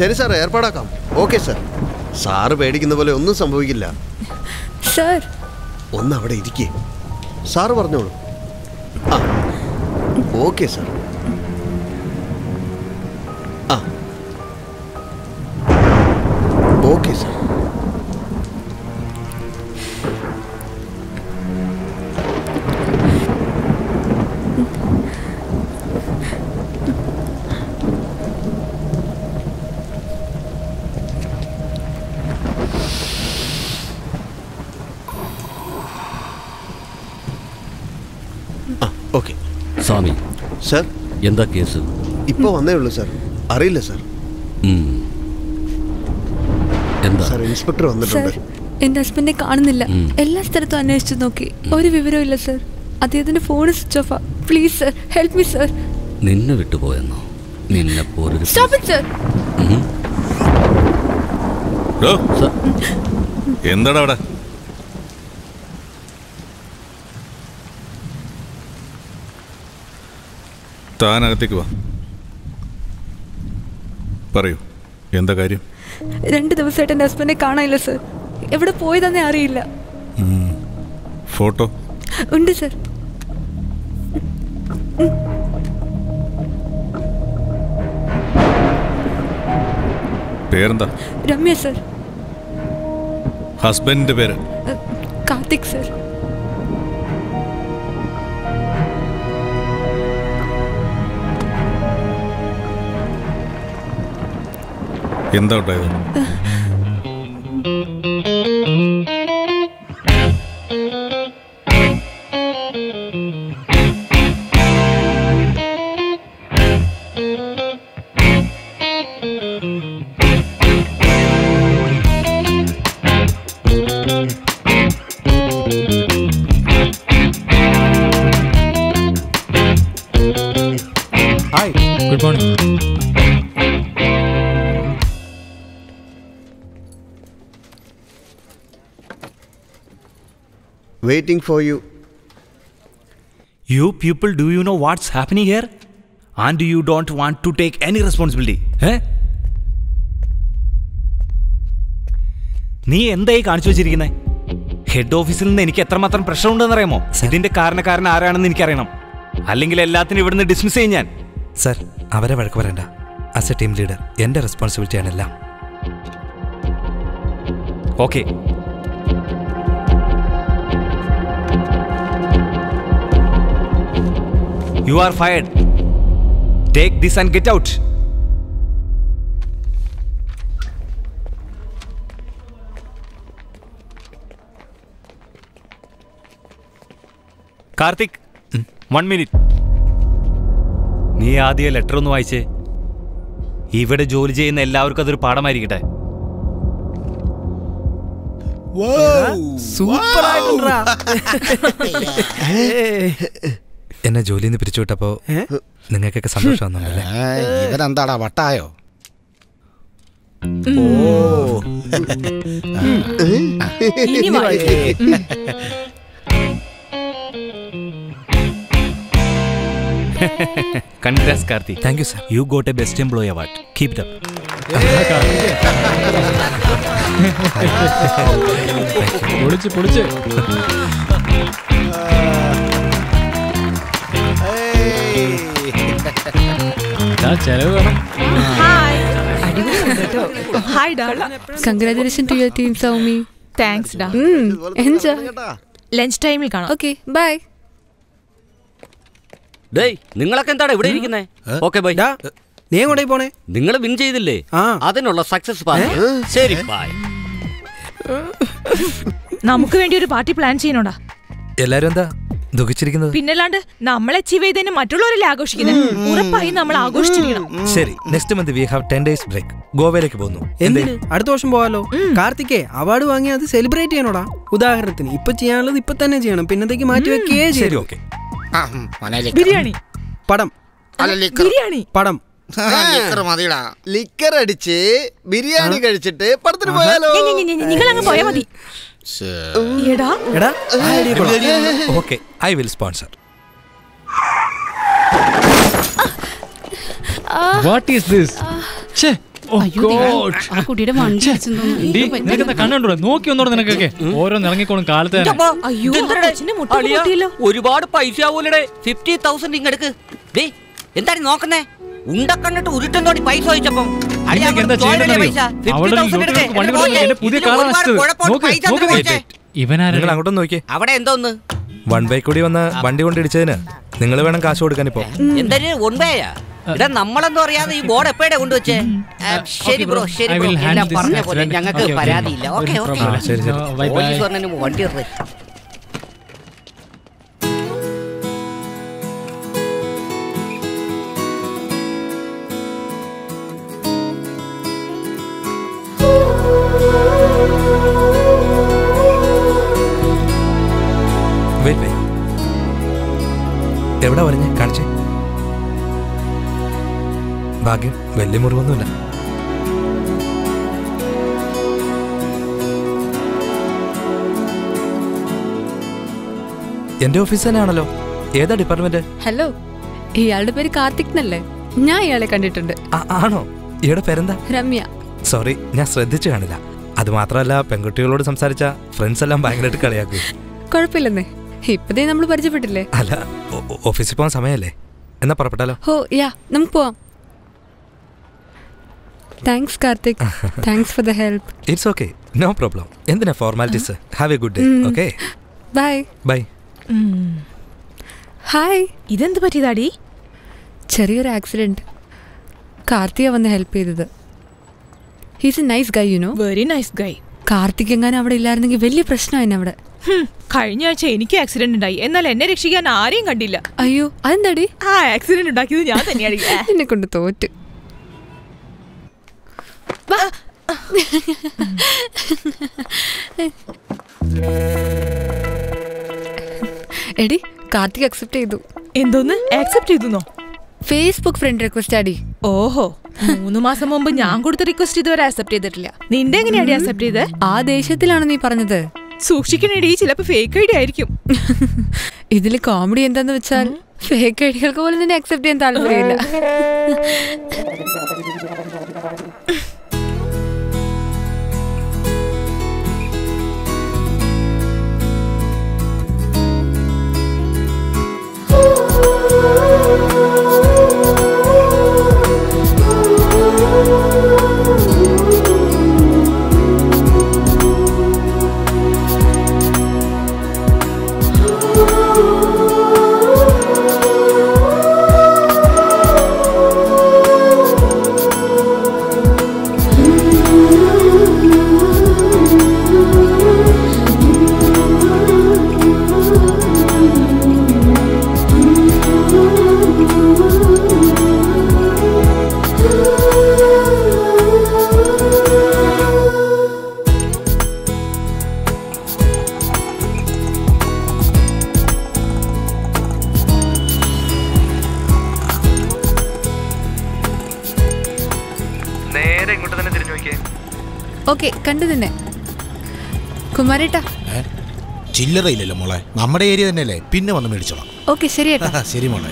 ശരി sir ഏർപ്പാടാക്കാം. Okay sir. Sir പേടിക്കുന്ന പോലെ ഒന്നും സംഭവിക്കില്ല. സർ. ഒന്ന് അവിടെ ഇരിക്കേ. സാറ് പറഞ്ഞോളൂ. ആ. Okay sir. ആ. Okay sir. സാർ? എന്താ കേസ്? ഇപ്പൊ വന്നേ ഉള്ളൂ സാർ. അറിയില്ല സാർ. എന്താ? സർ ഇൻസ്പെക്ടർ വന്നിട്ടുണ്ട്. എന്റെ ഹസ്ബൻഡിനെ കാണുന്നില്ല. എല്ലാ സ്ഥലത്തും അന്വേഷിച്ചു നോക്കി. ഒരു വിവരവും ഇല്ല സർ. അദ്ദേഹത്തിന്റെ phone switch ഓഫാ please sir help me sir. നിന്നെ വിട്ടുപോയെന്നോ? നിന്നെ പോലൊരു സ്റ്റോപ്പ് ഇറ്റ് സർ. എന്താടാ അവിടെ? താനകത്തേക്ക് വാ. പറയൂ എന്താ കാര്യം? രണ്ട് ദിവസമായിട്ട് എന്റെ ഹസ്ബൻഡിനെ കാണാനില്ല സർ എവിടെ പോയതെന്നേ അറിയില്ല. ഫോട്ടോ? ഉണ്ട് സർ പേരെന്താ? രമ്യ സർ ഹസ്ബൻഡിന്റെ പേര്? കാർത്തിക് സർ എന്താ ഉണ്ടായത്? Waiting for you. You people, do you know what's happening here? And you don't want to take any responsibility. Eh? നീ എന്തായി കാണിച്ചു വെച്ചിരിക്കുന്നത് ഹെഡ് ഓഫീസിൽ നിന്ന് എനിക്ക് എത്രമാത്രം പ്രഷർ ഉണ്ടെന്ന് അറിയാമോ ഇതിന്റെ കാരണക്കാരൻ ആരാണെന്ന് എനിക്കറിയണം അല്ലെങ്കിൽ എല്ലാത്തിനും ഇവിടുന്ന് ഡിസ്മിസ് ചെയ്യും ഞാൻ സർ അവരെ വഴക്ക് പറയണ്ട ആസ് എ ടീം ലീഡർ എന്റെ റെസ്പോൺസിബിലിറ്റിയാണെല്ലാം okay you are fired take this and get out Karthik one minute നീ ആദ്യ ലെറ്റർ ഒന്ന് വായിച്ചേ. ഇവിടെ ജോലി ചെയ്യുന്ന എല്ലാവർക്കും അതൊരു പാഠമായിരിക്കട്ടെ. സൂപ്പർ ആയിട്ടുണ്ടാ. എന്നെ ജോലിയിൽ നിന്ന് പിരിച്ചുവിട്ടപ്പോ നിങ്ങൾക്കൊക്കെ സന്തോഷം ഇവരെന്താടാ വട്ടായോ? ഇനി വായിക്ക്. Congrats Karthi. Thank you sir you got a best employee award keep it up പൊളിച്ച് പൊളിച്ച്. ഹായ് ഡാ. Congratulation to your team Saumi thanks ഡാ. എൻജോയ് ലഞ്ച് ടൈമിൽ കാണാം. ഓക്കെ ബൈ ഡേയ് നിങ്ങളൊക്കെ എന്താണ് ഇവിടെ ഇരിക്കുന്നേ? ഓക്കെ ബൈ നീ എങ്ങോട്ടേ പോണേ? നിങ്ങൾ വിൻ ചെയ്തില്ലേ. അതിനുള്ള സക്സസ് പാർട്ടി ശരി ബൈ നമുക്ക് വേണ്ടി ഒരു പാർട്ടി പ്ലാൻ ചെയ്യണോടാ? എല്ലാരും എന്താ? ദുഃഖിച്ചിരിക്കുന്നത്? പിന്നല്ലാണ്ട് നമ്മൾ അച്ചീവ് ചെയ്തതിന് മറ്റുള്ളവരല്ലേ ആഘോഷിക്കുന്നത് ഉറപ്പായി നമ്മൾ ആഘോഷിച്ചിരിക്കണം. ശരി next month we have ten days break ഗോവയിലേക്ക് പോകുന്നു. എന്തിന്? അടുത്ത വർഷം പോവാലോ കാർത്തികേ അവാർഡ് വാങ്ങി അത് സെലിബ്രേറ്റ് ചെയ്യണോടാ? ഉദാഹരണത്തിന് ഇപ്പൊ ചെയ്യാനുള്ളത് ഇപ്പൊ തന്നെ ചെയ്യണം. പിന്നത്തേക്ക് മാറ്റി വെക്കേ ശരി ഓക്കെ ബിരിയാണി. പടം. അല്ല ലിക്കർ ബിരിയാണി. പടം. ലിക്കർ മതിടാ. ലിക്കർ അടിച്ച് ബിരിയാണി കഴിച്ചിട്ട് പടത്തിന് പോയാലോ? നിങ്ങൾ അങ്ങ് പോയാ മതി. Okay I will sponsor. What is this ഛേ കണ്ണുണ്ടോ നോക്കി ഒന്നോടെ നിനക്കൊക്കെ. ഓരോന്ന് ഇറങ്ങിക്കോളും കാലത്തെ ഒരുപാട് പൈസ ആവൂലടെ. ഫിഫ്റ്റി തൗസൻഡ് ഇങ്ങെടുക്ക് എന്താണ് നോക്കുന്നേ? ഉണ്ടക്കണ്ണിട്ട് ഉരുട്ടം തോടി പൈസ ചോദിച്ചപ്പം. അവിടെ 50,000 എടുക്ക്. വണ്ടി എന്നെ കൊണ്ട് പോയി. എന്റെ പുതിയ ഇതിന് കാർ ഒരുപാട് നശിച്ചത് കുഴപ്പമുണ്ട്. നോക്ക് പൈസ നോക്ക് അങ്ങോട്ട് നിങ്ങൾ അങ്ങോട്ടൊന്ന് നോക്കിയേ. അവിടെ എന്തോന്ന് വൺ ബൈ കൂടി വന്ന വണ്ടി കൊണ്ടിടിച്ചതിന് നിങ്ങൾ വേണം കാശ് കൊടുക്കാൻ ഇപ്പോ. വൺ ഒൻപേയാ ഇടാ നമ്മളെന്തോ അറിയാതെ ഈ ബോർഡ് എപ്പോഴാ കൊണ്ടുവച്ചേ? ശരി ബ്രോ ശരി ബ്രോ. പറഞ്ഞ പോലെ. ഞങ്ങൾക്ക്. പരാതിയില്ല. Okay okay. problem. ഭാഗ്യം വലിയ മുറിവൊന്നുമില്ല എന്റെ ഓഫീസ് തന്നെയാണല്ലോ. ഏതാ ഡിപ്പാർട്ട്മെന്റ്? ഹലോ ഇയാളുടെ പേര് കാർത്തിക് എന്നല്ലേ? ഞാൻ ഇയാളെ കണ്ടിട്ടുണ്ട്. ആണോ? ഇയാളുടെ പേരെന്താ? രമ്യ. സോറി ഞാൻ ശ്രദ്ധിച്ചു കാണില്ല. അത് മാത്രമല്ല പെൺകുട്ടികളോട് സംസാരിച്ച ഫ്രണ്ട്സ് എല്ലാം ഭയങ്കരമായിട്ട് കളിയാക്കും. കുഴപ്പമില്ലെന്നേ. ഇപ്പതേ നമ്മൾ പരിചയപ്പെട്ടില്ലേ? അല്ല ഓഫീസിൽ പോകാൻ സമയമല്ലേ എന്നാ പുറപ്പെട്ടാലോ? ഓ യാ നമുക്ക് പോവാം. Thanks Karthik thanks for the help it's okay no problem എന്തിനാ formalities have a good day. Okay bye bye hi ഇതെന്ത് പറ്റിയതാടി? ചെറിയൊരു ആക്സിഡന്റ് കാർത്തിക വന്ന് ഹെൽപ്പ് ചെയ്തത്. He's a nice guy you know very nice guy Karthik എങ്ങാനും അവിടെ ഇല്ലായിരുന്നെങ്കിൽ വലിയ പ്രശ്നമായിരുന്നു അവിടെ. കഴിഞ്ഞ ആഴ്ച എനിക്ക് ആക്സിഡന്റ് ഉണ്ടായി. എന്നാൽ എന്നെ രക്ഷിക്കാൻ ആരെയും കണ്ടില്ല. അയ്യോ അതെന്താടി? ആ ആക്സിഡന്റ് ഉണ്ടാക്കിയത് ഞാൻ തന്നെയാണ് എന്നെ കൊണ്ട് തോറ്റ്. എടി കാർത്തിക് അക്സെപ്റ്റ് ചെയ്തു. എന്തോന്ന്? ആക്സെപ്റ്റ് ചെയ്തുന്നോ? ഫേസ്ബുക്ക് ഫ്രണ്ട് റിക്വസ്റ്റ് ആടി. ഓഹോ മൂന്ന് മാസം മുമ്പ് ഞാൻ കൊടുത്ത റിക്വസ്റ്റ് ഇതുവരെ ആക്സെപ്റ്റ് ചെയ്തിട്ടില്ല. നിന്റെ എങ്ങനെയാടി ആക്സെപ്റ്റ് ചെയ്തേ? ആ ദേഷ്യത്തിലാണ് നീ പറഞ്ഞത്. സൂക്ഷിക്കണേടി ചിലപ്പോ ഫേക്ക് ഐഡി ആയിരിക്കും. ഇതിൽ കോമഡി എന്താന്ന് വെച്ചാൽ ഫേക്ക് ഐഡികൾക്ക് പോലും നിന്നെ അക്സെപ്റ്റ് ചെയ്യാൻ താല്പര്യമില്ല. you ഓക്കെ കണ്ടു തന്നെ. കുമാരേട്ടാ. ചില്ലറ ഇല്ലല്ലോ മോളെ. നമ്മുടെ ഏരിയ തന്നെയല്ലേ? പിന്നെ വന്ന് മേടിച്ചോളാം. ഓക്കെ ശരി ഏട്ടാ. ശരി മോളെ.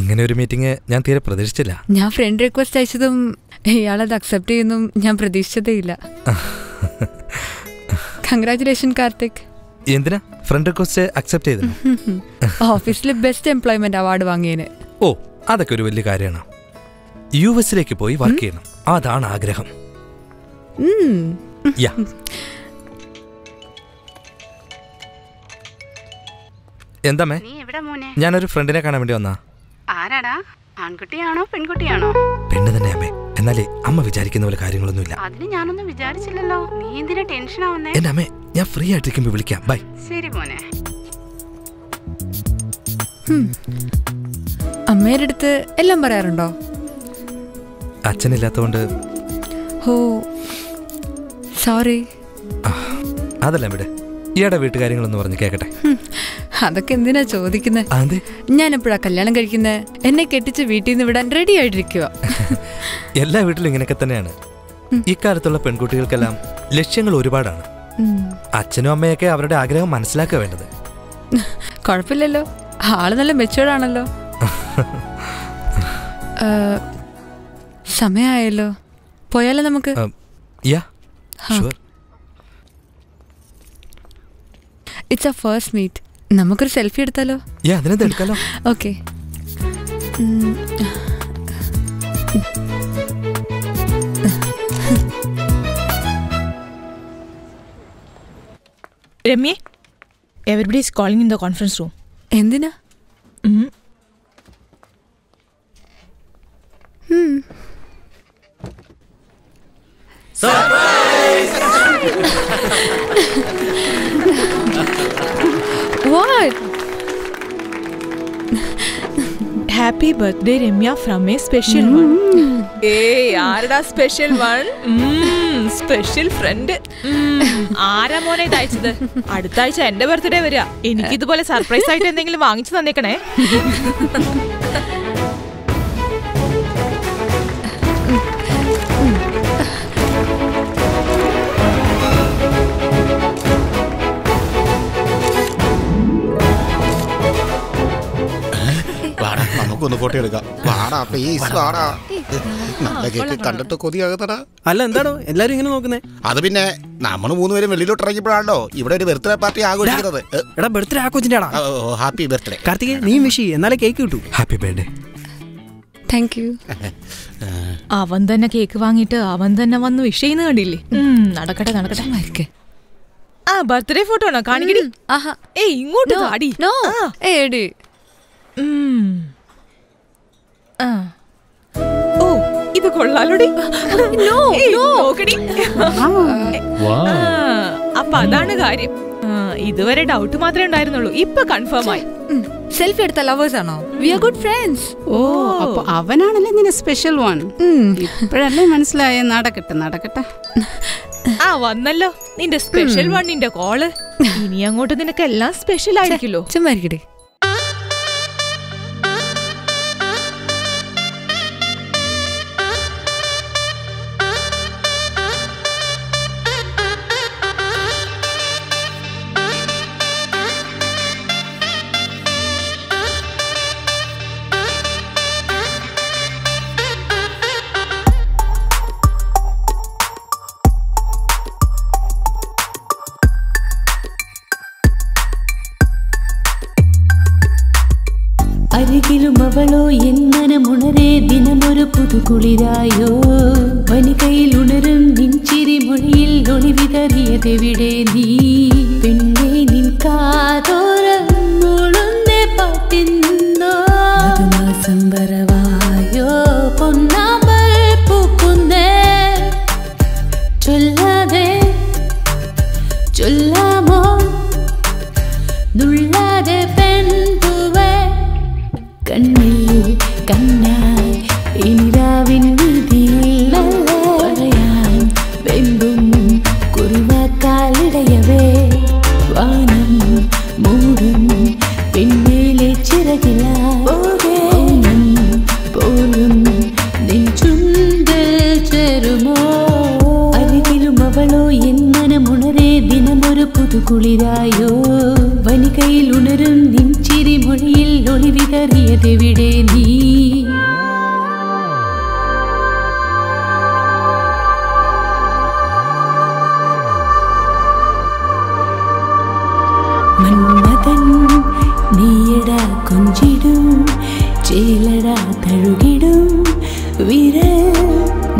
ഇങ്ങനെ ഒരു മീറ്റിംഗ് ഞാൻ തീരെ പ്രതീക്ഷിച്ചില്ല. ഞാൻ ഫ്രണ്ട് റിക്വസ്റ്റ് അയച്ചതും ഇയാളത് അക്സെപ്റ്റ് ചെയ്യുന്നതും ഞാൻ പ്രതീക്ഷിച്ചതേ ഇല്ല കൺഗ്രാറ്റുലേഷൻ കാർത്തിക്. എന്തിനാ? ഫ്രണ്ട് റിക്വസ്റ്റ് അക്സെപ്റ്റ് ചെയ്തു ഓഫീസിൽ ബെസ്റ്റ് എംപ്ലോയ്മെന്റ് അവാർഡ് വാങ്ങിയതിന്. ഓ അതൊക്കെ ഒരു വലിയ കാര്യമാണ്. യു എസിലേക്ക് പോയി വർക്ക് ചെയ്യണം. അതാണ് ആഗ്രഹം. എന്താ മേ? നീ എവിടെ മോനെ? ഞാനൊരു ഫ്രണ്ടിനെ കാണാൻ വേണ്ടി വന്നാ. ആരാടാ? ആൺകുട്ടിയാണോ പെൺകുട്ടിയാണോ? പെണ്ണ് തന്നെ അമ്മേ. എന്നാലേ അമ്മ വിചാരിക്കുന്ന പോലെ കാര്യങ്ങളൊന്നുമില്ല. അതിന് ഞാനൊന്നും വിചാരിച്ചില്ലല്ലോ. നീ എന്തിനാ ടെൻഷൻ ആവുന്നേ? എന്റെ അമ്മേ ഞാൻ ഫ്രീ ആയിട്ടിരിക്കുമ്പോ വിളിക്കാം. ബൈ ശരി മോനെ. അമ്മയുടെ അടുത്ത് എല്ലാം പറയാറുണ്ടോ? അച്ഛനില്ലാത്തോണ്ട് ഹോ. സോറി അതല്ല ഇവിടെ ഈയുടെ വീട്ടുകാര്യങ്ങളൊന്ന് പറഞ്ഞ് കേക്കട്ടെ. അതൊക്കെ എന്തിനാ ചോദിക്കുന്നത് ഞാനെപ്പോഴാ ഞാൻ എപ്പോഴാ കല്യാണം കഴിക്കുന്നത് എന്നെ കെട്ടിച്ച് വീട്ടിൽ നിന്ന് വിടാൻ റെഡി ആയിട്ടിരിക്കുക എല്ലാ വീട്ടിലും ഇങ്ങനെയൊക്കെ തന്നെയാണ്. ഇക്കാലത്തുള്ള പെൺകുട്ടികൾക്കെല്ലാം ലക്ഷ്യങ്ങൾ ഒരുപാടാണ്. അച്ഛനും അമ്മയൊക്കെ അവരുടെ ആഗ്രഹം മനസ്സിലാക്കുക വേണ്ടത്. കുഴപ്പമില്ലല്ലോ ആൾ നല്ല മെച്ചോടാണല്ലോ സമയമായല്ലോ പോയാലോ നമുക്ക്? ഇറ്റ്സ് എ ഫസ്റ്റ് മീറ്റ് നമുക്കൊരു സെൽഫി എടുത്താലോ? യാ അതിനെന്ത് എടുക്കാലോ? Okay. Ramya everybody is calling in the conference room എന്തിനാ? What? Happy birthday Ramya from a special one ഏയ് ആരടാ സ്പെഷ്യൽ വൺ സ്പെഷ്യൽ ഫ്രണ്ട് ആരാ മോനെ ഇത് അയച്ചത് അടുത്ത ആഴ്ച എന്റെ ബർത്ത്ഡേ വരിക. എനിക്ക് ഇതുപോലെ സർപ്രൈസ് ആയിട്ട് എന്തെങ്കിലും വാങ്ങിച്ചു തന്നേക്കണേ. നമുക്കൊന്ന് ഫോട്ടോ എടുക്കാം. വാടാ പ്ലീസ് വാടാ. നല്ല കേക്ക് കണ്ടിട്ട് കൊതിയാകത്തടാ. അല്ല എന്താണോ എല്ലാരും ഇങ്ങനെ നോക്കുന്നേ? അത് പിന്നെ നമ്മൾ മൂന്നുപേരും വെളിയിലോട്ട് ഇറങ്ങിയപ്പോഴാണല്ലോ. ഇവിടെ ഒരു ബർത്ത്ഡേ പാർട്ടി ആഘോഷിക്കുന്നത്. എടാ ബർത്ത്ഡേ ആഘോഷിച്ചാടാ ഹാപ്പി ബർത്ത്ഡേ. കാർത്തിക് നീ വിഷി എന്നാലേ കേക്ക് കിട്ടൂ. ഹാപ്പി ബർത്ത്ഡേ താങ്ക് യു അവൻ തന്നെ കേക്ക് വാങ്ങിയിട്ട് അവൻ തന്നെ വന്ന് വിഷ് കണ്ടില്ലേ? ഉം, നടക്കട്ടെ നടക്കട്ടെ. ആ ബർത്ത്ഡേ ഫോട്ടോ ആണോ? കാണിക്കടി. ഏയ് ഇങ്ങോട്ട് ആടി നോ. ഏടി ആ ഓ ഇത് കൊള്ളാലോടി. അപ്പൊ അതാണ് കാര്യം. ഇതുവരെ ഡൗട്ട് മാത്രമേ ഉണ്ടായിരുന്നുള്ളൂ. ഇപ്പൊ കൺഫേം ആയി. സെൽഫി എടുത്ത ലവേഴ്സ് ആണോ? വി ആർ ഗുഡ് ഫ്രണ്ട്സ് ഓ. അപ്പൊ അവനാണല്ലേ നിന്റെ സ്പെഷ്യൽ വൺ ഇപ്പോഴല്ലേ മനസ്സിലായ? നടക്കട്ടെ നടക്കട്ടെ. ആ വന്നല്ലോ. നിന്റെ സ്പെഷ്യൽ വണ്ണിന്റെ കോൾ ഇനി അങ്ങോട്ട് നിനക്ക് എല്ലാം സ്പെഷ്യൽ ആയിരിക്കുമല്ലോ ചുമ്മാരിക്കടേ അവളോ എൻ മനമുണരേ ദിനമൊരു പുതുകുളിരായോ? വനികയിൽ ഉണരും നിൻചിരി മൊഴിയിൽ ഒളിവിതറിയതെവിടെ നീ?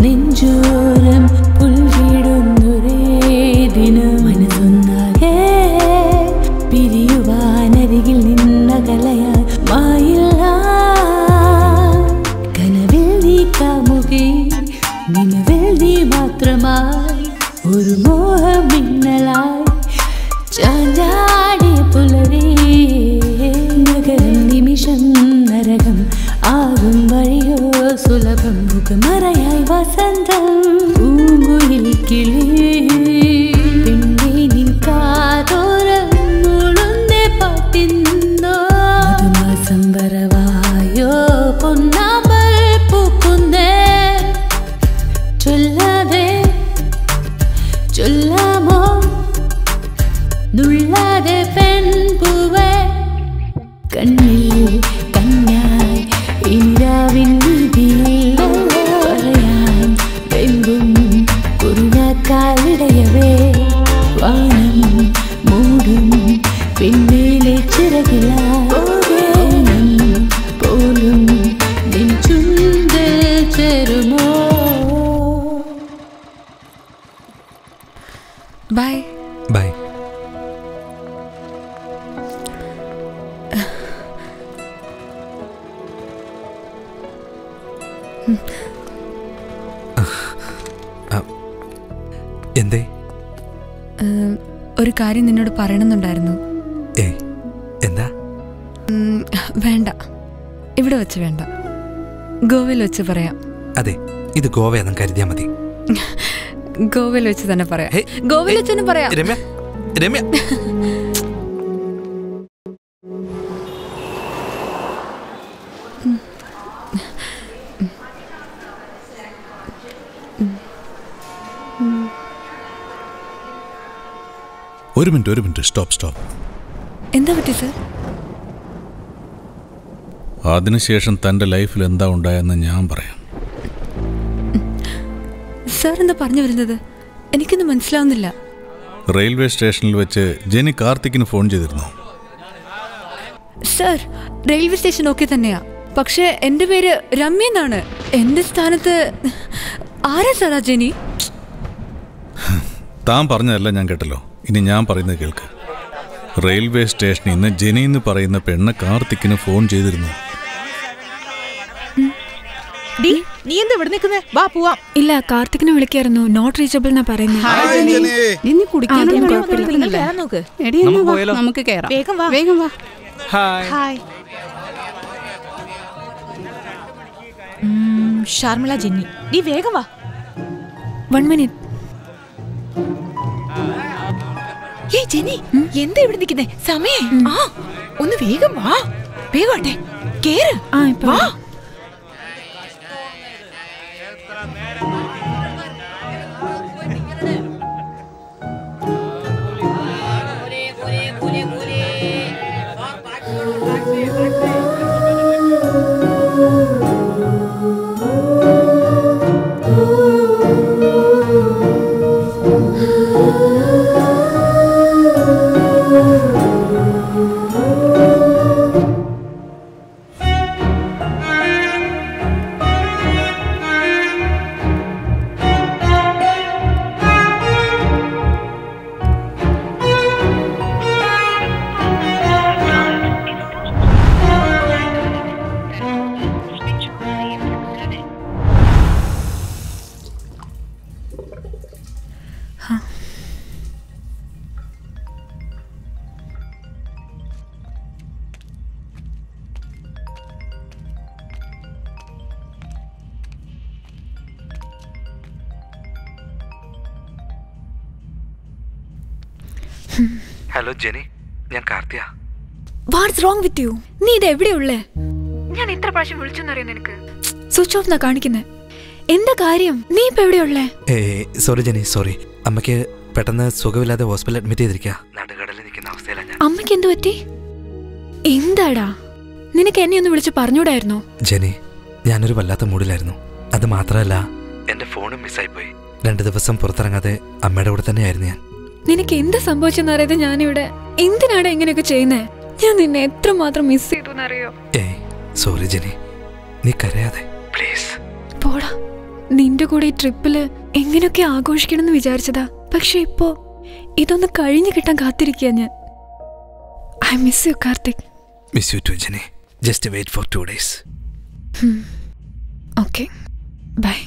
nenzurem വെച്ച് പറയാം. അതെ ഇത് ഗോവയെന്നും കരുതിയാ മതി. ഗോവയിൽ വെച്ച് തന്നെ പറയാം. ഗോവയിൽ വെച്ച് തന്നെ പറയാം. രമ്യ രമ്യ. ഒരു മിനിറ്റ് ഒരു മിനിറ്റ്. Stop stop. എന്താ പറ്റി സർ? അതിനുശേഷം തന്റെ ലൈഫിൽ എന്താ ഉണ്ടായെന്ന് ഞാൻ പറയാം. സർ എന്താ പറഞ്ഞു വരുന്നത്? എനിക്കൊന്നും മനസ്സിലാവുന്നില്ല. റെയിൽവേ സ്റ്റേഷനിൽ വെച്ച് ജെനി കാർത്തിക്കിന് ഫോൺ ചെയ്തിരുന്നു. സർ റെയിൽവേ സ്റ്റേഷൻ ഓക്കെ തന്നെയാ. പക്ഷേ എന്റെ പേര് രമ്യ എന്നാണ്. എന്റെ സ്ഥാനത്ത് ആരാ ആ ജെനി? താൻ പറഞ്ഞതല്ല ഞാൻ കേട്ടല്ലോ. ഇനി ഞാൻ പറയുന്നത് കേൾക്ക്. റെയിൽവേ സ്റ്റേഷനിൽ നിന്ന് ജെനി എന്ന് പറയുന്ന പെണ്ണ് കാർത്തിക്കിന് ഫോൺ ചെയ്തിരുന്നു. ഡി നീ എന്താ ഇവിടെ നിൽക്കുന്നേ? വാ പോവാം. ഇല്ല കാർത്തികിനെ വിളിക്കായിരുന്നു. നോട്ട് റീച്ചബിൾ എന്നാ പറയുന്നത് നമുക്ക് കേറാം വേഗം വാ. വേഗം വാ. ഹായ് ഷർമിള ജെന്നി. നീ വേഗം വാ. വൺ മിനിറ്റ് ഏയ് ജെന്നി എന്താ ഇവിടെ നിൽക്കുന്നേ? സമയം ആ ഒന്ന് വേഗം വാ. വേഗം ആട്ടെ കേറ്. ആ വാ. റോങ് വിത്ത് യു നീ ഇത് എവിടെയുള്ളേ? ഞാൻ എത്ര പ്രാവശ്യം വിളിച്ചെന്നറിയാം നിനക്ക്. സ്വിച്ച് ഓഫ് എന്നാ കാണിക്കുന്നേ. എന്താ കാര്യം? നീ ഇപ്പൊ എവിടെയുള്ളേ? സോറി ജനി സോറി അമ്മയ്ക്ക് പെട്ടെന്ന് സുഖമില്ലാതെ ഹോസ്പിറ്റലിൽ അഡ്മിറ്റ് ചെയ്തിരിക്കുക നടുകടലിൽ നിൽക്കുന്ന അവസ്ഥയിലാണ് ഞാൻ. അമ്മയ്ക്ക് എന്ത് പറ്റി? എന്താടാ? നിനക്ക് എന്നെ ഒന്ന് വിളിച്ച് പറഞ്ഞൂടായിരുന്നോ? ജനി ഞാനൊരു വല്ലാത്ത മൂഡിലായിരുന്നു. അത് മാത്രമല്ല എന്റെ ഫോണും മിസ്സായി പോയി രണ്ടു ദിവസം പുറത്തിറങ്ങാതെ അമ്മയുടെ കൂടെ തന്നെയായിരുന്നു ഞാൻ. നിനക്ക് എന്ത് സംഭവിച്ചെന്ന് അറിയാതെ ഞാനിവിടെ എന്തിനാണ് ഇങ്ങനെയൊക്കെ ചെയ്യുന്നേ? ഞാൻ നിന്നെ എത്രമാത്രം മിസ് ചെയ്തു എന്നറിയോ സോറി ജെനി. നീ കരയാതെ. പ്ലീസ് പോടാ നിന്റെ കൂടെ ഈ ട്രിപ്പിൽ എങ്ങനെയൊക്കെ ആഘോഷിക്കണമെന്ന് വിചാരിച്ചതാ. പക്ഷെ ഇപ്പോ ഇതൊന്ന് കഴിഞ്ഞു കിട്ടാൻ കാത്തിരിക്കുക ഞാൻ. I miss you Karthik. Miss you too Jeni. Just wait for two days okay bye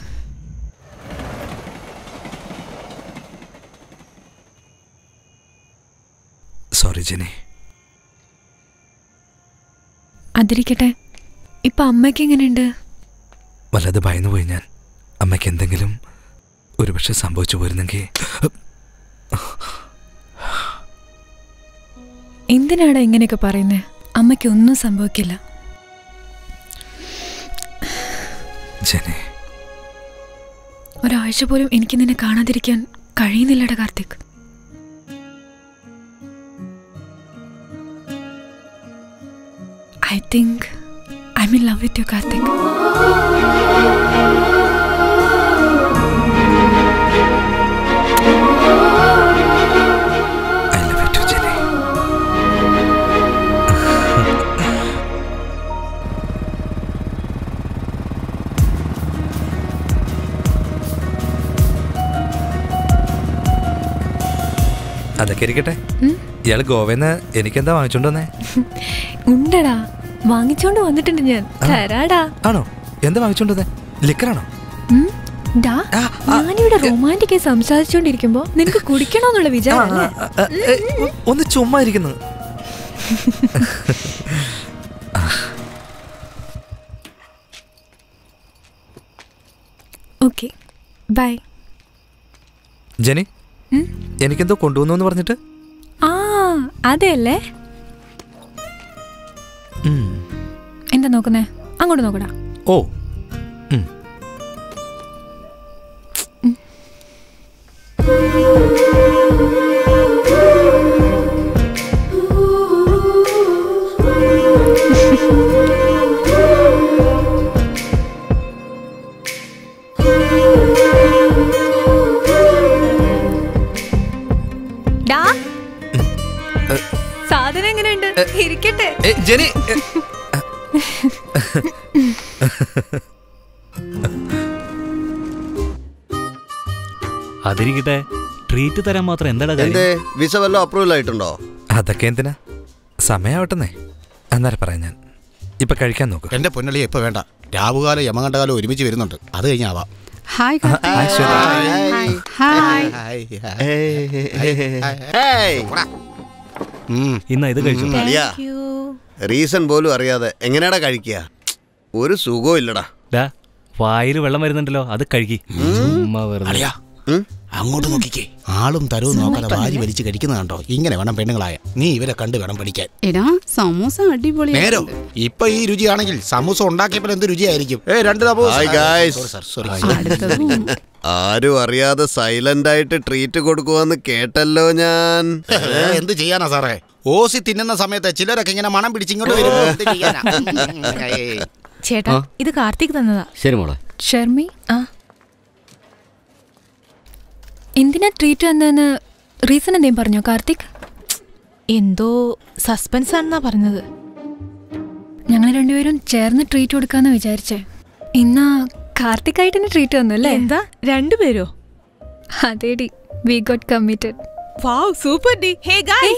sorry Jeni. അതിരിക്കട്ടെ. ഇപ്പൊ അമ്മയ്ക്ക് എങ്ങനെയുണ്ട്? വല്ലാതെ ഭയന്നു പോയി ഞാൻ. അമ്മയ്ക്ക് എന്തെങ്കിലും ഒരുപക്ഷെ സംഭവിച്ചു പോയിരുന്നെങ്കിൽ എന്തിനാണ് ഇങ്ങനെയൊക്കെ പറയുന്നത് അമ്മയ്ക്ക് ഒന്നും സംഭവിക്കില്ല. ജെനി. ഒരാഴ്ച പോലും എനിക്ക് നിന്നെ കാണാതിരിക്കാൻ കഴിയുന്നില്ലട Karthik. I think I mean love with you Karthik I love you too Jeni അതൊക്കെ ഇരിക്കട്ടെ ഉം. ഇയാൾ ഗോവന്ന് എനിക്കെന്താ വാങ്ങിച്ചോണ്ട് വന്നേ? ഉണ്ടടാ. വാങ്ങിച്ചോണ്ട് വന്നിട്ടുണ്ട് ഞാൻ. തരാടാ. ആണോ? എന്താ വാങ്ങിച്ചോണ്ട് വന്നേ? ലിക്കറാണോ? ഞാനിവിടെ റൊമാന്റിക് സംസാരിച്ചോണ്ടിരിക്കുമ്പോ നിനക്ക് കുടിക്കണോന്നുള്ള വിചാരം ഒന്ന് ചുമ്മാ ഇരിക്കുന്നു ഓക്കെ. ബൈ. ജെനി? എനിക്കെന്തോ കൊണ്ടുവന്നു പറഞ്ഞിട്ട് ആ അതെയല്ലേ. എന്താ നോക്കുന്നേ? അങ്ങോട്ട് നോക്കടാ. ഓ അതിരിക്കട്ടെ ട്രീറ്റ് തരാൻ മാത്രം എന്താടാ എന്തേ വിസ അപ്രൂവൽ ആയിട്ടുണ്ടോ? അതൊക്കെ എന്തിനാ? സമയാവട്ടെന്നേ. അന്നേരം പറയാം ഞാൻ. ഇപ്പൊ കഴിക്കാൻ നോക്ക്. എന്റെ പൊന്നളിയെ ഇപ്പൊ വേണ്ട. രാവുകാലം യമകണ്ഠകാലം ഒരുമിച്ച് വരുന്നുണ്ട്. അത് കഴിഞ്ഞാവാം. ഹായ് ഇന്ന ഇത് കഴിച്ചു. റീസൺ പോലും അറിയാതെ എങ്ങനെയാടാ കഴിക്കുക? ഒരു സുഖവും ഇല്ലടാ. വായിൽ വെള്ളം വരുന്നുണ്ടല്ലോ അത് കഴുകി ചുമ്മാ വെറുതെ. അങ്ങോട്ട് നോക്കിക്കേ. ആളും തരവും നോക്കാതെ വാരി വലിച്ച് കഴിക്കുന്ന കണ്ടോ? ഇങ്ങനെ വേണം പെണ്ണുങ്ങളായ. നീ ഇവരെ കണ്ട് വേണം പഠിക്കാൻ. എടാ സമൂസ അടിപൊളി നേരോ. ഇപ്പൊ ഈ രുചിയാണെങ്കിൽ സമൂസ ഉണ്ടാക്കിയപ്പോൾ എന്ത് രുചിയായിരിക്കും? ഏ രണ്ട്. Hi, guys. ആരും അറിയാതെ സൈലന്റ് ആയിട്ട് ട്രീറ്റ് കൊടുക്കുവാന്ന് കേട്ടല്ലോ ഞാൻ. എന്ത് ചെയ്യാനാ സാറേ? ഓസി തിന്നുന്ന സമയത്ത് ചിലരൊക്കെ ഇങ്ങനെ മണം പിടിച്ചിങ്ങോട്ട് വരും എന്ത് ചെയ്യാനാ? ഏയ്. ചേട്ടാ ഇത് കാർത്തിക് തന്നതാ. ശരി മോളെ. ഷർമി ആ. എന്തിനാ ട്രീറ്റ് വന്നതെന്ന് റീസൺ എന്തേലും പറഞ്ഞോ കാർത്തിക്? എന്തോ സസ്പെൻസ് ആണെന്നാ പറഞ്ഞത്. ഞങ്ങൾ രണ്ടുപേരും ചേർന്ന് ട്രീറ്റ് കൊടുക്കാന്ന് വിചാരിച്ചേ. ഇന്നാ കാർത്തിക് ആയിട്ട് തന്നെ ട്രീറ്റ് വന്നു അല്ലേ? എന്താ? രണ്ടുപേരോ? അതേടി we got committed wow super D hey guy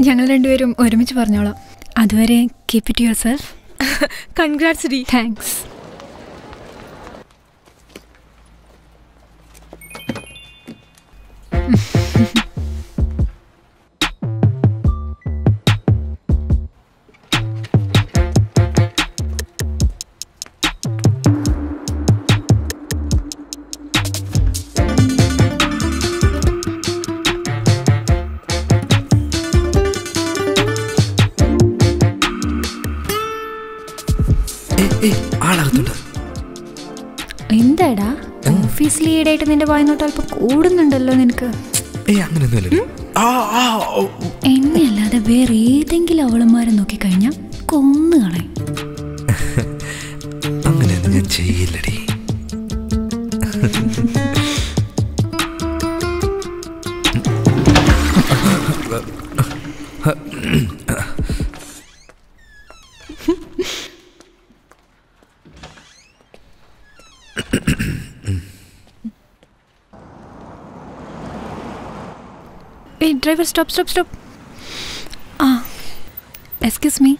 ഞങ്ങൾ രണ്ടുപേരും ഒരുമിച്ച് പറഞ്ഞോളാം. അതുവരെ keep it yourself congrats ഡി താങ്ക്സ് ആളകത്തുണ്ട് എന്താടാ ഓഫീസിൽ ഈടായിട്ട് നിന്റെ വായനോട്ട് അല്പം കൂടുന്നുണ്ടല്ലോ നിനക്ക്. എന്നെ അല്ലാതെ വേറെ ഏതെങ്കിലും അവളന്മാരെ നോക്കിക്കഴിഞ്ഞാൽ കൊന്നു കളയും. അങ്ങനെയൊന്നും ഞാൻ ചെയ്യില്ലടി. ഡ്രൈവർ സ്റ്റോപ്പ് സ്റ്റോപ്പ് സ്റ്റോപ്പ് ആ എക്സ്ക്യൂസ് മീ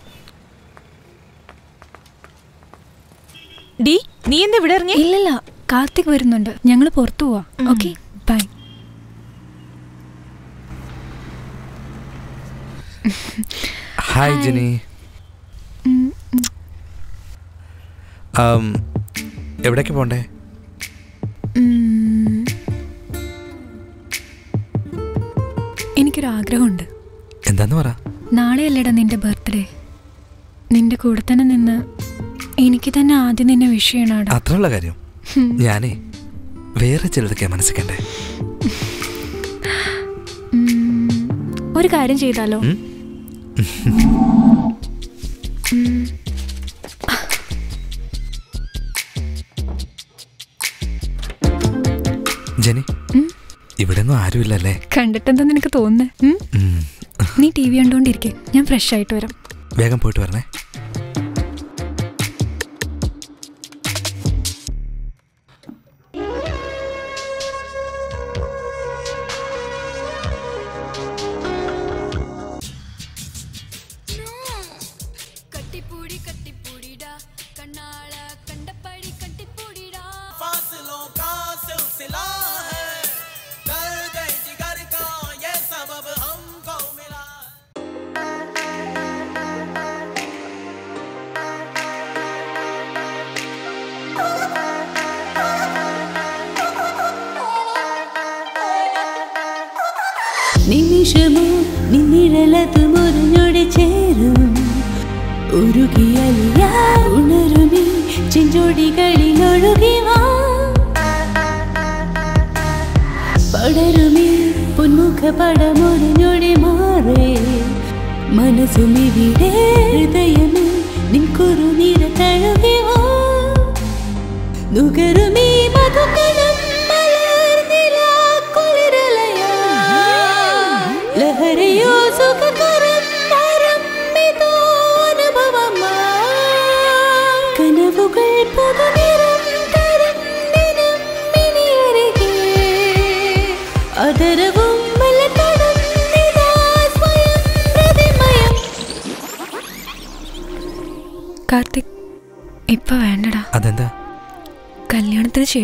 ഡി നീ എന്താ ഇവിടെ ഇറങ്ങി ഇല്ലല്ല കാർത്തിക് വരുന്നുണ്ട്. ഞങ്ങൾ പുറത്തു പോവാ. ഓക്കെ ബൈ ഹായ് ജെനി എവിടേക്ക് പോണ്ടേ? എന്താന്ന് പറ നാളെയല്ലേടാ നിന്റെ ബർത്ത്ഡേ നിന്റെ കൂടെ തന്നെ നിന്ന് എനിക്ക് തന്നെ ആദ്യം നിന്നെ വിഷ് ചെയ്യണാടാ അത്രയുള്ള കാര്യം. ഞാനേ വേറെ ചിലതൊക്കെ മനസ്സിക്കണ്ടേ ഒരു കാര്യം ചെയ്താലോ. ജെനി? ഇവിടെ ഒന്നും ആരുമില്ലല്ലേ കണ്ടിട്ടെന്താ നിനക്ക് തോന്നുന്നേ. നീ ടി വി കണ്ടുകൊണ്ടിരിക്കേ ഞാൻ ഫ്രഷ് ആയിട്ട് വരാം. വേഗം പോയിട്ട് വരണേ.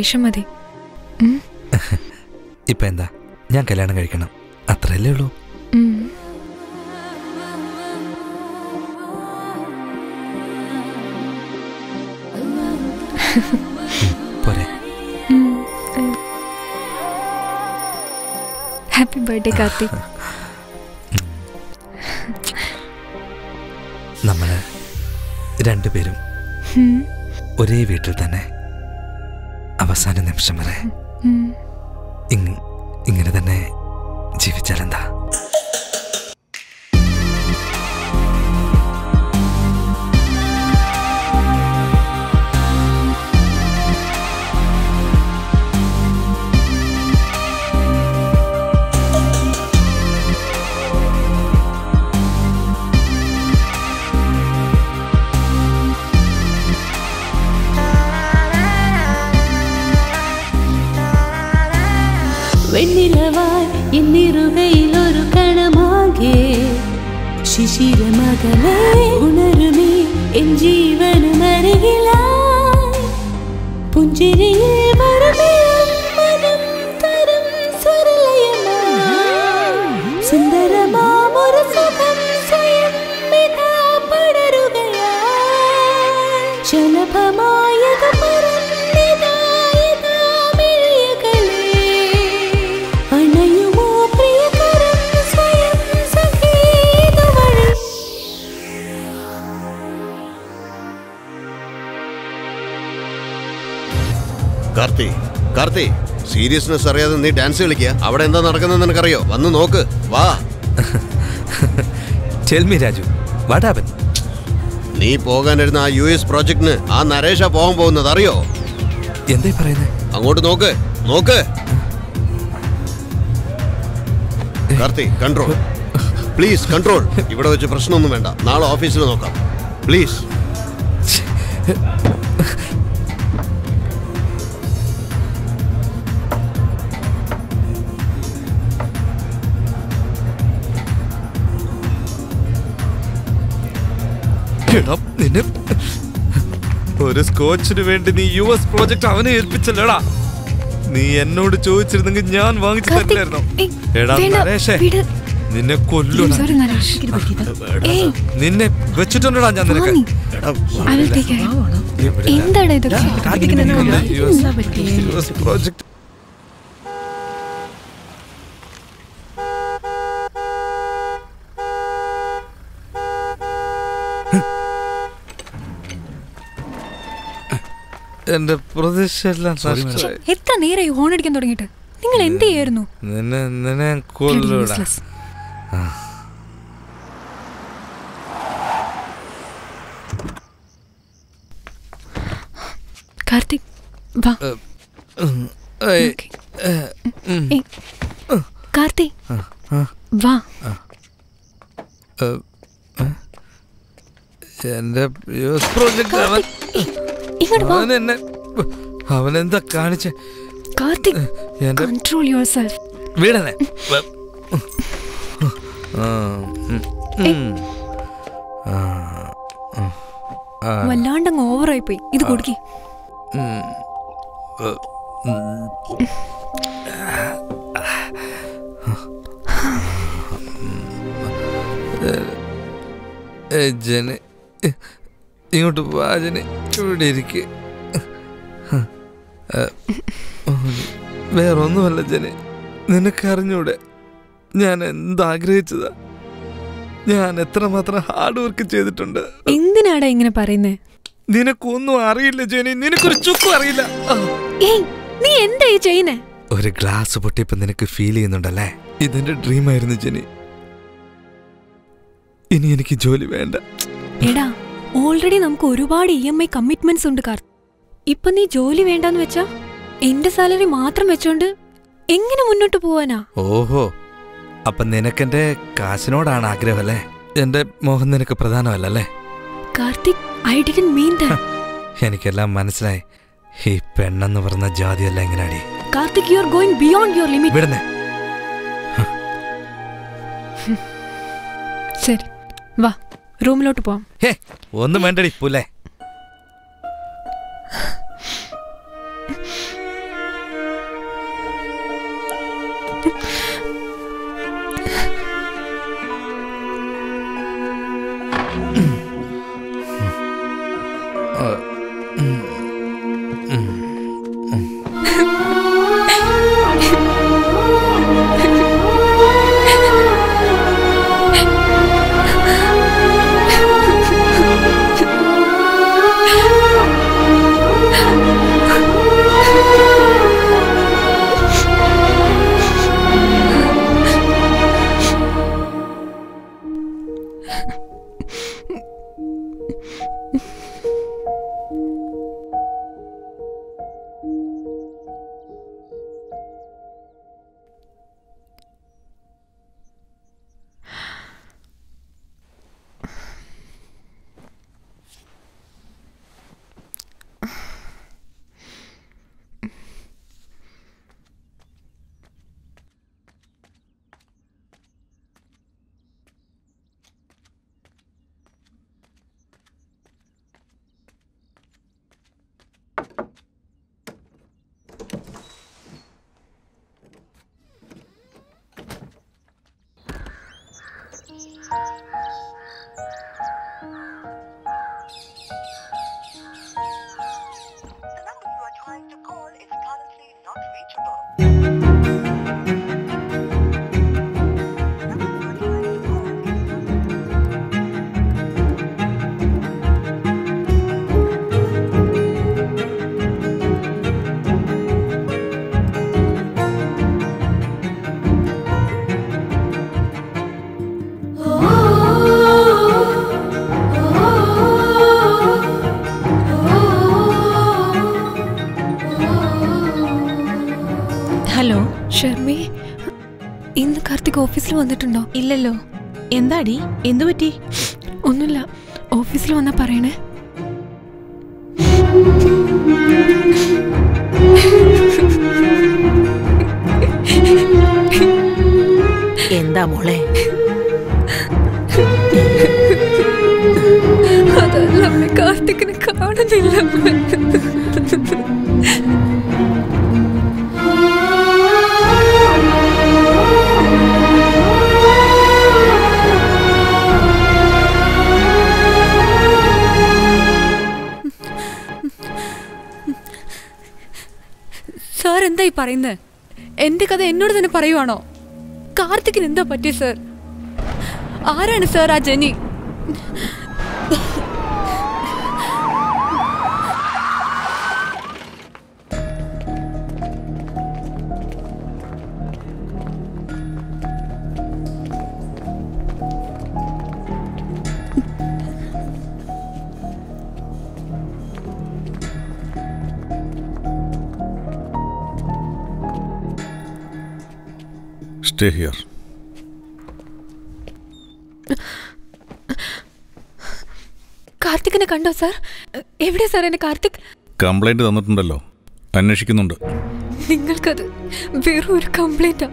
കല്യാണത്തിന് சிற மகளே உணருமே என் ஜீவனும் அருகிலாய். புஞ்சிரி കാർത്തി സീരിയസ്നെസ് അറിയാതെ നീ ഡാൻസ് കളിക്കുക അവിടെ എന്താ നടക്കുന്നത് നിനക്കറിയോ? വന്ന് നോക്ക്. വാ. ചെൽമി രാജു വാട്ട് ഹാപ്പൻ നീ പോകാനിരുന്ന ആ യു എസ് പ്രോജക്ടിന് ആ നരേഷ പോകാൻ പോകുന്നത് അറിയോ? എന്തേ പറയുന്നത് അങ്ങോട്ട് നോക്ക്. നോക്ക്. കാർത്തി കൺട്രോൾ പ്ലീസ് കൺട്രോൾ ഇവിടെ വെച്ച് പ്രശ്നമൊന്നും വേണ്ട. നാളെ ഓഫീസിൽ നോക്കാം. പ്ലീസ് ഒരു സ്കോച്ചിന് വേണ്ടി നീ യു എസ് പ്രോജക്ട് അവനെ ഏൽപ്പിച്ചല്ലേടാ? നീ എന്നോട് ചോദിച്ചിരുന്നെങ്കിൽ ഞാൻ വാങ്ങിച്ചു തരില്ലായിരുന്നു? എടാ നരേഷേ നിന്നെ കൊല്ലും നിന്നെ വെച്ചിട്ടുണ്ടടാ ഞാൻ നിനക്ക്. എന്താണ് പ്രോജക്ട് എന്റെ പ്രതീക്ഷ എല്ലാം എത്ര നേരമായി ഹോൺ അടിക്കാൻ തുടങ്ങിയിട്ട്? നിങ്ങൾ എന്ത് ചെയ്യായിരുന്നു നിന്നെ നിന്നെ ഞാൻ കൊല്ലൂടാ കാർത്തിക് വാ. കാർത്തി ആ, ആ, വാ. എന്റെ അവൻ ഇങ്ങോട്ട് വാ. അവൻ എന്നെ അവൻ എന്താ കാണിച്ച? കാർത്തിക് എന്റെ കൺട്രോൾ യുവർ സെൽഫ് വീടനെ വല്ലാണ്ടങ്ങ് ഓവറായി പോയി ഇത് കൊടുക്കി. ജന ഇങ്ങോട്ട് വാ ജന ഇവിടെ ഇരിക്ക്. വേറെ വേറൊന്നുമല്ല ജനെ നിനക്കറിഞ്ഞൂടെ? ഞാൻ എന്താഗ്രഹിച്ചതാ? ഞാൻ എത്രമാത്രം ഹാർഡ് വർക്ക് ചെയ്തിട്ടുണ്ട്. എന്തിനാടാ ഇങ്ങനെ പറയുന്നേ? നിനക്കൊന്നും അറിയില്ല ജനി നിനക്കൊരു ചുക്കും അറിയില്ല. നീ എന്താ ഈ ചെയ്യുന്നേ? ഒരു ഗ്ലാസ് പൊട്ടിയപ്പോ നിനക്ക് ഫീൽ ചെയ്യുന്നുണ്ടല്ലേ? ഇതെന്റെ ഡ്രീം ആയിരുന്നു ജനി ഇനി എനിക്ക് ജോലി വേണ്ട. എടാ ഓൾറെഡി നമുക്ക് ഒരുപാട് ഇ എം ഐ കമ്മിറ്റ്മെന്റ്സ് ഉണ്ട് കാർ. ഇപ്പൊ നീ ജോലി വേണ്ടെന്ന് വെച്ചാ എന്റെ സാലറി മാത്രം വെച്ചോണ്ട് എങ്ങനെ മുന്നോട്ട് പോവാനാ? ഓഹോ. അപ്പൊ നിനക്കെന്റെ കാശിനോടാണ് ആഗ്രഹം അല്ലേ എന്റെ മോഹം നിനക്ക് പ്രധാനമല്ലല്ലേ? കാർത്തിക് ഐ ഡിഡൻ മീൻ എനിക്കെല്ലാം മനസ്സിലായി. ഈ പെണ്ണെന്ന് പറഞ്ഞ ജാതിയല്ല എങ്ങനെയാടി Karthik you are going beyond your limit വിടുന്നേ. ശരി വാ. റൂമിലോട്ട് പോവാം. ഒന്നും വേണ്ടടി പുല്ലേ? പറ്റി സാർ ആരാണ് സാർ ആ ജനി? സ്റ്റേ ഹിയർ കാർത്തിക്കിനെ കണ്ടോ സാർ? എവിടെ സാർ എന്നെ കാർത്തിക്? കംപ്ലൈന്റ് തന്നിട്ടുണ്ടല്ലോ. അന്വേഷിക്കുന്നുണ്ട്. നിങ്ങൾക്കത് വെറും ഒരു കംപ്ലൈന്റാ.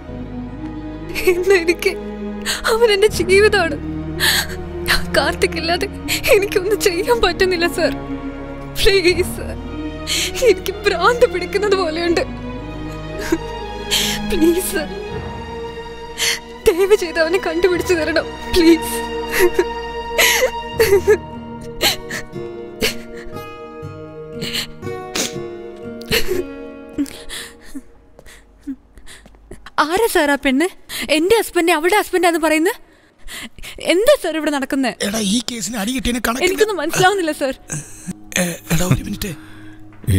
ഇന്ന് എനിക്ക് അവൻ എന്റെ ജീവിതമാണ്. കാർത്തിക് ഇല്ലാതെ എനിക്കൊന്നും ചെയ്യാൻ പറ്റുന്നില്ല സാർ. Please sir. എനിക്ക് ഭ്രാന്ത് പിടിക്കുന്നത് പോലെയുണ്ട്. Please sir. ദയവ് ചെയ്ത് അവനെ കണ്ടുപിടിച്ചു തരണം. പ്ലീസ് ആരാ സാർ ആ പെണ്ണ്? എന്റെ ഹസ്ബൻഡ് അവളുടെ ഹസ്ബൻഡാന്ന് പറയുന്നത്? എന്താ സാർ ഇവിടെ നടക്കുന്നത് എടാ ഈ കേസിന് അടി കിട്ടിയതിന് കണക്ക് എനിക്കൊന്നും മനസ്സിലാവുന്നില്ല സാർ. എടാ ഒരു മിനിറ്റ്.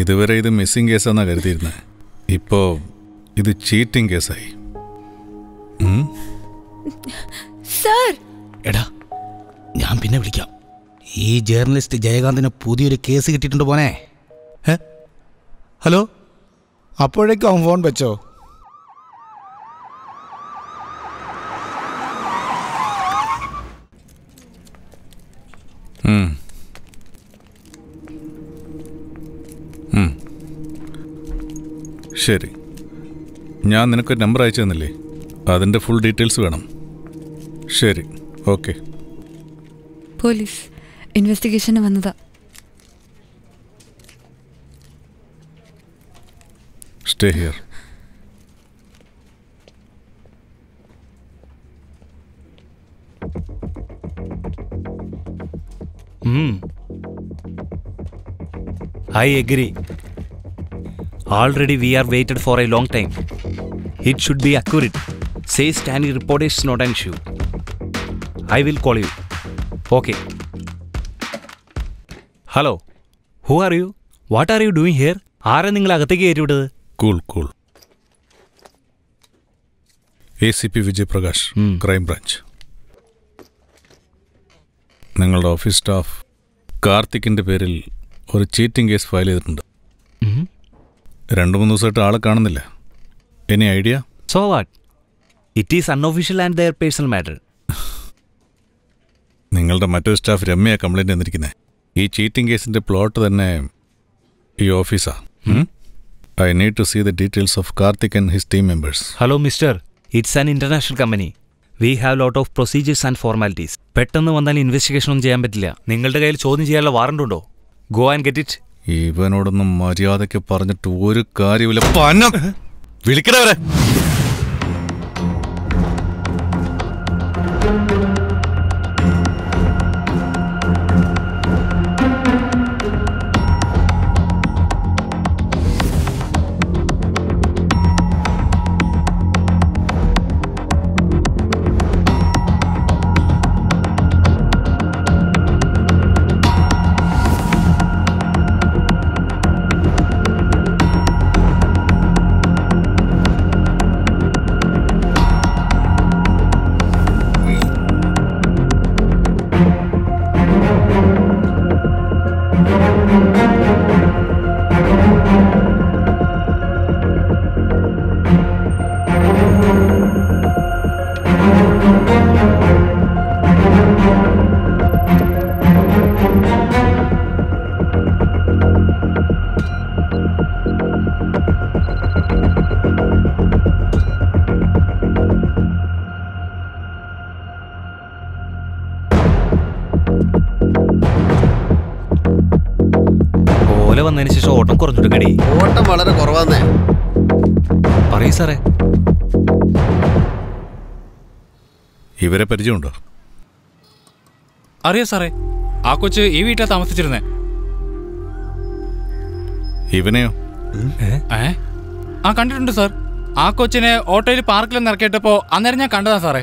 ഇതുവരെ ഇത് മിസ്സിംഗ് കേസാന്നാ കരുതിയിരുന്നത് ഇപ്പോ ഇത് ചീറ്റിംഗ് കേസായി? സാർ! എടാ ഞാൻ പിന്നെ വിളിക്കാം. ഈ ജേർണലിസ്റ്റ് ജയകാന്തിന് പുതിയൊരു കേസ് കിട്ടിയിട്ടുണ്ട് പോനെ ഏ? ഹലോ? അപ്പോഴേക്കും അവൻ ഫോൺ വെച്ചോ. ശരി. ഞാൻ നിനക്ക് നമ്പർ അയച്ചു തന്നില്ലേ? അതിന്റെ ഫുൾ ഡീറ്റെയിൽസ് വേണം. ശരി. ഓക്കെ. പോലീസ് ഇൻവെസ്റ്റിഗേഷന് വന്നതാ. Stay here. Mm. I agree. Already we are waited for a long time. It should be accurate. Say standing report is not an issue. I will call you. Okay. Hello who are you what are you doing here Are നിങ്ങൾ അകത്തേക്ക് കയറ്റിവിട്ടത് cool cool. A C P Vijayaprakash crime branch. നിങ്ങളുടെ office staff കാർത്തിക്കിന്റെ പേരിൽ ഒരു cheating case file ചെയ്തിട്ടുണ്ട്. രണ്ട് മൂന്ന് ദിവസമായിട്ട് ആളെ കാണുന്നില്ല. Any idea so what it is unofficial and their personal matter നിങ്ങളുടെ മറ്റൊരു സ്റ്റാഫ് രമ്യ കംപ്ലൈന്റ് തന്നിരിക്കുന്നത് ഈ ചീറ്റിംഗ് കേസിന്റെ പ്ലോട്ട് തന്നെ ഈ ഓഫീസാ. I need to see the details of Karthik and his team members hello mister it's an international company we have lot of procedures and formalities പെട്ടെന്ന് വന്നാൽ investigation ഒന്നും ചെയ്യാൻ പറ്റില്ല. നിങ്ങളുടെ കയ്യിൽ ചോദ്യം ചെയ്യാനുള്ള വാറണ്ട് ഉണ്ടോ? ഗോ ആൻഡ് ഗെറ്റ് ഇറ്റ് ഇവനോടൊന്നും മര്യാദയ്ക്ക് പറഞ്ഞിട്ട് ഒരു കാര്യമില്ല വിളിക്കണവരെ ഓട്ടം കുറഞ്ഞിട്ടുണ്ടടി ഓട്ടം വളരെ കുറവാന്നേ. പറയൂ സാറേ. ഇവരെ പരിചയമുണ്ടോ? അറിയാം സാറേ? ആ കൊച്ച് ഈ വീട്ടിൽ താമസിച്ചിരുന്നേ. ഇവനെയോ? ഏ? ആ കണ്ടിട്ടുണ്ട് സാർ. ആ കൊച്ചിനെ ഓട്ടോയിൽ പാർക്കിൽ നിന്ന് ഇറക്കിയിട്ടപ്പോ അന്നേരം ഞാൻ കണ്ടതാ സാറേ.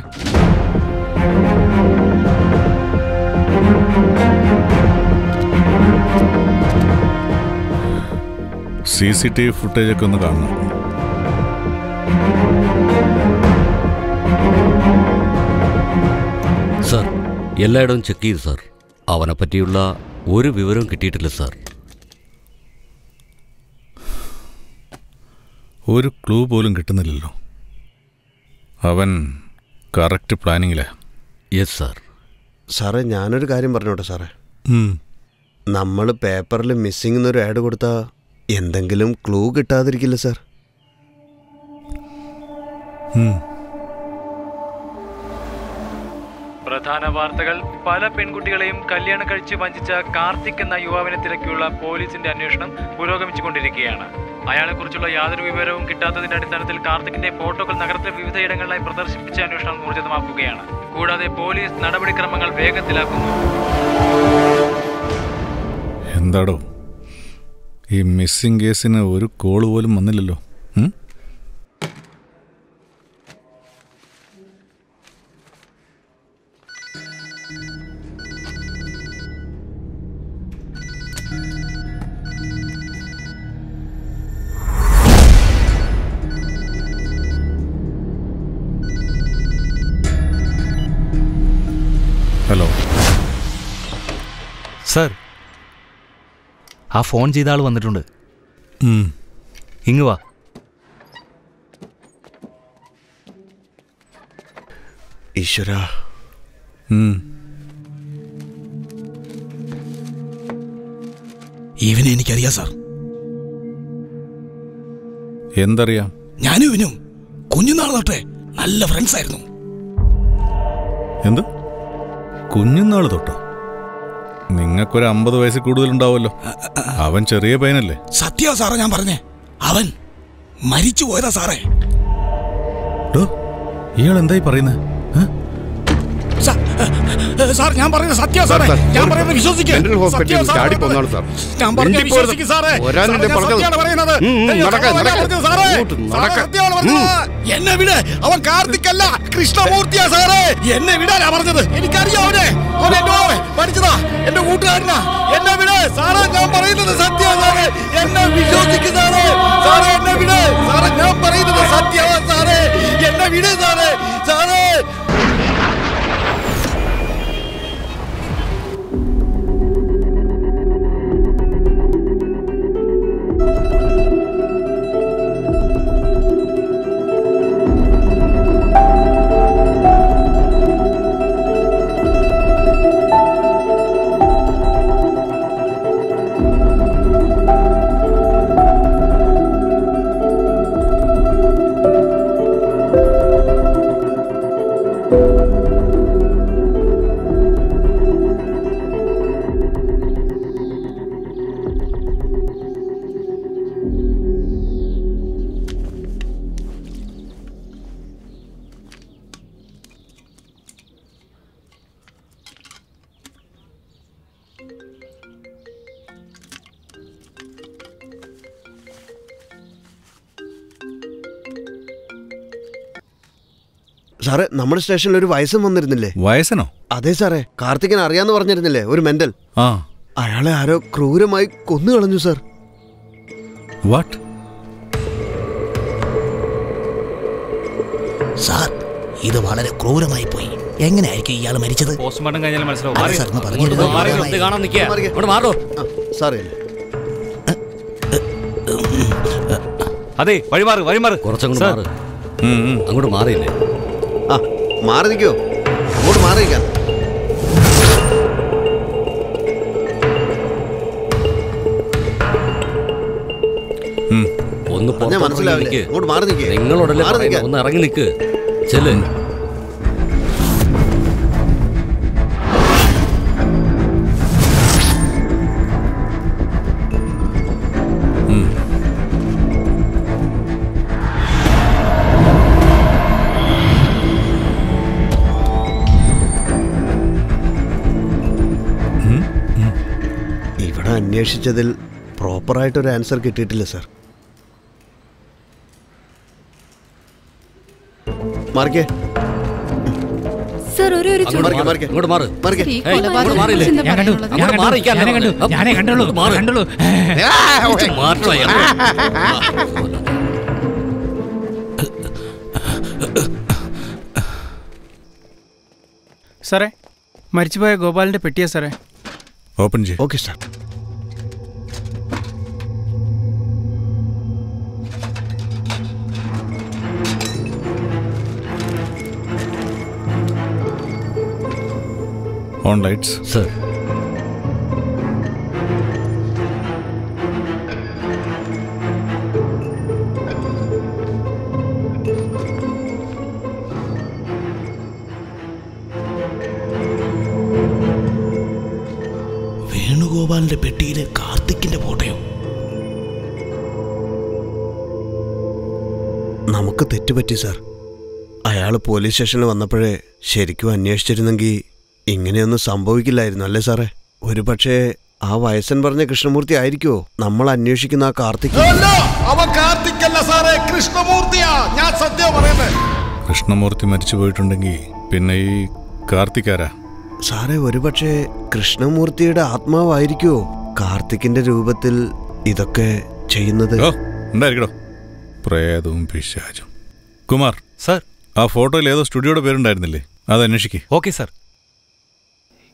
സി സി ടി വി ഫുട്ടേജൊക്കെ ഒന്ന് കാണണം. സാർ എല്ലായിടവും ചെക്ക് ചെയ്തു സാർ. അവനെ പറ്റിയുള്ള ഒരു വിവരവും കിട്ടിയിട്ടില്ല സാർ. ഒരു ക്ലൂ പോലും കിട്ടുന്നില്ലല്ലോ. അവൻ കറക്റ്റ് പ്ലാനിങ്ങിലാ. Yes sir. സാറേ ഞാനൊരു കാര്യം പറഞ്ഞോട്ടെ സാറേ. നമ്മൾ പേപ്പറിൽ മിസ്സിംഗ് എന്നൊരു ആഡ് കൊടുത്താൽ എന്തെങ്കിലും ക്ലൂ കിട്ടാതിരിക്കില്ല സാർ. പ്രധാന വാർത്തകൾ. പല പെൺകുട്ടികളെയും കല്യാണം കഴിച്ച് വഞ്ചിച്ച കാർത്തിക് എന്ന യുവാവിനെ തിരക്കിയുള്ള പോലീസിന്റെ അന്വേഷണം പുരോഗമിച്ചുകൊണ്ടിരിക്കുകയാണ്. അയാളെക്കുറിച്ചുള്ള യാതൊരു വിവരവും കിട്ടാത്തതിന്റെ അടിസ്ഥാനത്തിൽ കാർത്തിക്കിന്റെ ഫോട്ടോകൾ നഗരത്തിലെ വിവിധയിടങ്ങളിലായി പ്രദർശിപ്പിച്ച അന്വേഷണം ഊർജിതമാക്കുകയാണ് കൂടാതെ പോലീസ് നടപടിക്രമങ്ങൾ വേഗത്തിലാക്കുന്നു. എന്താടോ? ഈ മിസ്സിംഗ് കേസിന് ഒരു കോൾ പോലും വന്നില്ലല്ലോ. ഹലോ. സാർ ആ ഫോൺ ചെയ്ത ആൾ വന്നിട്ടുണ്ട്. ഇങ്ങു വാ. ഈശ്വര. ഇവനെ എനിക്കറിയാം സാർ. എന്തറിയാം? ഞാനും ഇവനും കുഞ്ഞുനാൾ തൊട്ടേ നല്ല ഫ്രണ്ട്സ് ആയിരുന്നു. എന്ത്? കുഞ്ഞുനാൾ തൊട്ടോ? നിങ്ങൾക്കൊരു അമ്പത് വയസ്സിൽ കൂടുതലുണ്ടാവുമല്ലോ. അവൻ ചെറിയ പയ്യനല്ലേ? സത്യോ സാറേ ഞാൻ പറഞ്ഞേ. അവൻ മരിച്ചു പോയതാ സാറേ ഇയാൾ എന്തായി പറയുന്നത് സാർ ഞാൻ പറയുന്നത് സത്യം സാറേ. ഞാൻ പറയുന്നത് വിശ്വസിക്ക്. സാറേ പറയുന്നത്. എന്നെ വിട്. അവൻ കാർത്തിക്കല്ല കൃഷ്ണമൂർത്തിയാ സാറേ. എന്നെ വിടാനാ പറഞ്ഞത്. എനിക്കറിയാം അവനെ. അവൻ എന്റെ പഠിച്ചതാ. എന്റെ കൂട്ടുകാരനാ. എന്നെ വിട്. സാറേ ഞാൻ പറയുന്നത് സത്യം സാറേ. എന്നെ വിശ്വസിക്ക് സാറേ. സാറേ എന്നെ വിട്. സാറേ ഞാൻ പറയുന്നത് സത്യമാ സാറേ. എന്നെ വിട് സാറേ. സാറേ നമ്മുടെ സ്റ്റേഷനിൽ ഒരു വയസ്സൻ വന്നിരുന്നില്ലേ? വയസ്സനോ? അതെ സാറേ കാർത്തികൻ അറിയാന്ന് പറഞ്ഞിരുന്നില്ലേ ഒരു മെന്റൽ? ആ. അയാളെ ആരോ ക്രൂരമായി കൊന്നു കളഞ്ഞു സാർ. വാട്ട് സാർ ഇത് വളരെ ക്രൂരമായി പോയി. എങ്ങനെയായിരിക്കും ഇയാൾ മരിച്ചത്? പോസ്റ്റ്മോർട്ടം കഴിഞ്ഞാൽ മനസ്സിലാവും. അതെ വഴിമാറ് വഴിമാറ്. കുറച്ചങ്ങോട്ട്. മാറ്. അങ്ങോട്ട് മാറിയില്ലേ? ആ മാറി നിൽക്കോ. അങ്ങോട്ട് മാറി നിൽക്കാം. ഒന്ന് പുറത്തോട്ട് മനസ്സിലാവില്ലേ? അങ്ങോട്ട് മാറി നിൽക്കുക നിങ്ങളോടല്ലേ. ഒന്ന് ഇറങ്ങി നിൽക്ക്. ചെല്ല്. അന്വേഷിച്ചതിൽ പ്രോപ്പറായിട്ടൊരു ആൻസർ കിട്ടിയിട്ടില്ല സാർ. മാറിക്കേ. ഞാനേ കണ്ടുള്ളൂ. കണ്ടുള്ളൂ. സാറേ മരിച്ചുപോയ ഗോപാലിന്റെ പെട്ടിയാ സാറേ? ഓപ്പൺ ചെയ്യും. Okay sir. On lights. Sir. വേണുഗോപാലിന്റെ പെട്ടിയിലെ കാർത്തിക്കിന്റെ ഫോട്ടോയോ? നമുക്ക് തെറ്റുപറ്റി സാർ. അയാൾ പോലീസ് സ്റ്റേഷനിൽ വന്നപ്പോഴേ ശരിക്കും അന്വേഷിച്ചിരുന്നെങ്കിൽ ഇങ്ങനെയൊന്നും സംഭവിക്കില്ലായിരുന്നു അല്ലേ സാറേ? ഒരു പക്ഷേ ആ വയസ്സൻ പറഞ്ഞ കൃഷ്ണമൂർത്തി ആയിരിക്കുമോ നമ്മൾ അന്വേഷിക്കുന്ന ആ കാർത്തിക്. അവൻ കാർത്തിക്കല്ല സാറേ കൃഷ്ണമൂർത്തിയാ. ഞാൻ സത്യം പറയുന്നത്. കൃഷ്ണമൂർത്തി മരിച്ചു പോയിട്ടുണ്ടെങ്കിൽ പിന്നെ ഈ കാർത്തിക്കാരാ സാറേ ഒരുപക്ഷെ കൃഷ്ണമൂർത്തിയുടെ ആത്മാവായിരിക്കുമോ കാർത്തിക്കിന്റെ രൂപത്തിൽ ഇതൊക്കെ ചെയ്യുന്നത്? പ്രേതവും പിശാചും. കുമാർ സാർ. ആ ഫോട്ടോയിൽ ഏതോ സ്റ്റുഡിയോയുടെ പേരുണ്ടായിരുന്നില്ലേ? അത് അന്വേഷിക്കേ ഓക്കെ സാർ.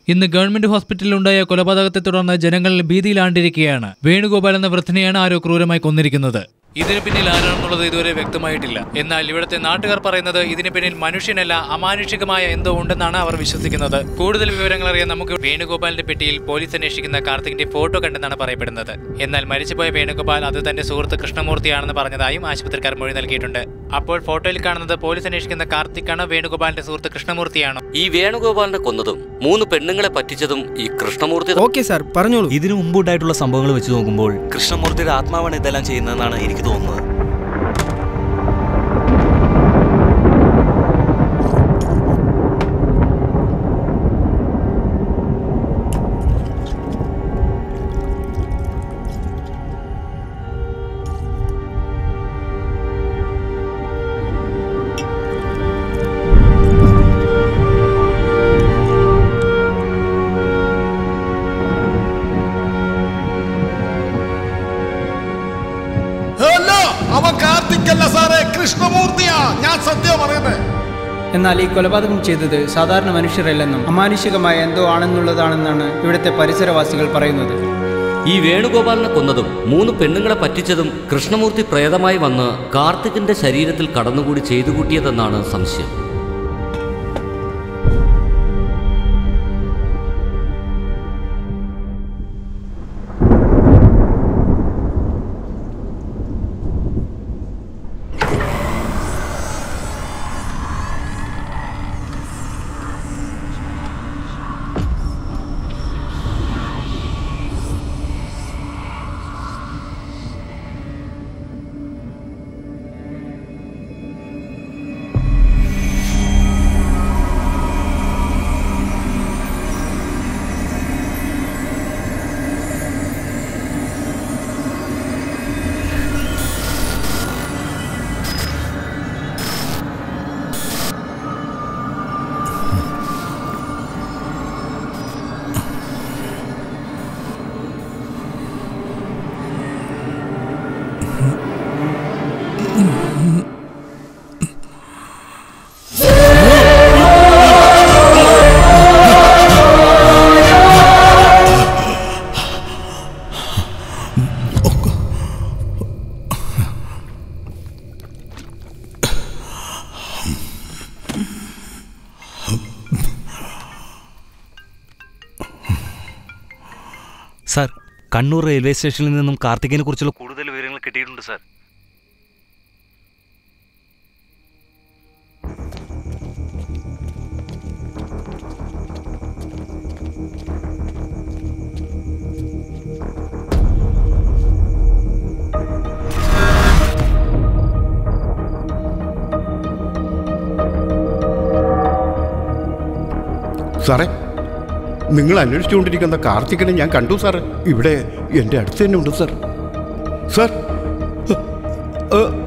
ഇന്ന് ഗവൺമെന്റ് ഹോസ്പിറ്റലിൽ ഉണ്ടായ കൊലപാതകത്തെ തുടർന്ന് ജനങ്ങൾ ഭീതിയിലാണ്ടിരിക്കുകയാണ്. വേണുഗോപാൽ എന്ന വൃദ്ധനെയാണ് ആരോ ക്രൂരമായി കൊന്നിരിക്കുന്നത്. ഇതിന് പിന്നിൽ ആരാണെന്നുള്ളത് ഇതുവരെ വ്യക്തമായിട്ടില്ല. എന്നാൽ ഇവിടുത്തെ നാട്ടുകാർ പറയുന്നത് ഇതിനു പിന്നിൽ മനുഷ്യനല്ല അമാനുഷികമായ എന്തോ ഉണ്ടെന്നാണ് അവർ വിശ്വസിക്കുന്നത്. കൂടുതൽ വിവരങ്ങൾ അറിയാൻ നമുക്ക് വേണുഗോപാലിന്റെ പെട്ടിയിൽ പോലീസ് അന്വേഷിക്കുന്ന കാർത്തികിന്റെ ഫോട്ടോ കണ്ടെന്നാണ് പറയപ്പെടുന്നത്. എന്നാൽ മരിച്ചുപോയ വേണുഗോപാൽ അത് തന്റെ സുഹൃത്ത് കൃഷ്ണമൂർത്തിയാണെന്ന് പറഞ്ഞതായും ആശുപത്രിക്കാർ മൊഴി നൽകിയിട്ടുണ്ട്. അപ്പോൾ ഫോട്ടോയിൽ കാണുന്നത് പോലീസ് അന്വേഷിക്കുന്ന കാർത്തിക്കാണ് വേണുഗോപാലിന്റെ സുഹൃത്ത് കൃഷ്ണമൂർത്തിയാണോ? ഈ വേണുഗോപാലിനെ കൊന്നതും മൂന്ന് പെണ്ണുങ്ങളെ പറ്റിച്ചതും ഈ കൃഷ്ണമൂർത്തി ഓക്കെ സാർ പറഞ്ഞോളൂ. ഇതിനു മുമ്പുണ്ടായിട്ടുള്ള സംഭവങ്ങൾ വെച്ച് നോക്കുമ്പോൾ കൃഷ്ണമൂർത്തിയുടെ ആത്മാവാണ് ഇതെല്ലാം ചെയ്യുന്നതെന്നാണ് എനിക്ക് തോന്നുന്നത് എന്നാൽ ഈ കൊലപാതകം ചെയ്തത് സാധാരണ മനുഷ്യരല്ലെന്നും അമാനുഷികമായ എന്തോ ആണെന്നുള്ളതാണെന്നാണ് ഇവിടുത്തെ പരിസരവാസികൾ പറയുന്നത്. ഈ വേണുഗോപാലിനെ കൊന്നതും മൂന്ന് പെണ്ണുങ്ങളെ പറ്റിച്ചതും കൃഷ്ണമൂർത്തി പ്രേതമായി വന്ന് കാർത്തികിന്റെ ശരീരത്തിൽ കടന്നുകൂടി ചെയ്തു കൂട്ടിയതെന്നാണ് സംശയം. കണ്ണൂർ റെയിൽവേ സ്റ്റേഷനിൽ നിന്നും കാർത്തികിനെ കുറിച്ചുള്ള കൂടുതൽ വിവരങ്ങൾ കിട്ടിയിട്ടുണ്ട് സാർ. സാറേ നിങ്ങൾ അന്വേഷിച്ചുകൊണ്ടിരിക്കുന്ന കാർത്തികനെ ഞാൻ കണ്ടു സാർ. ഇവിടെ എന്റെ അടുത്ത് തന്നെ ഉണ്ട് സാർ. സാർ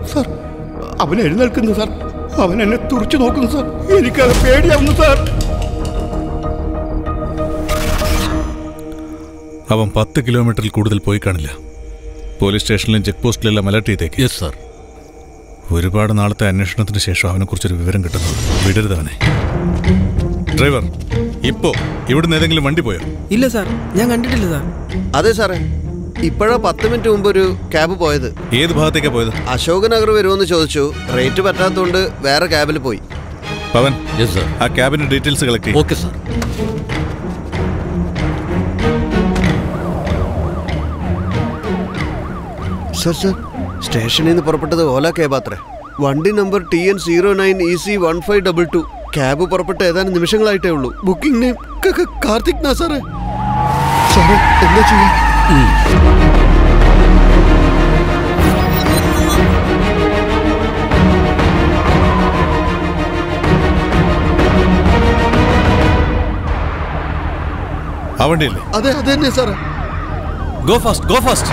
സാർ അവൻ എഴുന്നേൽക്കുന്നു സാർ. അവൻ എന്നെ തുറച്ചു നോക്കുന്നു സാർ. എനിക്കത് പേടിയാവുന്നു സാർ. അവൻ പത്ത് കിലോമീറ്ററിൽ കൂടുതൽ പോയി കാണില്ല. പോലീസ് സ്റ്റേഷനിലും ചെക്ക് പോസ്റ്റിലെല്ലാം അലർട്ട് ചെയ്തേക്ക്. യെസ് സാർ ഒരുപാട് നാളത്തെ അന്വേഷണത്തിന് ശേഷം അവനെക്കുറിച്ചൊരു വിവരം കിട്ടുന്നത് വിടരുത് അവനെ. ഡ്രൈവർ ഇപ്പോ ഇവിടുന്ന് ഏതെങ്കിലും വണ്ടി പോയോ? ഇല്ല സാർ ഞാൻ കണ്ടിട്ടില്ല സാർ. അതെ സാറേ ഇപ്പോഴാ പത്ത് മിനിറ്റ് മുമ്പ് ഒരു ക്യാബ് പോയത്. ഏത് ഭാഗത്തേക്കാ പോയത്? അശോക് നഗർ വരുമെന്ന് ചോദിച്ചു. റേറ്റ് പറ്റാത്തതുകൊണ്ട് വേറെ ക്യാബിൽ പോയി. പവൻ ആ ക്യാബിന്റെ ഡീറ്റെയിൽസ് കളക്ട് ചെയ്യും. ഓക്കെ സാർ സർ സർ സ്റ്റേഷനിൽ നിന്ന് പുറപ്പെട്ടത് ഓല ക്യാബ് അത്രേ വണ്ടി number T N zero nine E C one five double two cab പുറപ്പെട്ട് ഏതാനും നിമിഷങ്ങളായിട്ടേ ഉള്ളൂ. ബുക്കിംഗ് കാർത്തിക് നാ സാറേ. സാറേ എന്താ ചെയ്യാ? ആ വണ്ടിയല്ലേ? അതെ അത് തന്നെ സാറേ. Go fast go fast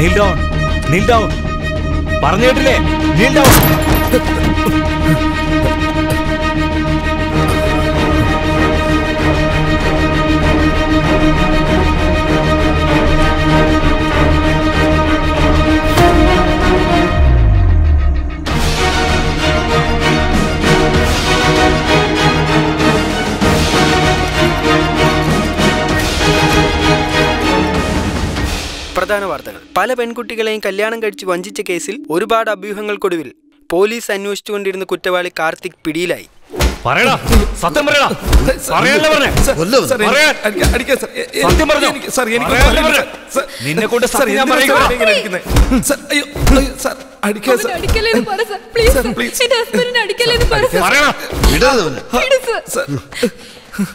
kneel down kneel down പറഞ്ഞു കേട്ടില്ലേ? നീൽ ഡൗൺ പ്രധാന വാർത്തകൾ. പല പെൺകുട്ടികളെയും കല്യാണം കഴിച്ച് വഞ്ചിച്ച കേസിൽ ഒരുപാട് അഭ്യൂഹങ്ങൾക്കൊടുവിൽ പോലീസ് അന്വേഷിച്ചുകൊണ്ടിരുന്ന കുറ്റവാളി കാർത്തിക് പിടിയിലായി. സത്യം? നിന്നെ കൊണ്ട്.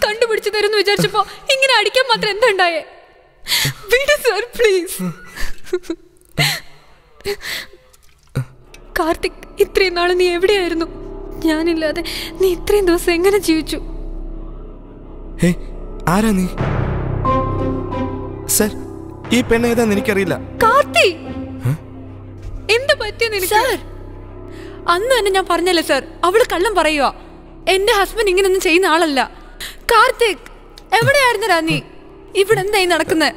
കണ്ടുപിടിച്ചു തരുന്നു വിചാരിച്ചപ്പോ ഇങ്ങനെ അടിക്കാൻ മാത്രം എന്താ ഉണ്ടായേ? വിട് സർ പ്ലീസ്. കാർത്തിക് ഇത്രയും നാൾ നീ എവിടെയായിരുന്നു? ഞാനില്ലാതെ നീ ഇത്രയും ദിവസം എങ്ങനെ ജീവിച്ചു? ഹേ ആരാ നീ? സർ ഈ പെണ്ണ് ഏതാ എനിക്കറിയില്ല. കാർത്തി എന്ത് പറ്റിയ നിനക്ക് അന്ന് തന്നെ ഞാൻ പറഞ്ഞല്ലേ സർ? അവൾ കള്ളം പറയുക എന്റെ ഹസ്ബൻഡ് ഇങ്ങനൊന്നും ചെയ്യുന്ന ആളല്ല. കാർത്തിക് എവിടെയായിരുന്നടാ നീ? ഇവിടെ എന്തായി നടക്കുന്നത്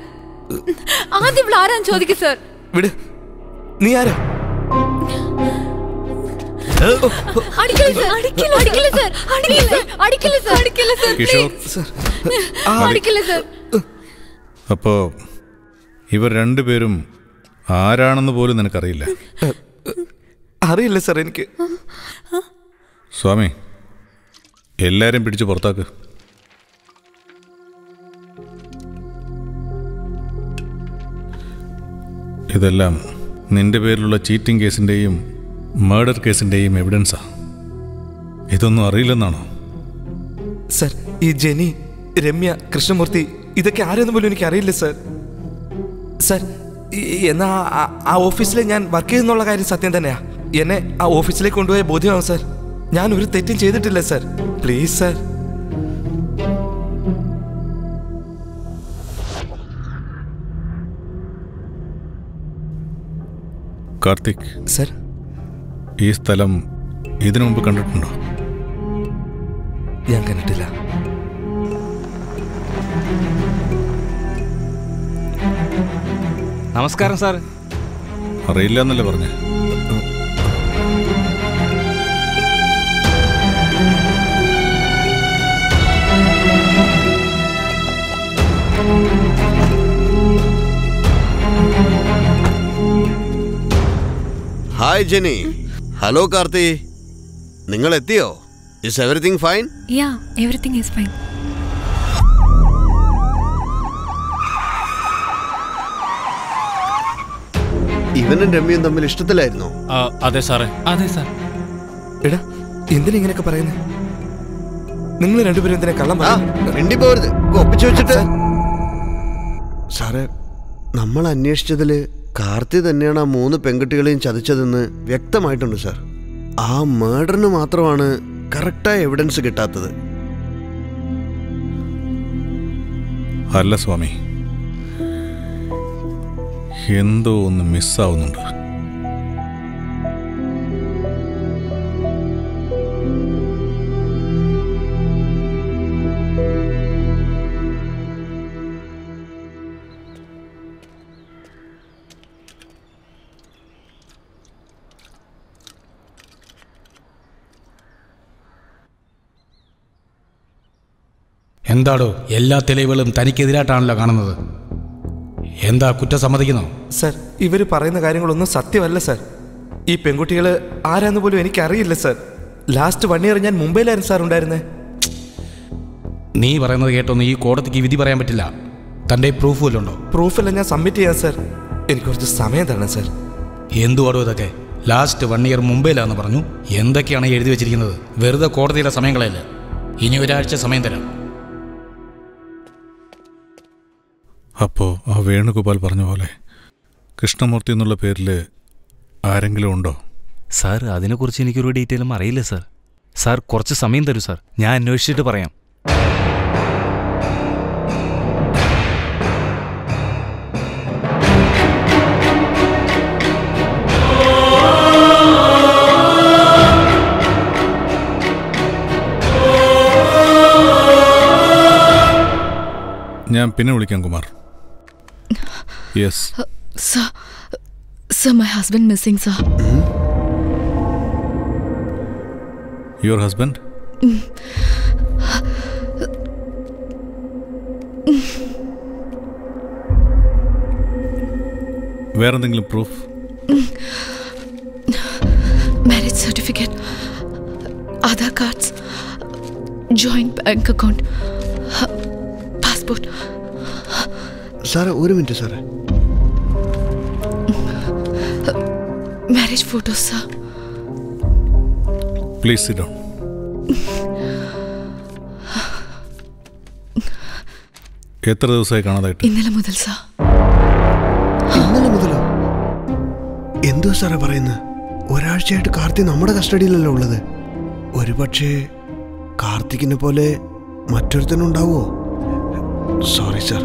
ആദ്യം ഇവിടെ ആരാന്ന് ചോദിക്കും സർ വിട്. നീ ആരാ? അടിക്കല്ലേ സർ അടിക്കല്ലേ സർ അടിക്കല്ലേ അടിക്കല്ലേ സർ അടിക്കല്ലേ സർ കിഷോർ. പ്ലീസ് അടിക്കല്ലേ സർ അപ്പോ ഇവർ രണ്ടുപേരും ആരാണെന്ന് പോലും നിനക്കറിയില്ല? അറിയില്ല സാർ എനിക്ക്. സ്വാമി എല്ലാരും പിടിച്ചു പുറത്താക്ക്. ഇതെല്ലാം നിന്റെ പേരിലുള്ള ചീറ്റിംഗ് കേസിന്റെയും മർഡർ കേസിന്റെയും എവിഡൻസാ ഇതൊന്നും അറിയില്ലെന്നാണോ? സർ ഈ ജെനി രമ്യ കൃഷ്ണമൂർത്തി ഇതൊക്കെ ആരെന്ന് പോലും എനിക്ക് അറിയില്ല സർ. സർ എന്നാ ആ- ഓഫീസിലെ ഞാൻ വർക്ക് ചെയ്യുന്നുള്ള കാര്യം സത്യം തന്നെയാ. എന്നെ ആ ഓഫീസിലേക്ക് കൊണ്ടുപോയ ബോധ്യമാവും സർ. ഞാൻ ഒരു തെറ്റും ചെയ്തിട്ടില്ല sir. Please sir. Karthik. Sir. ഈ സ്ഥലം ഇതിനു മുമ്പ് കണ്ടിട്ടുണ്ടോ? ഞാൻ കണ്ടിട്ടില്ല. നമസ്കാരം സാർ. അറിയില്ല എന്നല്ലേ പറഞ്ഞേ. ഹായ് ജെനി ഹലോ കാർത്തി നിങ്ങൾ എത്തിയോ is everything fine yeah everything is fine ഇവനും രമ്യയും തമ്മിൽ ഇഷ്ടത്തിലായിരുന്നു അതെ സാറേ. അതെ സാർ. എടാ എന്തിനാ ഇങ്ങനെയൊക്കെ പറയുന്നത് നിങ്ങൾ രണ്ടുപേരും എന്തിനാ കള്ളം മിണ്ടി പോരുത് ഒപ്പിച്ചു വെച്ചിട്ട്. സാറേ നമ്മൾ അന്വേഷിച്ചതിൽ കാർത്തി തന്നെയാണ് ആ മൂന്ന് പെൺകുട്ടികളെയും ചതിച്ചതെന്ന് വ്യക്തമായിട്ടുണ്ട് സാർ. ആ മേഡറിന് മാത്രമാണ് കറക്റ്റായ എവിഡൻസ് കിട്ടാത്തത്. അല്ല സ്വാമി. എന്തോ ഒന്ന് മിസ്സാവുന്നുണ്ട് എന്താടോ എല്ലാ തെളിവുകളും തനിക്കെതിരായിട്ടാണല്ലോ കാണുന്നത്? എന്താ കുറ്റം സമ്മതിക്കുന്നോ? സർ ഇവർ പറയുന്ന കാര്യങ്ങളൊന്നും സത്യമല്ല സർ. ഈ പെൺകുട്ടികൾ ആരാന്ന് പോലും എനിക്കറിയില്ല സർ. ലാസ്റ്റ് വൺ ഇയർ ഞാൻ മുംബൈയിലായിരുന്നു സാർ ഉണ്ടായിരുന്നേ. നീ പറയുന്നത് കേട്ടൊന്നും ഈ കോടതിക്ക് വിധി പറയാൻ പറ്റില്ല. തന്റെ പ്രൂഫ് വല്ലതും ഉണ്ടോ? പ്രൂഫെല്ലാം ഞാൻ സബ്മിറ്റ് ചെയ്യാം സർ. എനിക്ക് കുറച്ച് സമയം തരണം സർ. എന്തുവാടോ ഇതൊക്കെ? ലാസ്റ്റ് വൺ ഇയർ മുംബൈയിലാണെന്ന് പറഞ്ഞു. എന്തൊക്കെയാണ് എഴുതി വെച്ചിരിക്കുന്നത്? വെറുതെ കോടതിയുടെ സമയം കളയല്ല? ഇനി ഒരാഴ്ച സമയം തരാം. അപ്പോൾ ആ വേണുഗോപാൽ പറഞ്ഞ പോലെ കൃഷ്ണമൂർത്തി എന്നുള്ള പേരിൽ ആരെങ്കിലും ഉണ്ടോ? സാർ അതിനെക്കുറിച്ച് എനിക്കൊരു ഡീറ്റെയിലും അറിയില്ല സാർ. സാർ കുറച്ച് സമയം തരൂ സാർ. ഞാൻ അന്വേഷിച്ചിട്ട് പറയാം. ഞാൻ പിന്നെ വിളിക്കാം Kumar. Yes Sir, sir, my husband missing, sir. Your husband വേറെന്തെങ്കിലും proof Marriage certificate, Aadhaar cards, joint bank account, passport. സാറേ ഒരു മിനിറ്റ് സാറേ Marriage photos, sir. Please sit down എത്ര ദിവസമായി കാണാതായിട്ട്? ഇന്നലെ മുതൽ സാർ ഇന്നലെ മുതലോ? എന്തോ സാറേ പറയുന്നത് ഒരാഴ്ചയായിട്ട് കാർത്തി നമ്മുടെ കസ്റ്റഡിയിലല്ലേ ഉള്ളത്. ഒരു പക്ഷേ കാർത്തിക്കിനെ പോലെ മറ്റൊരുത്തനുണ്ടാവോ sorry sir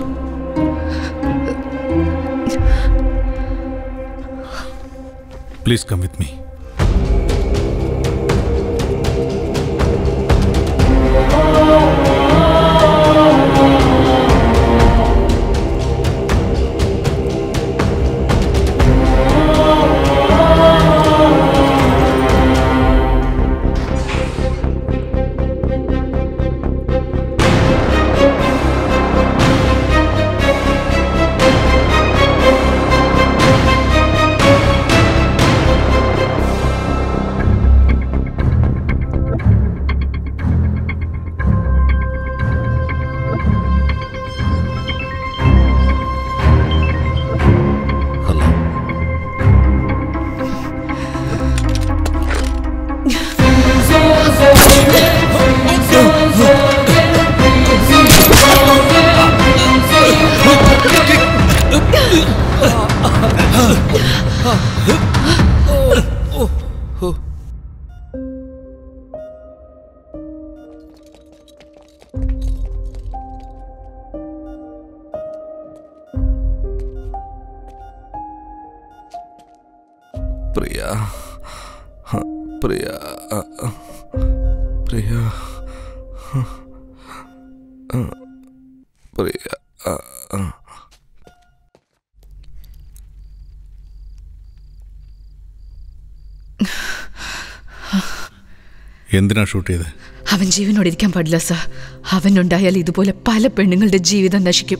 please come with me എന്തിനാ ഷൂട്ട് ചെയ്തത് അവൻ ജീവനോടിരിക്കാൻ പാടില്ല സാർ. അവനുണ്ടായാൽ ഇതുപോലെ പല പെണ്ണുങ്ങളുടെ ജീവിതം നശിക്കും.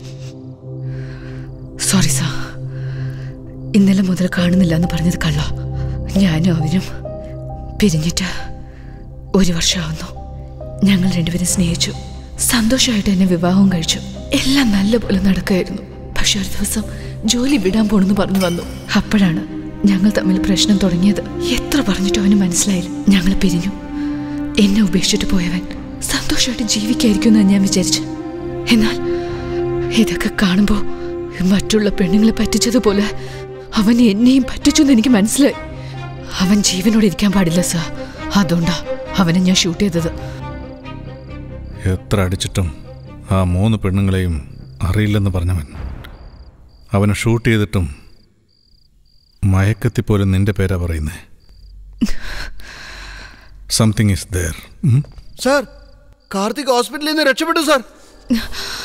Sorry sir. ഇന്നലെ മുതൽ കാണുന്നില്ല എന്ന് പറഞ്ഞത് കള്ളോ. ഞാനും അവനും പിരിഞ്ഞിട്ട് ഒരു വർഷമാവുന്നു. ഞങ്ങൾ രണ്ടുപേരും സ്നേഹിച്ചു. സന്തോഷമായിട്ട് എന്നെ വിവാഹവും കഴിച്ചു. എല്ലാം നല്ലപോലെ പോലെ നടക്കായിരുന്നു പക്ഷെ ഒരു ദിവസം ജോലി വിടാൻ പോണെന്ന് പറഞ്ഞു വന്നു. അപ്പോഴാണ് ഞങ്ങൾ തമ്മിൽ പ്രശ്നം തുടങ്ങിയത്. എത്ര പറഞ്ഞിട്ടും അവന് മനസ്സിലായില്ല. ഞങ്ങൾ പിരിഞ്ഞു. എന്നെ ഉപേക്ഷിച്ചിട്ട് പോയവൻ സന്തോഷമായിട്ട് ജീവിക്കായിരിക്കും എന്നാണ് ഞാൻ വിചാരിച്ചു. എന്നാൽ ഇതൊക്കെ കാണുമ്പോൾ മറ്റുള്ള പെണ്ണുങ്ങളെ പറ്റിച്ചതുപോലെ അവൻ എന്നെയും പറ്റിച്ചു എന്ന് എനിക്ക് മനസ്സിലായി. അവൻ ജീവനോടെ ഇരിക്കാൻ പാടില്ല സാർ. അതുകൊണ്ടാ അവനെ ഞാൻ ഷൂട്ട് ചെയ്തത്. എത്ര അടിച്ചിട്ടും ആ മൂന്ന് പെണ്ണുങ്ങളെയും അറിയില്ലെന്ന് പറഞ്ഞവൻ. അവനെ ഷൂട്ട് ചെയ്തിട്ടും മയക്കത്തിൽ പോലും നിന്റെ പേരാ പറയുന്നേ. Something is there sir Karthik ഹോസ്പിറ്റലിൽ നിന്ന് രക്ഷപ്പെട്ടു സാർ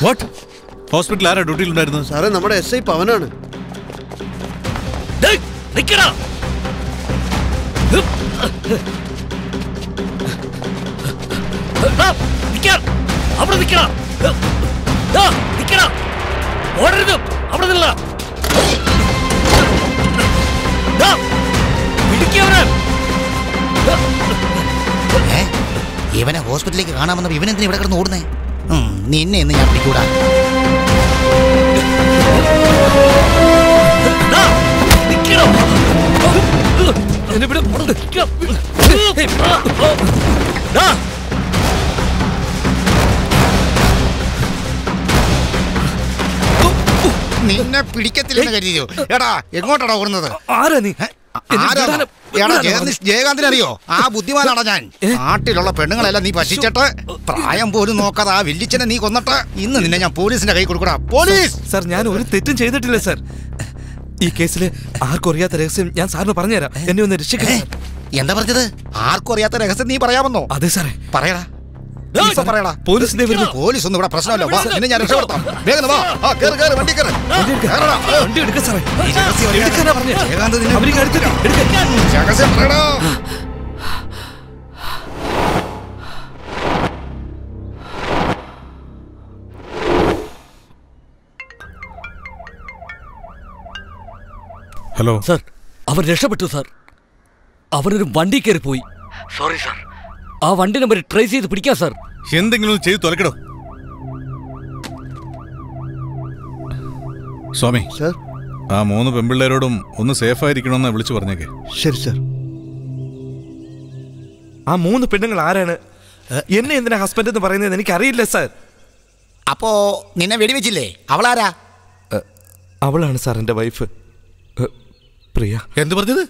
വാട്ട് ഹോസ്പിറ്റലിൽ ആരാ ഡ്യൂട്ടിയിലുണ്ടായിരുന്നത്? സാറേ നമ്മുടെ എസ് ഐ പവനാണ്. അവിടെ നിൽക്കണം ദാ, ഓടരുത്. അവിടെ നില്ല പിടിക്കവനെ ഏ? ഇവനെ ഹോസ്പിറ്റലിലേക്ക് കാണാമെന്ന് ഇവനെന്തിനാ ഇവിടെ കിടന്ന് ഓടുന്നേ? നിന്നെ എന്ന് ഞാൻ പിടിക്കൂടാ നിന്നെ പിടിക്കത്തില്ലെന്ന് കരുതിയോ? എടാ എങ്ങോട്ടാടാ ഓടുന്നത്? ആരാ നീ? ജയകാന്തിനെ അറിയോ ആ ബുദ്ധിമാനാടാ ഞാൻ. നാട്ടിലുള്ള പെണ്ണുങ്ങളെല്ലാം നീ പശിച്ചിട്ട് പ്രായം പോലും നോക്കാതെ ആ വില്ലിച്ചനെ നീ കൊന്നിട്ട് ഇന്ന് നിന്നെ ഞാൻ പോലീസിന്റെ കൈ കൊടുക്കടാ. പോലീസ്! സാർ ഞാൻ ഒരു തെറ്റും ചെയ്തിട്ടില്ല സാർ. ഈ കേസിൽ ആർക്കും അറിയാത്ത രഹസ്യം ഞാൻ സാറിന് പറഞ്ഞുതരാം. എന്നെ ഒന്ന് രക്ഷിക്കേ എന്താ പറഞ്ഞത്? ആർക്കും അറിയാത്ത രഹസ്യം നീ പറയാമെന്നോ? അതെ സാറേ. പറയടാ. പോലീസിന്റെ വരുന്നു. പോലീസ് ഒന്നും ഇവിടെ പ്രശ്നമല്ല. വാ നിന്നെ ഞാൻ രക്ഷപ്പെടുത്താം. വേഗം വാ. ആ കേറ് കേറ് വണ്ടി കേറ്. കേറടാ. വണ്ടി എടുക്ക സാറേ. എടുക്കാനാ പറഞ്ഞേ. ജയകാന്ത് നിന്നെ അവർക്ക്. രഹസ്യം പറയടാ. ഹലോ. സാർ അവർ രക്ഷപ്പെട്ടു സാർ. അവരൊരു വണ്ടി കയറി പോയി സോറി സാർ. ആ വണ്ടി നമ്പർ ട്രേസ് ചെയ്ത് പിടിക്കാം സാർ. എന്തെങ്കിലും ചെയ്തു തുലക്കടോ. സ്വാമി സാർ. ആ മൂന്ന് പെമ്പിള്ളേരോടും ഒന്ന് സേഫ് ആയിരിക്കണമെന്ന് വിളിച്ചു പറഞ്ഞേക്കെ. ശരി സർ. ആ മൂന്ന് പെണ്ണുങ്ങൾ ആരാണ്? എന്നെ എന്തിനാ ഹസ്ബൻഡ് എന്ന് പറയുന്നത് എനിക്ക് അറിയില്ല സർ. അപ്പോ നിന്നെ വെടിവെച്ചില്ലേ? അവളാരാ? അവളാണ് സാർ എന്റെ വൈഫ് പ്രിയ. എന്ത് പറഞ്ഞത്?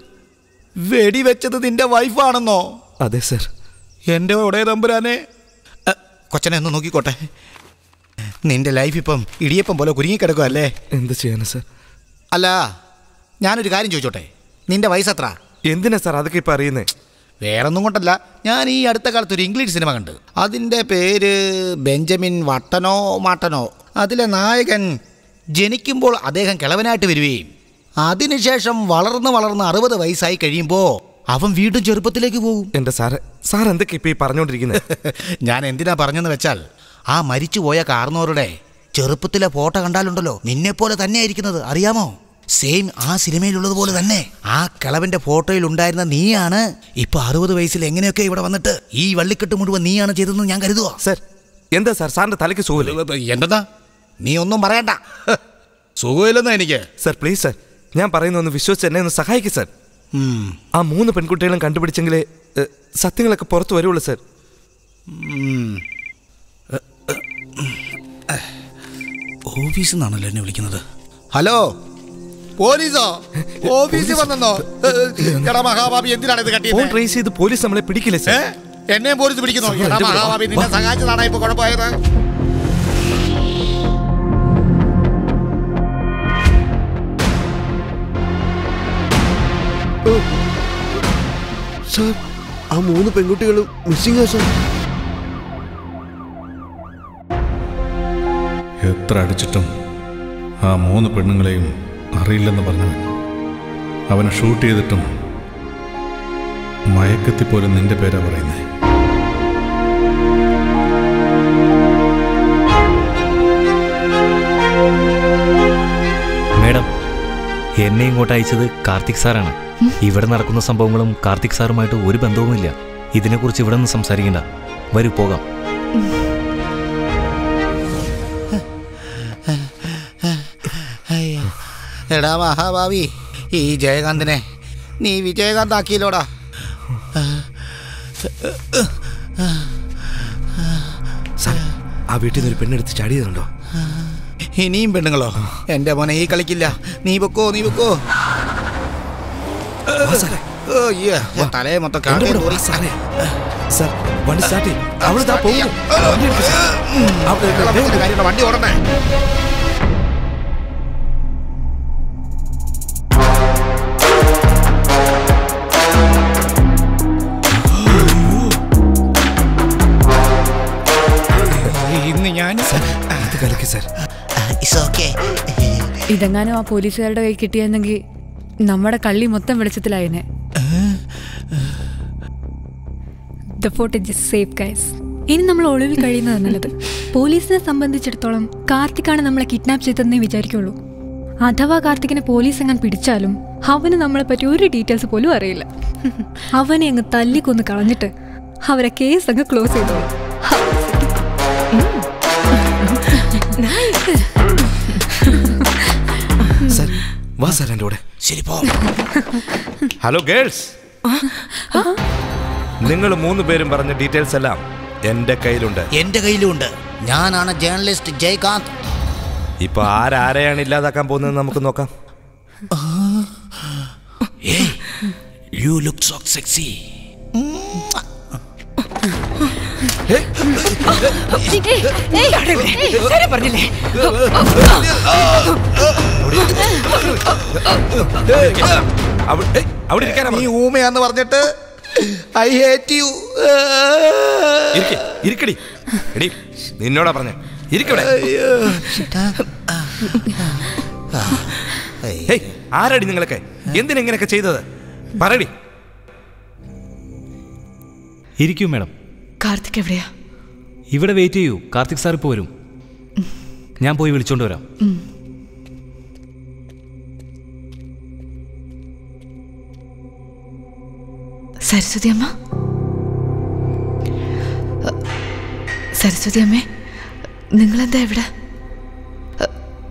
വെടിവെച്ചത് നിന്റെ വൈഫാണെന്നോ അതെ സർ. എന്റെ ഉടയ തമ്പുരാനെ കൊച്ചനെ ഒന്ന് നോക്കിക്കോട്ടെ. നിന്റെ ലൈഫ് ഇപ്പം ഇടിയപ്പം പോലെ കുരുങ്ങിക്കിടക്കുക അല്ലേ എന്ത് ചെയ്യാനാ സർ? അല്ല ഞാനൊരു കാര്യം ചോദിച്ചോട്ടെ. നിന്റെ വയസ്സത്ര എന്തിനാ സാർ അതൊക്കെ ഇപ്പം അറിയുന്നേ? വേറൊന്നും കൊണ്ടല്ല. ഞാൻ ഈ അടുത്ത കാലത്ത് ഒരു ഇംഗ്ലീഷ് സിനിമ കണ്ട്. അതിന്റെ പേര് ബെഞ്ചമിൻ വട്ടനോ മാട്ടനോ. അതിലെ നായകൻ ജനിക്കുമ്പോൾ അദ്ദേഹം കിളവനായിട്ട് വരികയും അതിനുശേഷം വളർന്ന് വളർന്ന് അറുപത് വയസ്സായി കഴിയുമ്പോൾ അവൻ വീണ്ടും ചെറുപ്പത്തിലേക്ക് പോകും. എന്റെ സാറ് സാർ എന്തൊക്കെ ഇപ്പൊ ഈ പറഞ്ഞോണ്ടിരിക്കുന്നത് ഞാൻ എന്തിനാ പറഞ്ഞെന്ന് വെച്ചാൽ ആ മരിച്ചുപോയ കാർന്നോരുടെ ചെറുപ്പത്തിലെ ഫോട്ടോ കണ്ടാലുണ്ടല്ലോ നിന്നെപ്പോലെ തന്നെ ആയിരിക്കുന്നത് അറിയാമോ? സെയിം ആ സിനിമയിലുള്ളത് പോലെ തന്നെ. ആ കിളവന്റെ ഫോട്ടോയിൽ ഉണ്ടായിരുന്ന നീയാണ് ഇപ്പൊ അറുപത് വയസ്സിൽ എങ്ങനെയൊക്കെ ഇവിടെ വന്നിട്ട് ഈ വള്ളിക്കെട്ട് മുഴുവൻ നീയാണ് ചെയ്തതെന്ന് ഞാൻ കരുതുക സർ എന്താ സാർ? സാറിന്റെ തലയ്ക്ക് സുഖമില്ല? എന്താ നീ ഒന്നും പറയണ്ട. സുഖമില്ലെന്നാ എനിക്ക്. സർ പ്ലീസ് സർ ഞാൻ പറയുന്ന ഒന്ന് വിശ്വസിച്ച് എന്നെ ഒന്ന് സഹായിക്കും സർ. ആ മൂന്ന് പെൺകുട്ടികളും കണ്ടുപിടിച്ചെങ്കിലേ സത്യങ്ങളൊക്കെ പുറത്തു വരുള്ളൂ സർ. ഓഫീസിൽ നിന്നാണല്ലോ എന്നെ വിളിക്കുന്നത്. ഹലോ? പോലീസോ? ഓഫീസിൽ വന്നോ എടാ മഹാബാബി എന്തിനാണ് ഇത് കട്ടിയത് ട്രേസ് ചെയ്ത് പോലീസ് നമ്മളെ പിടിക്കില്ല സർ? എന്നെയും പോലീസ് പിടിക്കുന്നു. എടാ മഹാബാബി നിന്നെ സഹായിച്ചതാണ് ഇപ്പൊ കുഴപ്പമായത്? സാർ ആ മൂന്ന് പെൺകുട്ടികളും മിസ്സിംഗ് സാർ. എത്ര അടിച്ചിട്ടും ആ മൂന്ന് പെണ്ണുങ്ങളെയും അറിയില്ലെന്ന് പറഞ്ഞവൻ. അവനെ ഷൂട്ട് ചെയ്തിട്ടും മയക്കത്തി പോലും നിന്റെ പേരാ പറയുന്നേ. മേഡം എന്നെ ഇങ്ങോട്ട് അയച്ചത് കാർത്തിക് സാറാണ്. ഇവിടെ നടക്കുന്ന സംഭവങ്ങളും കാർത്തിക് സാറുമായിട്ട് ഒരു ബന്ധവുമില്ല. ഇതിനെക്കുറിച്ച് ഇവിടെ നിന്ന് സംസാരിക്കണ്ട. വരൂ പോകാം. എടാ മഹാഭാവി ഈ ജയകാന്തിനെ നീ വിജയകാന്ത് ആക്കിയില്ലോടാ ആ വീട്ടിൽ നിന്ന് ഒരു പെണ്ണെടുത്ത് ചാടിയതുണ്ടോ ഇനിയും പെണ്ണുങ്ങളോ? എന്റെ മോനെ ഈ കളിക്കില്ല. നീ വെക്കോ നീ വെക്കോ മൊത്തം. സാറേ. സാർ വണ്ടി സ്റ്റാർട്ട് ഓടണേ ഇന്ന് ഞാൻ ഇത് കലക്കി സാർ. It's okay. ഇതെങ്ങാനും ആ പോലീസുകാരുടെ കൈ കിട്ടിയെന്നെങ്കിൽ നമ്മുടെ കള്ളി മൊത്തം വെളിച്ചത്തിലായനെ. ദ ഫോർട്ട് സേഫ് ഗൈസ് ഇനി നമ്മൾ ഒളിവിൽ കഴിയുന്നത് നല്ലത്. പോലീസിനെ സംബന്ധിച്ചിടത്തോളം കാർത്തിക്കാണ് നമ്മളെ കിഡ്നാപ്പ് ചെയ്തതെന്നേ വിചാരിക്കുള്ളൂ. അഥവാ കാർത്തിക്കിനെ പോലീസ് എങ്ങനെ പിടിച്ചാലും അവന് നമ്മളെ പറ്റി ഒരു ഡീറ്റെയിൽസ് പോലും അറിയില്ല. അവനെ അങ്ങ് തല്ലിക്കൊന്ന് കളഞ്ഞിട്ട് അവരെ കേസ് അങ്ങ് ക്ലോസ് ചെയ്തോളൂ. വാ സാർ എന്റെ കൂടെ. ശരി പോ. ഹലോ ഗേൾസ് നിങ്ങൾ മൂന്ന് പേരും പറഞ്ഞ ഡീറ്റെയിൽസ് എല്ലാം എന്റെ കയ്യിലുണ്ട്. എന്റെ കയ്യിലുണ്ട്. ഞാനാണ് ജേർണലിസ്റ്റ് ജയകാന്ത്. ഇപ്പൊ ആരാരെയാണ് ഇല്ലാതാക്കാൻ പോകുന്നത് നമുക്ക് നോക്കാം. യു ലുക്ക് സോ സെക്സി പറഞ്ഞില്ലേ അവിടെ ഇരിക്കാനാ നീ ഊമയാന്ന് പറഞ്ഞിട്ട് ഐ ഹേറ്റ് യു ഇരിക്ക്, ഇരിക്കടി. എടി നിന്നോടാ പറഞ്ഞ. ഇരിക്കവിടെ ആരടി നിങ്ങളൊക്കെ? എന്തിനാ ഇങ്ങനെയൊക്കെ ചെയ്തത്? പറയടി. ഇരിക്കൂ മേഡം. കാർത്തിക് എവിടെയാ? ഇവിടെ വെയിറ്റ് ചെയ്യൂ. കാർത്തിക് സാർ ഇപ്പോൾ വരും. ഞാൻ പോയി വിളിച്ചോണ്ട് വരാം. സരസ്വതി അമ്മ? നിങ്ങൾ സരസ്വതി അമ്മേ നിങ്ങളെന്താ ഇവിടെ?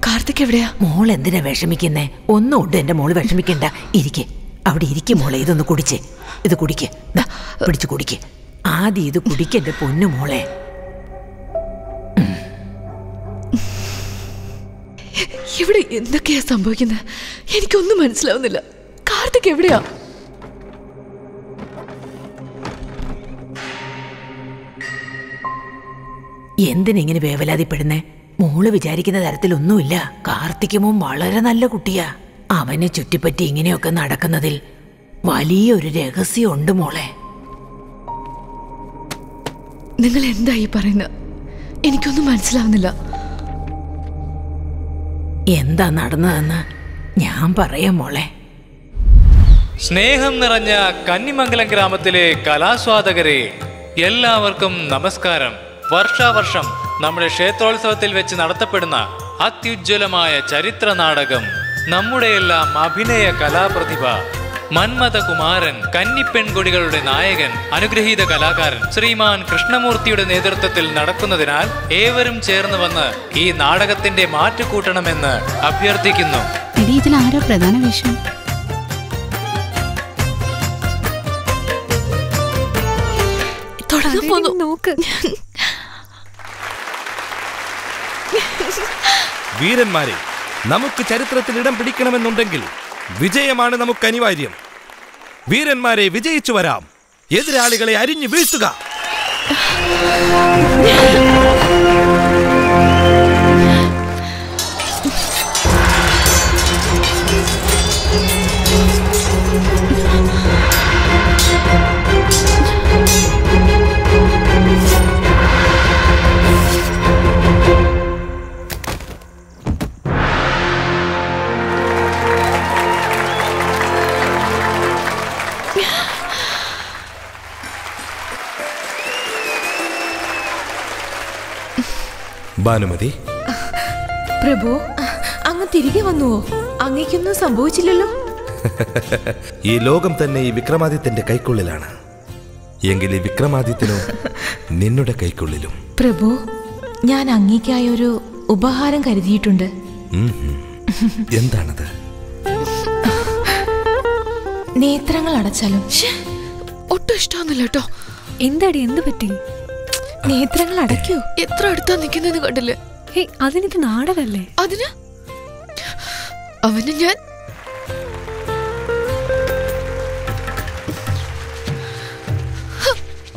കാർത്തിക് എവിടെയാ? മോൾ എന്തിനാ വിഷമിക്കുന്നേ? ഒന്നും ഉണ്ട് എന്റെ മോൾ വിഷമിക്കണ്ട. ഇരിക്കെ. അവിടെ ഇരിക്കും മോളെ ഇതൊന്ന് കുടിച്ച്. ഇത് കുടിക്ക്. ദാ, പിടിച്ച് കുടിക്ക്. ആദ്യം ഇത് കുടിക്ക് എന്റെ പൊന്നു മോളെ. ഇവിടെ എന്തൊക്കെയാ സംഭവിക്കുന്നത് എനിക്കൊന്നും മനസ്സിലാവുന്നില്ല. കാർത്തിക് എവിടെയാ? എന്തിനിങ്ങനെ വേവലാതിപ്പെടുന്നേ? മോൾ വിചാരിക്കുന്ന തരത്തിലൊന്നുമില്ല. കാർത്തിക്കുമോ വളരെ നല്ല കുട്ടിയാ. അവനെ ചുറ്റിപ്പറ്റി ഇങ്ങനെയൊക്കെ നടക്കുന്നതിൽ വലിയൊരു രഹസ്യമുണ്ട് മോളെ. നിങ്ങൾ എന്തായി പറയുന്നത് എനിക്കൊന്നും മനസ്സിലാവുന്നില്ല. എന്താ നടന്നതെന്ന് ഞാൻ പറയാം മോളെ. സ്നേഹം നിറഞ്ഞ കന്നിമംഗലം ഗ്രാമത്തിലെ കലാസ്വാദകരെ എല്ലാവർക്കും നമസ്കാരം. വർഷാവർഷം നമ്മുടെ ക്ഷേത്രോത്സവത്തിൽ വെച്ച് നടത്തപ്പെടുന്ന അത്യുജ്വലമായ ചരിത്ര നാടകം നമ്മുടെയെല്ലാം അഭിനയ കലാപ്രതിഭ. മന്മഥകുമാരൻ കന്നിപ്പെൺകൊടികളുടെ നായകൻ അനുഗ്രഹീത കലാകാരൻ ശ്രീമാൻ കൃഷ്ണമൂർത്തിയുടെ നേതൃത്വത്തിൽ നടക്കുന്നതിനാൽ ഏവരും ചേർന്ന് വന്ന് ഈ നാടകത്തിന്റെ മാറ്റുകൂട്ടണമെന്ന് അഭ്യർത്ഥിക്കുന്നു. എടി ഇതിൽ ആരോ പ്രധാന വേഷം? പോന്നു. നോക്ക്. വീരന്മാരെ നമുക്ക് ചരിത്രത്തിൽ ഇടം പിടിക്കണമെന്നുണ്ടെങ്കിൽ വിജയമാണ് നമുക്ക് അനിവാര്യം. വീരന്മാരെ വിജയിച്ചു വരാം. എതിരാളികളെ അരിഞ്ഞു വീഴ്ത്തുക. ഭാനുമതി. പ്രഭു അങ്ങ് തിരികെ വന്നുവോ? അങ്ങേക്കൊന്നും സംഭവിച്ചില്ലല്ലോ. ഈ ലോകം തന്നെ ഈ വിക്രമാദിത്യന്റെ കൈക്കുള്ളിലാണ്. എങ്കിൽ ഈ വിക്രമാദിത്യനോ നിന്നുടെ കൈക്കുള്ളിലും. പ്രഭു ഞാൻ അങ്ങേക്കായി ഒരു ഉപഹാരം കരുതിയിട്ടുണ്ട്. എന്താണത്? നേത്രങ്ങൾ അടച്ചാലും. ഒട്ടും ഇഷ്ടമൊന്നുമില്ല കേട്ടോ. എന്താടി എന്ത് പറ്റി? നേത്രങ്ങൾ അടയ്ക്കൂ. എത്ര അടുത്താ നിൽക്കുന്നതെന്ന് കണ്ടില്ലേ? ഹേയ് അതിനിത് നാടകല്ലേ? അതിന്? അവന് ഞാൻ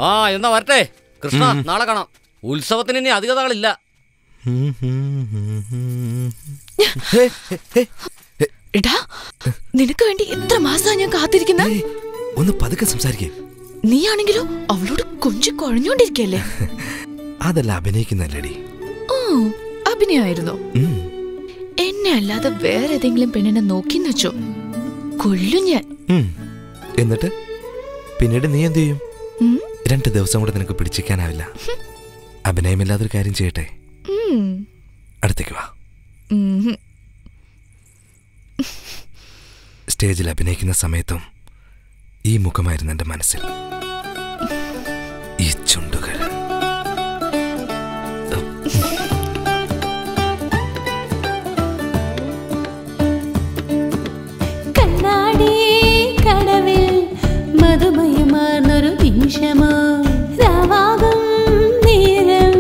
ആ എന്നാ വരട്ടെ. കൃഷ്ണ നാളെ കാണാം. ഉത്സവത്തിന് ഇനി അധിക നാളില്ല എടാ നിനക്ക് വേണ്ടി എത്ര മാസാ ഞാൻ കാത്തിരിക്കുന്ന? ഒന്ന് പതുക്കെ സംസാരിക്കേ. നീ ആണെങ്കിലോ അവളോട് കൊഞ്ചു കുഴഞ്ഞോണ്ടിരിക്കല്ലേ? അതല്ല അഭിനയിക്കുന്നല്ലേടി ഓ അഭിനയായിരുന്നോ. എന്നെ അല്ലാതെ വേറെ ഏതെങ്കിലും പെണ്ണിനെ നോക്കി വെച്ചോ? കൊല്ലും ഞാൻ. എന്നിട്ട്? പിന്നീട് നീ എന്ത് ചെയ്യും? രണ്ടു ദിവസം കൂടെ നിനക്ക് പിടിച്ചിരിക്കാനാവില്ല. അഭിനയമില്ലാതൊരു കാര്യം ചെയ്യട്ടെ. അടുത്തേക്ക് വാ. സ്റ്റേജിൽ അഭിനയിക്കുന്ന സമയത്തും ഈ മുഖമായിരുന്നു എന്റെ മനസ്സിൽ. ഈ ചുണ്ടുകൾ. കണ്ണാടി കടവിൽ മധുമയമാർന്നൊരു നിമിഷമോ. രാവാകും നേരം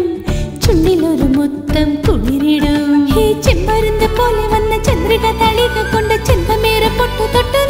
ചുണ്ടിലൊരു മുത്തം കുളിരിടും. ഈ ചെമ്പരുന്ത് പോലെ വന്ന ചന്ദ്രിക തളിക കൊണ്ട് ചെന്തമേറെ പൊട്ടു തൊട്ടു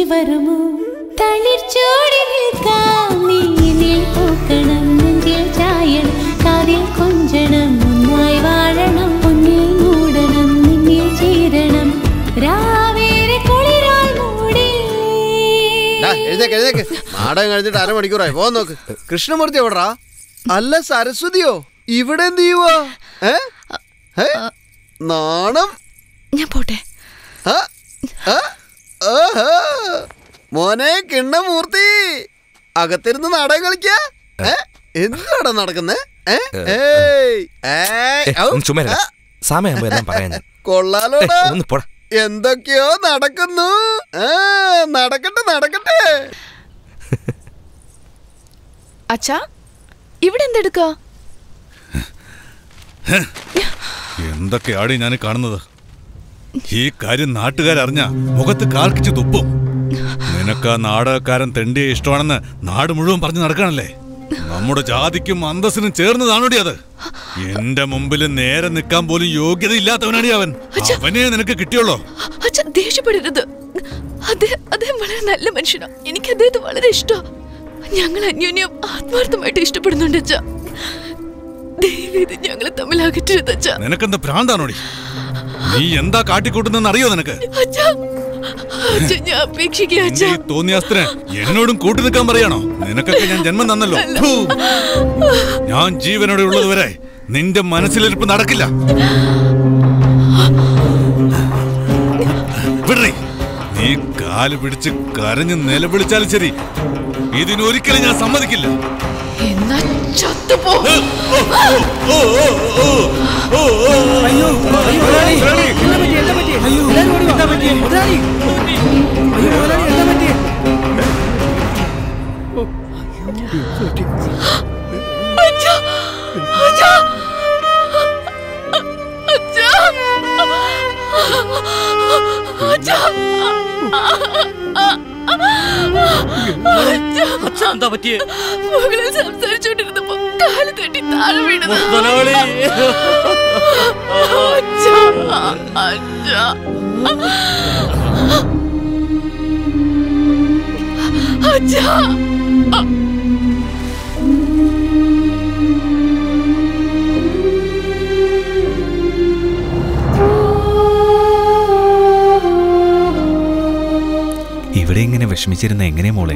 കൊഞ്ചി വരുമോ? തളിർച്ചോടി നിൽക്കാം നീ പൂക്കണം നെഞ്ചിൽ ചായണം കാതിൽ കൊഞ്ചണം ഒന്നായി വാഴണം പൊന്നിൽ മൂടണം നിന്നിൽ ചേരണം. രാവേറെ കുളിരാൽ മൂടി. ഡാ, എഴുന്നേക്ക് എഴുന്നേക്ക്. നാടകം കഴിഞ്ഞിട്ട് അരമണിക്കൂറായി. പോ നോക്ക്. കൃഷ്ണമൂർത്തി എവിടാ അല്ല സരസ്വതിയോ? ഇവിടെ എന്ത് ചെയ്യുവാ? നാണം? ഞാൻ പോട്ടെ. ആ? ആ? ആഹാ. മോനെ കിണ്ണമൂർത്തി. അകത്തിരുന്ന് നാടകം കളിക്ക? എന്താണ് നടക്കുന്നേ? കൊള്ളാലോ എന്തൊക്കെയോ നടക്കുന്നു. നടക്കട്ടെ നടക്കട്ടെ. അച്ഛാ ഇവിടെ എന്തെടുക്ക? എന്തൊക്കെയാടി ഞാൻ കാണുന്നത്? ഈ കാര്യം നാട്ടുകാരറിഞ്ഞ മുഖത്ത് കാൽക്കിച്ച് തുപ്പും. നിനക്ക് ആ നാടകക്കാരൻ തെണ്ടിയെ ഇഷ്ടമാണെന്ന് നാട് മുഴുവൻ പറഞ്ഞു നടക്കാണല്ലേ? നമ്മുടെ ജാതിക്കും അന്തസ്സിനും ചേർന്നതാണോടി അത്? എന്റെ മുമ്പിൽ നേരെ നിൽക്കാൻ പോലും യോഗ്യതയില്ലാത്തവനാണി അവൻ. അവനെ നിനക്ക് കിട്ടിയുള്ളോ? ദേഷ്യപ്പെടരുത്. അദ്ദേഹം വളരെ നല്ല മനുഷ്യനാ. എനിക്ക് അദ്ദേഹത്തെ വളരെ ഇഷ്ടം. ഞങ്ങൾ അന്യോന്യം ആത്മാർത്ഥമായിട്ട് ഇഷ്ടപ്പെടുന്നുണ്ട് അച്ഛ. ദൈവം ഞങ്ങളെ തമ്മിൽ അകറ്റരുത് അച്ഛ. നിനക്കെന്താ ഭ്രാന്താണോടി? നീ എന്താ കാട്ടിക്കൂട്ടുന്നെന്ന് അറിയോ നിനക്ക്? എന്നോടും കൂട്ടി നിൽക്കാൻ പറയണോ? നിനക്കൊക്കെ ഞാൻ ജന്മം തന്നല്ലോ. ഞാൻ ജീവനോടെ ഉള്ളതുവരെ നിന്റെ മനസ്സിലിരിപ്പ് നടക്കില്ല. നീ കാൽ പിടിച്ച് കരഞ്ഞ് നിലവിളിച്ചാലും ശരി. ഇതിനൊരിക്കലും ഞാൻ സമ്മതിക്കില്ല. എന്നാ ചത്തുപോ അയ്യോ മുതലാളി എന്താ പറ്റി എന്താ പറ്റി അയ്യോ എന്താ പറ്റി മുതലാളി അയ്യോ മുതലാളി എന്താ പറ്റി അച്ഛാ അച്ഛാ അച്ഛാ അച്ഛാ അച്ഛൻ എന്താ പറ്റിയേ മകളെ സംസാരിച്ചോണ്ടിരുന്നപ്പോ കാല് തട്ടി താഴെ വീണത് മുതലാളി. അച്ഛാ ഇവിടെ ഇങ്ങനെ വിഷമിച്ചിരുന്ന എങ്ങനെ മോളെ?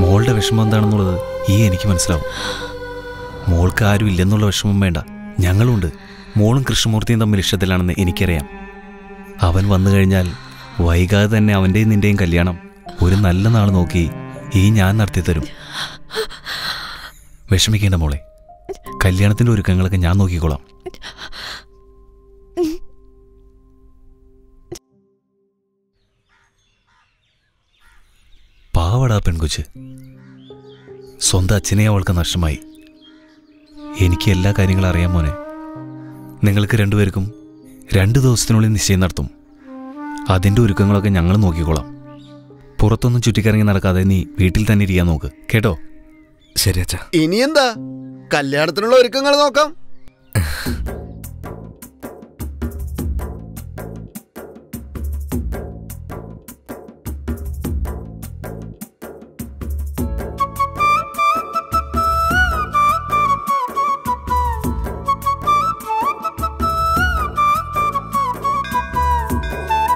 മോളുടെ വിഷമം എന്താണെന്നുള്ളത് ഈ എനിക്ക് മനസ്സിലാവും. മോൾക്ക് ആരും ഇല്ലെന്നുള്ള വിഷമം വേണ്ട. ഞങ്ങളുണ്ട്. മോളും കൃഷ്ണമൂർത്തിയും തമ്മിൽ ഇഷ്ടത്തിലാണെന്ന് എനിക്കറിയാം. അവൻ വന്നു കഴിഞ്ഞാൽ വൈകാതെ തന്നെ അവന്റെയും നിന്റെയും കല്യാണം ഒരു നല്ല നാൾ നോക്കി ഈ ഞാൻ നടത്തി തരും. വിഷമിക്കേണ്ട മോളെ. കല്യാണത്തിന്റെ ഒരുക്കങ്ങളൊക്കെ ഞാൻ നോക്കിക്കോളാം. പാവടാ പെൺകൊച്ച്. സ്വന്തം അച്ഛനെ അവൾക്ക് നഷ്ടമായി. എനിക്ക് എല്ലാ കാര്യങ്ങളും അറിയാം മോനെ. നിങ്ങൾക്ക് രണ്ടുപേർക്കും രണ്ട് ദിവസത്തിനുള്ളിൽ നിശ്ചയം നടത്തും. അതിന്റെ ഒരുക്കങ്ങളൊക്കെ ഞങ്ങൾ നോക്കിക്കോളാം. പുറത്തൊന്നും ചുറ്റിക്കറങ്ങി നടക്കാതെ നീ വീട്ടിൽ തന്നെ ഇരിക്കാൻ നോക്ക്. കേട്ടോ? ശരി അച്ഛാ. ഇനി എന്താ കല്യാണത്തിനുള്ള ഒരുക്കങ്ങൾ നോക്കാം.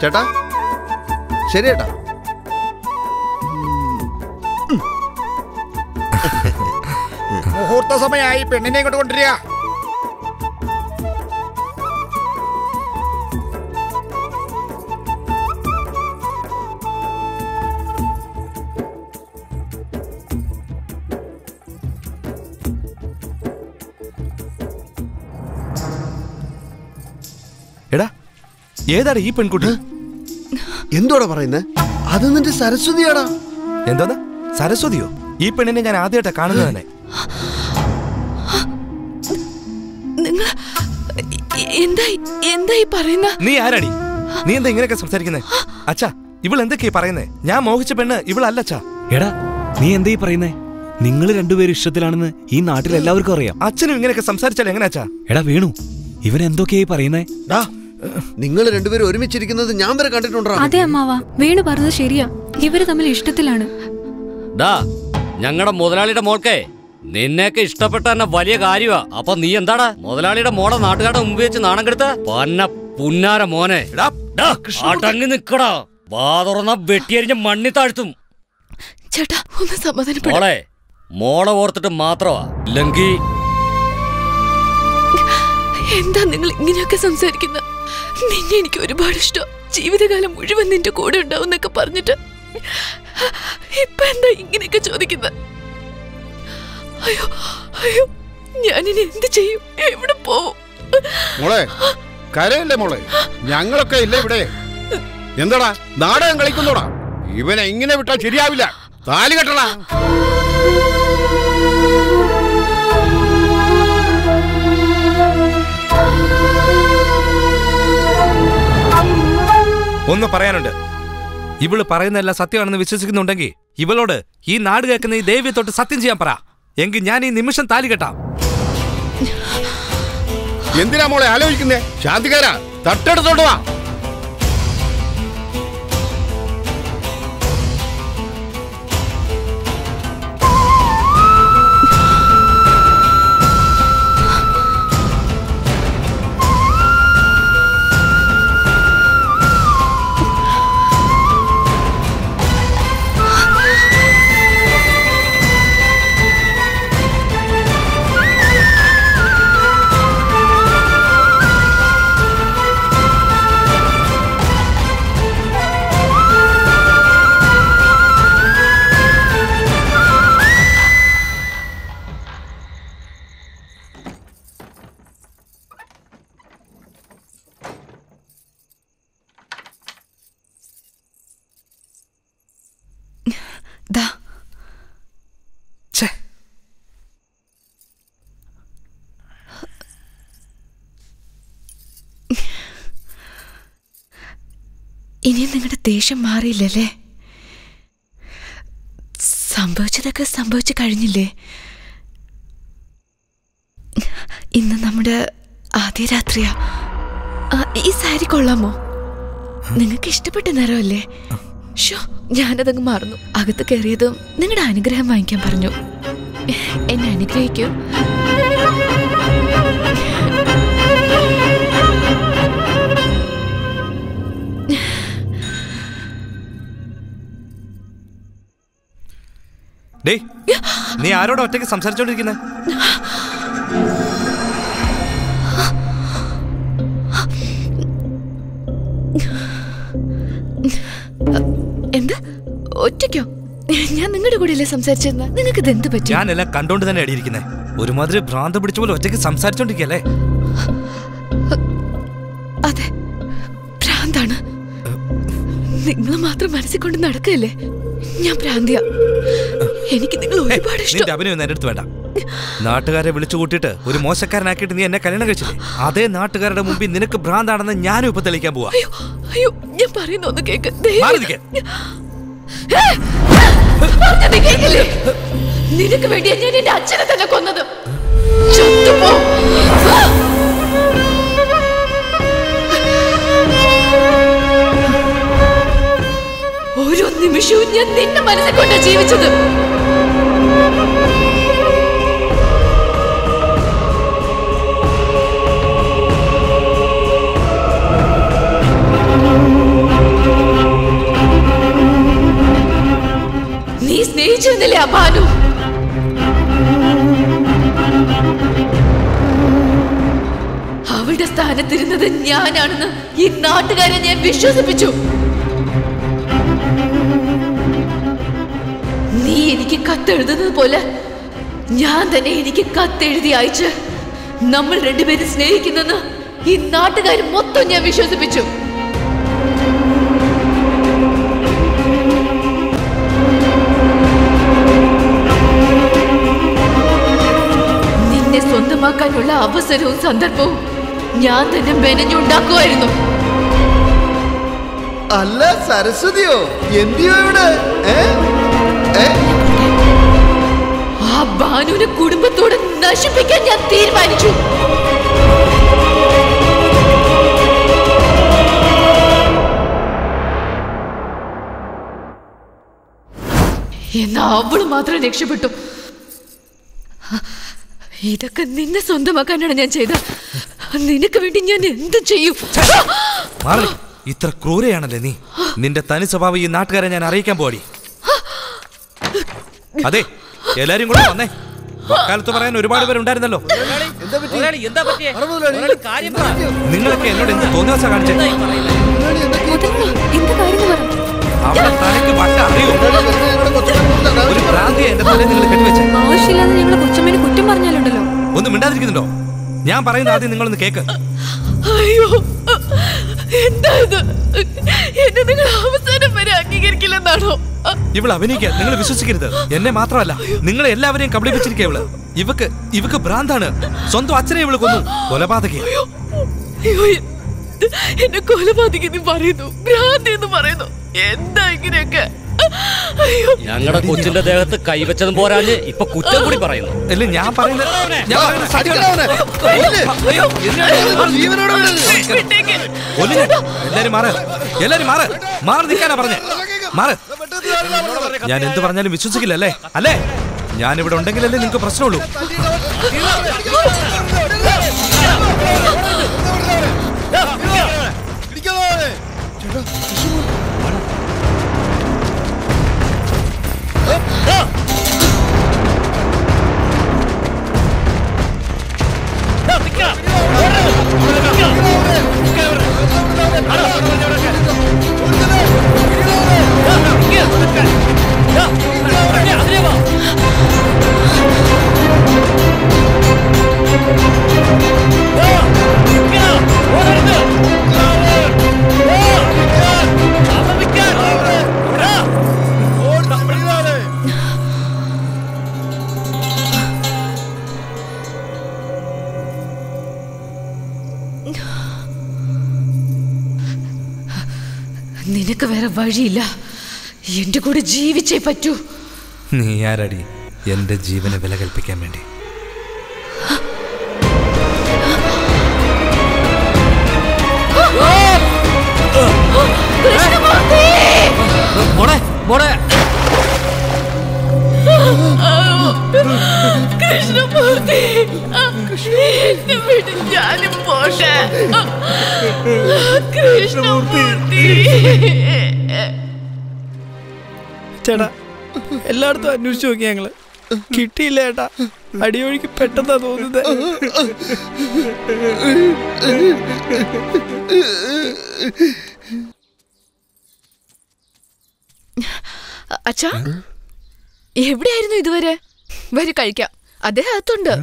ചേട്ടാ? ശരി ചേട്ടാ മുഹൂർത്ത സമയമായി പെണ്ണിനെ ഇങ്ങോട്ട് കൊണ്ടുവരിക. എടാ ഏതാടാ ഈ പെൺകുട്ടി? എന്തോടാ പറയുന്നത് അത് നിന്റെ സരസ്വതിയാടാ. എന്താ സരസ്വതിയോ? ഈ പെണ്ണിനെ ഞാൻ ആദ്യമായിട്ടാ കാണുന്നത് തന്നെ. നിങ്ങൾ എന്തായി എന്തായി പറയുന്ന? നീ ആരാടി? നീ എന്താ ഇങ്ങനെയൊക്കെ സംസാരിക്കുന്നേ? അച്ഛാ ഇവൾ എന്തൊക്കെയാ പറയുന്നേ? ഞാൻ മോഹിച്ച പെണ്ണ് ഇവളല്ല അച്ഛാ. എടാ നീ എന്താ ഈ പറയുന്നേ? നിങ്ങൾ രണ്ടുപേരും ഇഷ്ടത്തിലാണെന്ന് ഈ നാട്ടിൽ എല്ലാവർക്കും അറിയാം. അച്ഛനും ഇങ്ങനെയൊക്കെ സംസാരിച്ചാൽ എങ്ങനെ അച്ഛാ? എടാ വീണു ഇവൻ എന്തൊക്കെയായി പറയുന്നേ? നിങ്ങൾ രണ്ടുപേരും ഒരുമിച്ചിരിക്കുന്നത് ഞാൻ വരെ കണ്ടിട്ടുണ്ടോ? അതെ അമ്മാവാ. വേണു പറഞ്ഞത് ശരിയാ. ഇവർ തമ്മിൽ ഇഷ്ടത്തിലാണ്. ഡാ ഞങ്ങളുടെ മുതലാളിയുടെ മോൾക്കേ. നിന്നെയൊക്കെ ഇഷ്ടപ്പെട്ട തന്നെ വലിയ കാര്യമാ അപ്പൊ നീ എന്താടാ? മുതലാളിയുടെ മോളെ നാട്ടുകാരുടെ മുമ്പ് വെച്ച് നാണം കെടുത്ത? പന്ന പുന്നാര മോനെ. അടങ്ങി നിക്കടാ. വാ തുറന്ന വെട്ടിയരിഞ്ഞ മണ്ണി താഴ്ത്തും. ചേട്ടാ ഒന്ന് സമാധാനപ്പെടും. മോളെ മോളെ ഓർത്തിട്ട് മാത്രമാ ഇല്ലെങ്കി എന്താ നിങ്ങൾ ഇങ്ങനെയൊക്കെ സംസാരിക്കുന്നത് നിന്നെ എനിക്ക് ഒരുപാട് ഇഷ്ടം. ജീവിതകാലം മുഴുവൻ നിന്റെ കൂടെ ഉണ്ടാവും എന്നൊക്കെ പറഞ്ഞിട്ട്. ഇപ്പൊ എന്താ ഇങ്ങനെയൊക്കെ ചോദിക്കുന്നത് അയ്യോ അയ്യോ ഞാനിനി എന്ത് ചെയ്യും? എവിടെ പോവും? മോളെ കരയല്ലേ മോളെ? ഞങ്ങളൊക്കെ ഇല്ല ഇവിടെ? എന്താടാ നാടകം കളിക്കുന്നോടാ? ഇവനെ ഇങ്ങനെ വിട്ടാൽ ശരിയാവില്ല. താലി കെട്ടടാ. ഒന്ന് പറയാനുണ്ട്. ഇവൾ പറയുന്നതെല്ലാം സത്യമാണെന്ന് വിശ്വസിക്കുന്നുണ്ടെങ്കിൽ ഇവളോട് ഈ നാട് കേൾക്കുന്ന ഈ ദേവിയെ തൊട്ട് സത്യം ചെയ്യാൻ പറ. എങ്കിൽ ഞാൻ ഈ നിമിഷം താലി കെട്ടാം. എന്തിനാ മോളെ ആലോചിക്കുന്നേ? ശാന്തികാരാ തട്ടെടുത്തോണ്ട് വാ. ഇനിയും നിങ്ങളുടെ ദേഷ്യം മാറിയില്ലല്ലേ? സംഭവിച്ചതൊക്കെ സംഭവിച്ചു കഴിഞ്ഞില്ലേ? ഇന്ന് നമ്മുടെ ആദ്യ രാത്രിയാ. ഈ സാരി കൊള്ളാമോ? നിങ്ങൾക്ക് ഇഷ്ടപ്പെട്ട നിറമല്ലേ? ഷോ ഞാനതങ്ങ് മാറുന്നു. അകത്ത് കയറിയതും നിങ്ങളുടെ അനുഗ്രഹം വാങ്ങിക്കാൻ പറഞ്ഞു. എന്നെ അനുഗ്രഹിക്കൂ. ഡേയ് നീ ആരോട് ഒറ്റയ്ക്ക് സംസാരിച്ചോണ്ടിരിക്കുന്നത് എന്ത്? ഒറ്റയ്ക്കോ? ഞാൻ നിങ്ങളുടെ കൂടെയല്ലേ സംസാരിച്ചിരുന്ന? നിങ്ങൾക്ക് ഇത് എന്ത് പറ്റി? ഞാനെല്ലാം കണ്ടോണ്ട് തന്നെ അടിയിരിക്കുന്നേ ഒരുമാതിരി ഭ്രാന്ത് പിടിച്ച പോലെ ഒറ്റയ്ക്ക് സംസാരിച്ചോണ്ടിരിക്കല്ലേ? അതെ ഭ്രാന്താണ്. നിങ്ങൾ മാത്രം മനസ്സിൽ കൊണ്ട് നടക്കല്ലേ? ഞാൻ ഭ്രാന്തിയ. എനിക്ക് നിങ്ങൾ ഒരുപാട് ഇഷ്ടം. നിന്റെ അഭിനയം എന്റെ അടുത്ത് വേണ്ട. നാട്ടുകാരെ വിളിച്ചു കൂട്ടിയിട്ട് ഒരു മോശക്കാരനാക്കിയിട്ട് നീ എന്നെ കല്യാണം കഴിച്ചില്ലേ? അതേ നാട്ടുകാരുടെ മുമ്പിൽ നിനക്ക് ഭ്രാന്താണെന്ന് ഞാനും ഇപ്പൊ തെളിയിക്കാൻ പോവാ. അയ്യോ ഞാൻ പറയുന്ന ഒന്ന് കേക്ക്. നിനക്ക് വേണ്ടിയാ ഞാൻ എന്റെ അച്ഛനെ തന്നെ കൊന്നത്. ചത്തുപോ. ഓരോ നിമിഷവും ഞാൻ നിന്റെ മനസ്സിൽ കൊണ്ടാ ജീവിച്ചത്. നീ സ്നേഹിച്ചിരുന്നില്ലേ അബാനു? അവളുടെ സ്ഥാനത്തിരുന്നത് ഞാനാണെന്ന് ഈ നാട്ടുകാരെ ഞാൻ വിശ്വസിപ്പിച്ചു. നീ എനിക്ക് കത്തെഴുതുന്നത് പോലെ ഞാൻ തന്നെ എനിക്ക് കത്തെഴുതി അയച്ച് നമ്മൾ രണ്ടുപേരും സ്നേഹിക്കുന്നെന്ന് ഈ നാട്ടുകാർ മൊത്തം ഞാൻ വിശ്വസിപ്പിച്ചു. സ്വന്തമാക്കാനുള്ള അവസരവും സന്ദർഭവും ഞാൻ തന്നെ മെനഞ്ഞുണ്ടാക്കുമായിരുന്നു. അല്ല സരസ്വതിയോ? എന്തിയോ ഇവിടെ? ആ ഭാനുവിനെ കുടുംബത്തോടെ നശിപ്പിക്കാൻ ഞാൻ തീരുമാനിച്ചു. എന്നാ അവൾ മാത്രം രക്ഷപ്പെട്ടു. ഇതൊക്കെ നിന്നെ സ്വന്തമാക്കാനാണ് ഞാൻ ചെയ്ത നിനക്ക് വേണ്ടി ഞാൻ എന്ത് ചെയ്യും? ഇത്ര ക്രൂരയാണല്ലേ നീ? നിന്റെ തനി സ്വഭാവം ഈ നാട്ടുകാരെ ഞാൻ അറിയിക്കാൻ പോടി അതെ എല്ലാരും കൂടെ വന്നേ. കാലത്ത് പറയാൻ ഒരുപാട് പേരുണ്ടായിരുന്നല്ലോ. നിങ്ങളൊക്കെ എന്നോട് എന്ത് തോന്നിയാ കാണിച്ചു? അവളെ തലക്ക് വട്ട അറിയൂ ഒരു പ്രാന്തി എന്റെ തലയിൽ നിങ്ങൾ കെട്ടിവെച്ചേ. ഒന്ന് മിണ്ടാതിരിക്കുന്നുണ്ടോ ഞാൻ പറയുന്ന ആദ്യം നിങ്ങളൊന്ന് കേക്ക്. അയ്യോ എന്താ ഇത്? എന്നെ നിങ്ങൾ അവസാനം വരെ അംഗീകരിക്കില്ലെന്നാണോ? ഇവൾ അഭിനയിക്കാൻ നിങ്ങൾ വിശ്വസിക്കരുത്. എന്നെ മാത്രമല്ല നിങ്ങൾ എല്ലാവരെയും കബളിപ്പിച്ചിരിക്കുക ഇവൾ. ഇവക്ക് ഇവക്ക് ഭ്രാന്താണ്. സ്വന്തം അച്ഛനെ ഇവൾ കൊന്നു. കൊലപാതക. എന്നെ കൊലപാതകി പറയുന്നു. ഭ്രാന്തി എന്ന് പറയുന്നു. എന്താ ഇങ്ങനെയൊക്കെ? ഞങ്ങളുടെ കൊച്ചിന്റെ ദേഹത്ത് കൈവച്ചതും പോരാഞ്ഞ് ഇപ്പൊ കുറ്റം കൂടി പറയുന്നു. അല്ല ഞാൻ എല്ലാരും എല്ലാരും പറഞ്ഞേ. ഞാൻ എന്ത് പറഞ്ഞാലും വിശ്വസിക്കില്ല അല്ലേ? അല്ലേ? ഞാൻ ഇവിടെ ഉണ്ടെങ്കിലല്ലേ നിങ്ങൾക്ക് പ്രശ്നമുള്ളൂ. No! നിനക്ക് വേറെ വഴിയില്ല. എന്റെ കൂടെ ജീവിച്ചേ പറ്റൂ. നീ ആരടി എന്റെ ജീവനെ വില കൽപ്പിക്കാൻ വേണ്ടി? കൃഷ്ണമൂർത്തി! ഞാനും പോട്ടെ കൃഷ്ണമൂർത്തി ചേട്ടാ എല്ലായിടത്തും അന്വേഷിച്ചു നോക്കി ഞങ്ങൾ. കിട്ടിയില്ല ഏട്ടാ അടിയൊഴുക്ക് പെട്ടെന്നാ തോന്നുന്നത് അച്ഛാ എവിടെയായിരുന്നു ഇതുവരെ? വരി കഴിക്കാം. അദ്ദേഹം അകത്തുണ്ട്.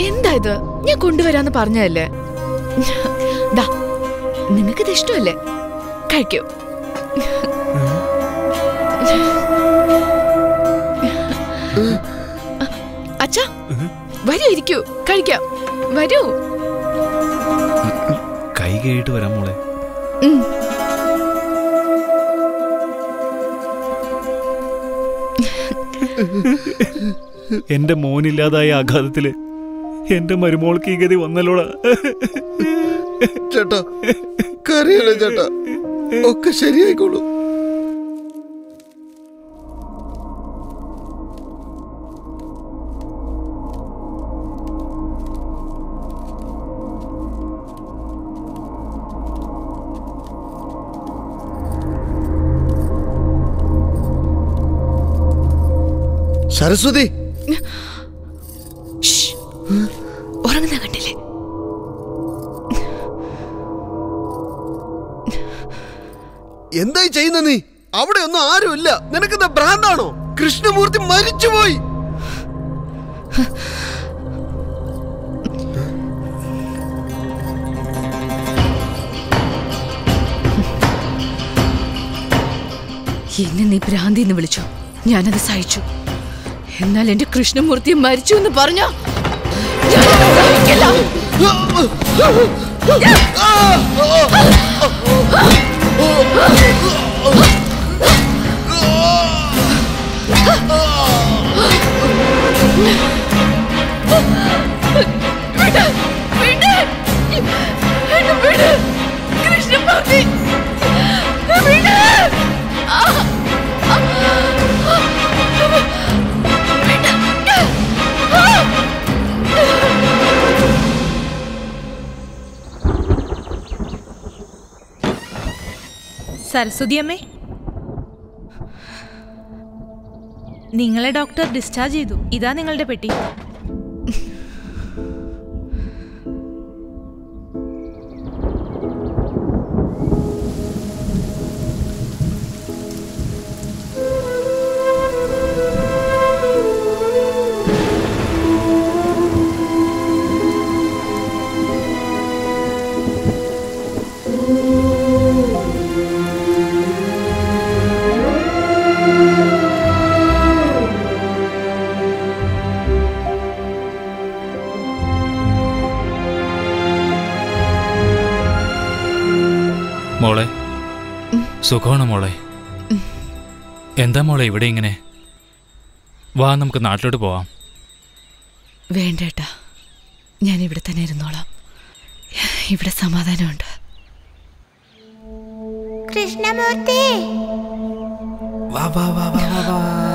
എന്താ ഇത് ഞാൻ കൊണ്ടുവരാന്ന് പറഞ്ഞതല്ലേ? ദാ നിങ്ങൾക്കിത് ഇഷ്ടമല്ലേ? കഴിക്കൂ. അച്ഛാ വരൂ ഇരിക്കൂ. കഴിക്കാം. വരൂ. കൈ കേട്ട് വരാം മോളെ. എന്റെ മോനില്ലാതായ ആഘാതത്തിൽ എന്റെ മരുമോൾക്ക് ഈ ഗതി വന്നല്ലോടാ. ചേട്ടാ കരയല്ലേ ചേട്ടാ? ഒക്കെ ശരിയായിക്കോളൂ. സരസ്വതി. എന്തായി ചെയ്യുന്ന നീ അവിടെ ഒന്നും ആരുമില്ല നിനക്കെന്താ ഭ്രാന്താണോ കൃഷ്ണമൂർത്തി മരിച്ചുപോയി എന്നെ നീ ഭ്രാന്തി എന്ന് വിളിച്ചു ഞാനത് സഹിച്ചു എന്നാൽ എന്റെ കൃഷ്ണമൂർത്തി മരിച്ചു എന്ന് പറഞ്ഞ കൃഷ്ണമൂർത്തി വിട് ആ സരസ്വതി അമ്മേ നിങ്ങളെ ഡോക്ടർ ഡിസ്ചാർജ് ചെയ്തു. ഇതാ നിങ്ങളുടെ പെട്ടി. സുഖമാണ് മോളെ. എന്താ മോളെ ഇവിടെ ഇങ്ങനെ? വാ നമുക്ക് നാട്ടിലോട്ട് പോവാം. വേണ്ടേട്ടാ ഞാൻ ഇവിടെ തന്നെ ഇരുന്നോളാം. ഇവിടെ സമാധാനമുണ്ട്. കൃഷ്ണമൂർത്തി. വാ വാ വാ വാ വാ.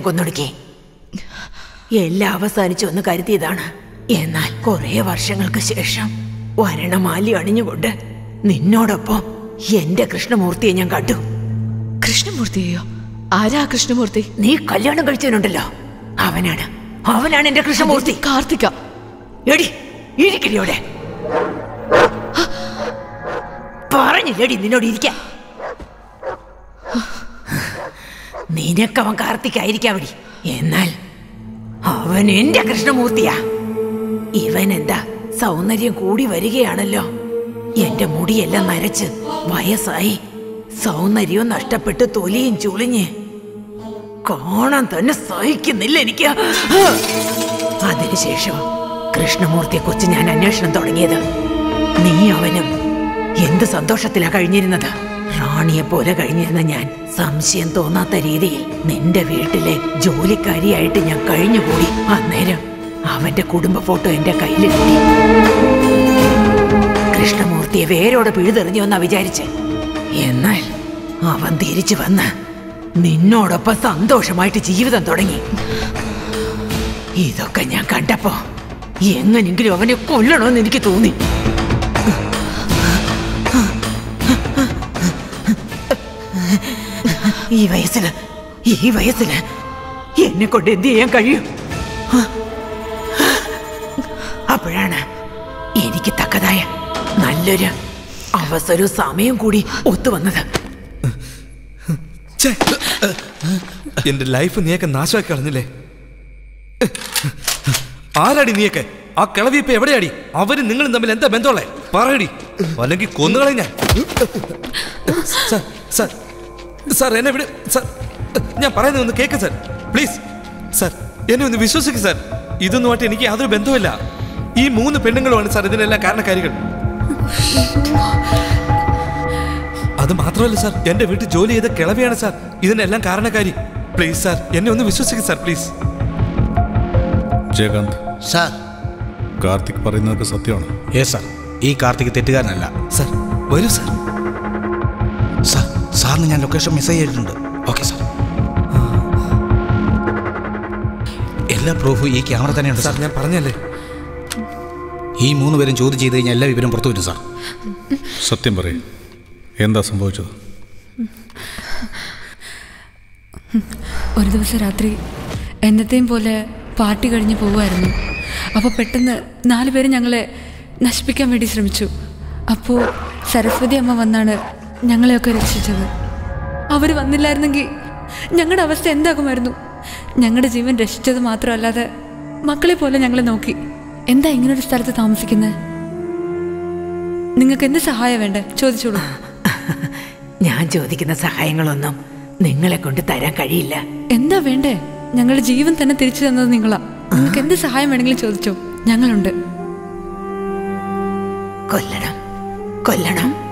കുടുംബത്തിലുള്ള കൊന്നൊടുക്കി. എല്ലാം അവസാനിച്ചു എന്ന് കരുതിയതാണ്. എന്നാൽ കുറെ വർഷങ്ങൾക്ക് ശേഷം വരണമാലി അണിഞ്ഞുകൊണ്ട് നിന്നോടൊപ്പം എന്റെ കൃഷ്ണമൂർത്തിയെ ഞാൻ കണ്ടു. കൃഷ്ണമൂർത്തിയോ ആരാ കൃഷ്ണമൂർത്തി? നീ കല്യാണം കഴിച്ചവനുണ്ടല്ലോ. അവനാണ്. അവനാണ് എന്റെ കൃഷ്ണമൂർത്തി. കാർത്തിക. എടി ഇരിക്കടിയോടെ പറഞ്ഞില്ലടി നിന്നോട് ഇരിക്കാൻ. നിനക്കവൻ കാർത്തിക്കായിരിക്കാം അവിടെ എന്നാൽ അവൻ എന്റെ കൃഷ്ണമൂർത്തിയാ. ഇവൻ എന്താ സൗന്ദര്യം കൂടി വരികയാണല്ലോ. എന്റെ മുടിയെല്ലാം നരച്ച് വയസ്സായി. സൗന്ദര്യവും നഷ്ടപ്പെട്ട് തൊലിയും ചുളിഞ്ഞ്. കാണാൻ തന്നെ സഹിക്കുന്നില്ല എനിക്ക്. അതിനുശേഷം കൃഷ്ണമൂർത്തിയെ കുറിച്ച് ഞാൻ അന്വേഷണം തുടങ്ങിയത്. നീ അവനും എന്ത് സന്തോഷത്തിലാ കഴിഞ്ഞിരുന്നത്? റാണിയെ പോലെ കഴിഞ്ഞിരുന്ന ഞാൻ. സംശയം തോന്നാത്ത രീതിയിൽ നിന്റെ വീട്ടിലെ ജോലിക്കാരിയായിട്ട് ഞാൻ കഴിഞ്ഞുകൂടി. അന്നേരം അവന്റെ കുടുംബ ഫോട്ടോ എന്റെ കയ്യിൽ കിട്ടി. കൃഷ്ണമൂർത്തിയെ വേരോടെ പിഴുതെറിഞ്ഞു എന്നാ വിചാരിച്ച്. എന്നാൽ അവൻ തിരിച്ചു വന്ന് നിന്നോടൊപ്പം സന്തോഷമായിട്ട് ജീവിതം തുടങ്ങി. ഇതൊക്കെ ഞാൻ കണ്ടപ്പോ എങ്ങനെങ്കിലും അവനെ കൊല്ലണമെന്ന് എനിക്ക് തോന്നി. ഈ വയസ്സിൽ ഈ വയസ്സിൽ എന്നെ കൊണ്ട് എന്ത് ചെയ്യാൻ കഴിയും? അപ്പോഴാണ് എനിക്ക് തക്കതായ നല്ലൊരു അവസരവും സമയം കൂടി ഒത്തുവന്നത് എന്റെ ലൈഫ് നീയൊക്കെ നാശമാക്കി കളഞ്ഞില്ലേ? ആരാടി നീയൊക്കെ? ആ കിളവി ഇപ്പൊ എവിടെയാടി? അവരും നിങ്ങളും തമ്മിൽ എന്താ ബന്ധമുള്ളേ? പറയടി. അല്ലെങ്കിൽ കൊന്നുകളെ ഞാൻ. സാർ സാർ സാർ എന്നെ വിട് സാർ ഞാൻ പറയുന്നത് ഒന്ന് കേക്ക് സാർ. പ്ലീസ്. സാർ എന്നെ ഒന്ന് വിശ്വസിക്കും സാർ. ഇതൊന്നുമായിട്ട് എനിക്ക് യാതൊരു ബന്ധമില്ല ഈ മൂന്ന് പെണ്ണുങ്ങളുമാണ് സാർ ഇതിനെല്ലാം കാരണക്കാരികൾ. അത് മാത്രമല്ല സാർ എന്റെ വീട്ടിൽ ജോലി ചെയ്ത കിളവിയാണ് സാർ. ഇതിനെല്ലാം കാരണക്കാരി. പ്ലീസ് സാർ എന്നെ ഒന്ന് വിശ്വസിക്കും sir please. Jayakanth. Sir. Karthik പറയുന്നതൊക്കെ സത്യമാണ്. ഏ സാർ ഈ കാർത്തിക് തെറ്റുകാരനല്ല. സാർ വരൂ സാർ. സാറിന് ഞാൻ ലൊക്കേഷൻ മിസ് ചെയ്തിട്ടുണ്ട്. ഓക്കെ സാർ എല്ലാ പ്രൂഫും ഈ ക്യാമറ തന്നെയുണ്ട് സാർ ഞാൻ പറഞ്ഞല്ലേ? ഈ മൂന്ന് പേരും ചോദ്യം ചെയ്ത് കഴിഞ്ഞാൽ എല്ലാ വിവരം പുറത്തു വരും സാർ സത്യം പറയും. എന്താ സംഭവിച്ചത്? ഒരു ദിവസം രാത്രി എന്നത്തെയും പോലെ പാർട്ടി കഴിഞ്ഞ് പോവുമായിരുന്നു. അപ്പോൾ പെട്ടെന്ന് നാല് പേര് ഞങ്ങളെ നശിപ്പിക്കാൻ വേണ്ടി ശ്രമിച്ചു. അപ്പോൾ സരസ്വതി അമ്മ വന്നാണ് ഞങ്ങളെയൊക്കെ രക്ഷിച്ചത്. അവർ വന്നില്ലായിരുന്നെങ്കിൽ ഞങ്ങളുടെ അവസ്ഥ എന്താകുമായിരുന്നു? ഞങ്ങളുടെ ജീവൻ രക്ഷിച്ചത് മാത്രമല്ലാതെ മക്കളെ പോലെ ഞങ്ങളെ നോക്കി. എന്താ ഇങ്ങനൊരു സ്ഥലത്ത് താമസിക്കുന്നത് നിങ്ങൾക്ക് എന്ത് സഹായം വേണ്ടേ? ചോദിച്ചോളൂ. ഞാൻ ചോദിക്കുന്ന സഹായങ്ങളൊന്നും നിങ്ങളെ കൊണ്ട് തരാൻ കഴിയില്ല. എന്താ വേണ്ടേ? ഞങ്ങളുടെ ജീവൻ തന്നെ തിരിച്ചു തന്നത് നിങ്ങളാ. നിങ്ങൾക്ക് എന്ത് സഹായം വേണമെങ്കിലും ചോദിച്ചോ. ഞങ്ങളുണ്ട്. കൊല്ലണം. കൊല്ലണം.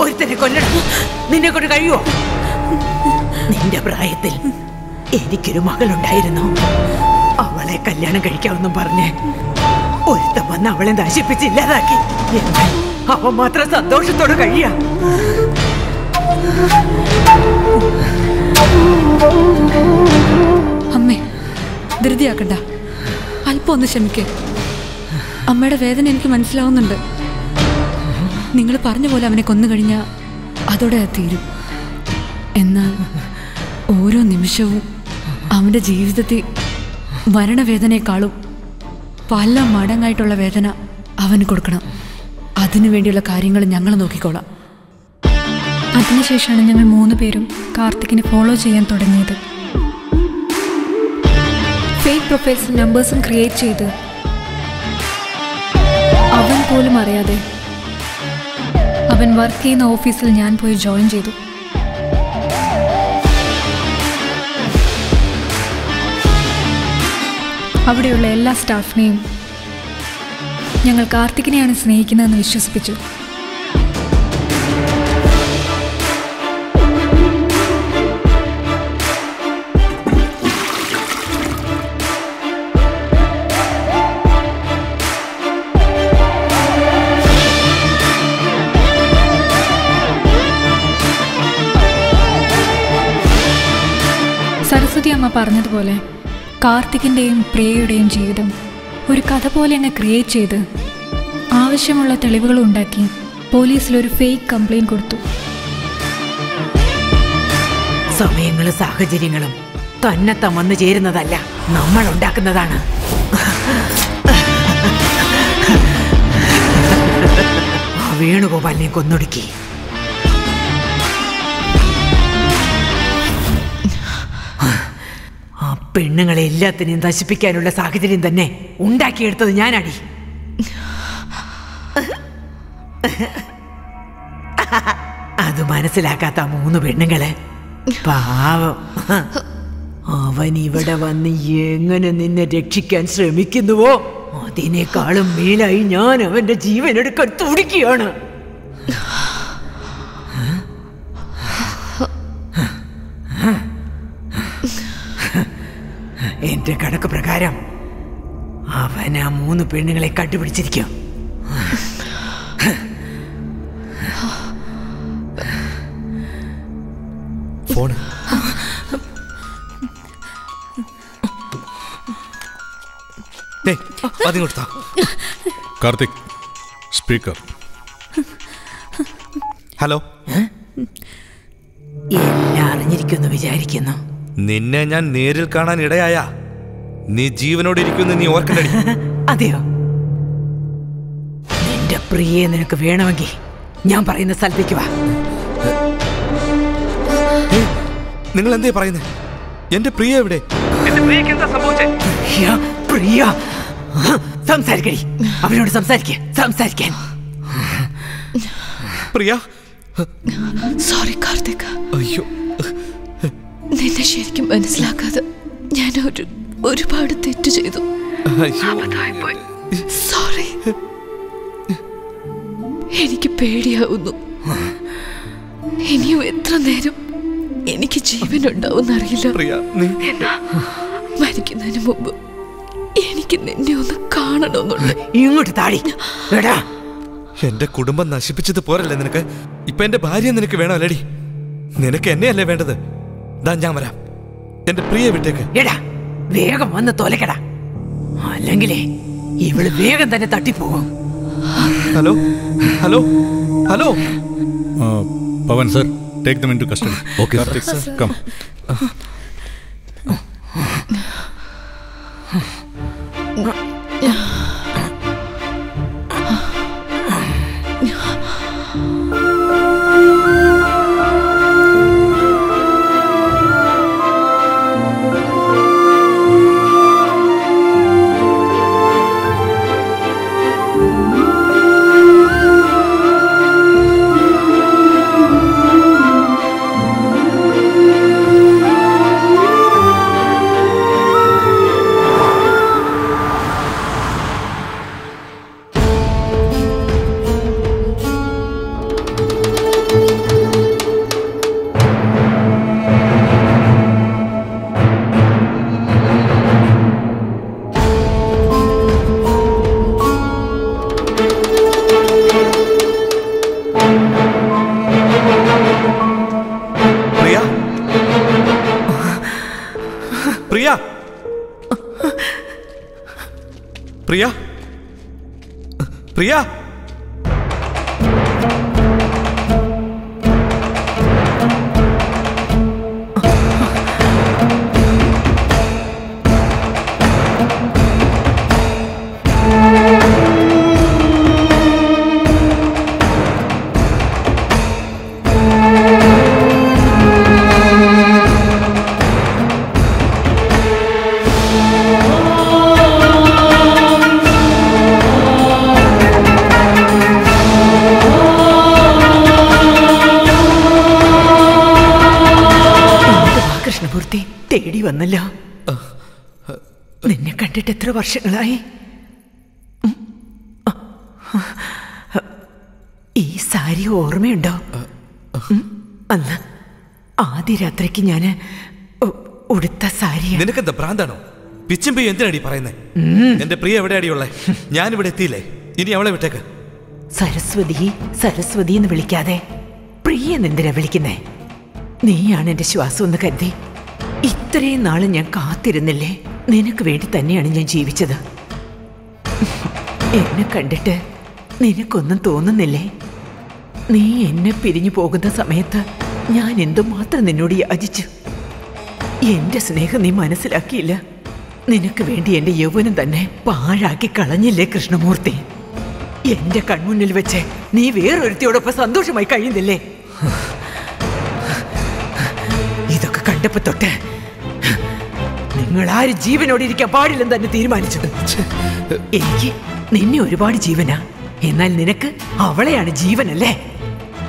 ഒരുത്തനെ കൊല്ലണം. നിന്നെ കൊണ്ട് കഴിയുമോ നിന്റെ പ്രായത്തിൽ എനിക്കൊരു മകളുണ്ടായിരുന്നു. അവളെ കല്യാണം കഴിക്കാമെന്നും പറഞ്ഞ് ഒരുത്തൻ വന്ന് അവളെ നശിപ്പിച്ച് ഇല്ലാതാക്കി. അവൻ മാത്രം സന്തോഷത്തോട് കഴിയാ. അമ്മേ ധൃതിയാക്കണ്ട. അല്പം ഒന്ന് ക്ഷമിക്കേ. അമ്മയുടെ വേദന എനിക്ക് മനസ്സിലാവുന്നുണ്ട്. നിങ്ങൾ പറഞ്ഞ പോലെ അവനെ കൊന്നു കഴിഞ്ഞാൽ അതോടെ തീരും. എന്നാൽ ഓരോ നിമിഷവും അവന്റെ ജീവിതത്തിൽ മരണവേദനയെക്കാളും പല മടങ്ങായിട്ടുള്ള വേദന അവന് കൊടുക്കണം. അതിനു വേണ്ടിയുള്ള കാര്യങ്ങൾ ഞങ്ങൾ നോക്കിക്കോളാം. അതിനുശേഷമാണ് ഞങ്ങൾ മൂന്ന് പേരും കാർത്തിക്കിനെ ഫോളോ ചെയ്യാൻ തുടങ്ങിയത്. ഫേക്ക് പ്രൊഫൈൽസും നമ്പേഴ്സും ക്രിയേറ്റ് ചെയ്ത് അവൻ പോലും അറിയാതെ അവൻ വർക്ക് ചെയ്യുന്ന ഓഫീസിൽ ഞാൻ പോയി ജോയിൻ ചെയ്തു. അവിടെയുള്ള എല്ലാ സ്റ്റാഫിനെയും ഞങ്ങൾ കാർത്തികിനെയാണ് സ്നേഹിക്കുന്നതെന്ന് വിശ്വസിപ്പിച്ചു. പറഞ്ഞതുപോലെ കാർത്തികിന്റെയും പ്രിയയുടെയും ജീവിതം ഒരു കഥ പോലെ അങ്ങ് ക്രിയേറ്റ് ചെയ്ത് ആവശ്യമുള്ള തെളിവുകൾ ഉണ്ടാക്കി പോലീസിൽ ഒരു ഫേക്ക് കംപ്ലൈന്റ് കൊടുത്തു. സമയങ്ങളും സാഹചര്യങ്ങളും തന്നെത്താൻ വന്നു ചേരുന്നതല്ല നമ്മൾ ഉണ്ടാക്കുന്നതാണ്. വേണുഗോപാലിനെ കൊന്നൊടുക്കി. പെണ്ണുങ്ങളെ എല്ലാത്തിനെയും നശിപ്പിക്കാനുള്ള സാഹചര്യം തന്നെ ഉണ്ടാക്കിയെടുത്തത് ഞാനടി. അത് മനസ്സിലാക്കാത്ത മൂന്ന് പെണ്ണുങ്ങൾ പാവം. അവൻ ഇവിടെ വന്ന് എങ്ങനെ നിന്നെ രക്ഷിക്കാൻ ശ്രമിക്കുന്നുവോ? അതിനേക്കാളും മേലായി ഞാൻ അവന്റെ ജീവൻ എടുക്കാൻ തുടിക്കുകയാണ്. എന്റെ കണക്ക് പ്രകാരം അവൻ ആ മൂന്ന് പെണ്ണുങ്ങളെ കണ്ടുപിടിച്ചിരിക്കും ഫോൺ. കാർത്തിക് സ്പീക്കർ. ഹലോ. എല്ലാം അറിഞ്ഞിരിക്കുന്നു വിചാരിക്കുന്നു. നിന്നെ ഞാൻ നേരിൽ കാണാൻ ഇടയായ നീ ജീവനോട് ഇരിക്കുന്നു നീ ഓർക്കണ്ടടി. അതെയോ? നിന്റെ പ്രിയെ നിനക്ക് വേണമെങ്കിൽ ഞാൻ പറയുന്ന സ്ഥലത്തേക്ക് വാ. നിങ്ങൾ എന്തേ പറയുന്നത് എന്റെ പ്രിയ എവിടെ? പ്രിയ പ്രിയ. സംസാരിക്കടി. അവനോട് സംസാരിക്ക. സംസാരിക്കാൻ. പ്രിയ? സോറി കാർത്തിക. അയ്യോ. നിന്നെ ശരിക്കും മനസ്സിലാക്കാതെ ഞാൻ ഒരു ഒരുപാട് തെറ്റ് ചെയ്തു. സോറി എനിക്ക് പേടിയാവുന്നു. ഇനിയും എത്ര നേരം എനിക്ക് ജീവൻ ഉണ്ടാവും അറിയില്ല മരിക്കുന്നതിന് മുമ്പ് എനിക്ക് നിന്നെ ഒന്ന് കാണണമെന്നുണ്ട്. ഇങ്ങോട്ട് താടി. എടാ. എന്റെ കുടുംബം നശിപ്പിച്ചത് പോരല്ലേ നിനക്ക്? ഇപ്പൊ എന്റെ ഭാര്യ നിനക്ക് വേണോ അല്ലടി? നിനക്ക് എന്നെയല്ലേ വേണ്ടത്? ദാ ഞാൻ വരാം. എന്റെ പ്രിയ വിട്ടേക്ക്. എടാ. വേഗം വന്ന് തോലക്കടാ. അല്ലെങ്കിലേ ഇവൾ വേഗം തന്നെ തട്ടിപ്പോകും. Hello? Hello? Hello? Pavan sir take them into custody okay Karthik sir. Come Priya കണ്ടിട്ട് എത്ര വർഷങ്ങളായി? ഈ സാരി ഓർമ്മയുണ്ടോ. അന്ന് ആദ്യ രാത്രിക്ക് ഞാൻ ഉടുത്ത സാരി നിനക്കെന്താ ഭ്രാന്താണോ? പിച്ചും എന്തിനാടി പറയുന്നേ? എന്റെ പ്രിയ എവിടെയാടിയുള്ളേ ഞാൻ ഇവിടെ എത്തിയില്ലേ? ഇനി അവളെ വിട്ടേക്ക്. സരസ്വതി സരസ്വതി എന്ന് വിളിക്കാതെ പ്രിയ എന്തിനാ വിളിക്കുന്നേ? നീയാണ് എന്റെ ശ്വാസം എന്ന് കരുതി ഇത്രയും നാൾ ഞാൻ കാത്തിരുന്നില്ലേ? നിനക്ക് വേണ്ടി തന്നെയാണ് ഞാൻ ജീവിച്ചത്. എന്നെ കണ്ടിട്ട് നിനക്കൊന്നും തോന്നുന്നില്ലേ? നീ എന്നെ പിരിഞ്ഞു പോകുന്ന സമയത്ത് ഞാൻ എന്തുമാത്രം നിന്നോട് യാചിച്ചു? എന്റെ സ്നേഹം നീ മനസ്സിലാക്കിയില്ല. നിനക്ക് വേണ്ടി എന്റെ യൗവനം തന്നെ പാഴാക്കി കളഞ്ഞില്ലേ കൃഷ്ണമൂർത്തി? എന്റെ കൺമുന്നിൽ വെച്ച് നീ വേറൊരുത്തിയോടൊപ്പം സന്തോഷമായി കഴിയുന്നില്ലേ? ഇതൊക്കെ കണ്ടപ്പോ തൊട്ട് നിങ്ങൾ ആരും ജീവനോടെ ഇരിക്കാൻ പാടില്ലെന്ന് തന്നെ തീരുമാനിച്ചത്? എനിക്ക് നിന്നെ ഒരുപാട് ജീവനാ. എന്നാൽ നിനക്ക് അവളെയാണ് ജീവനല്ലേ?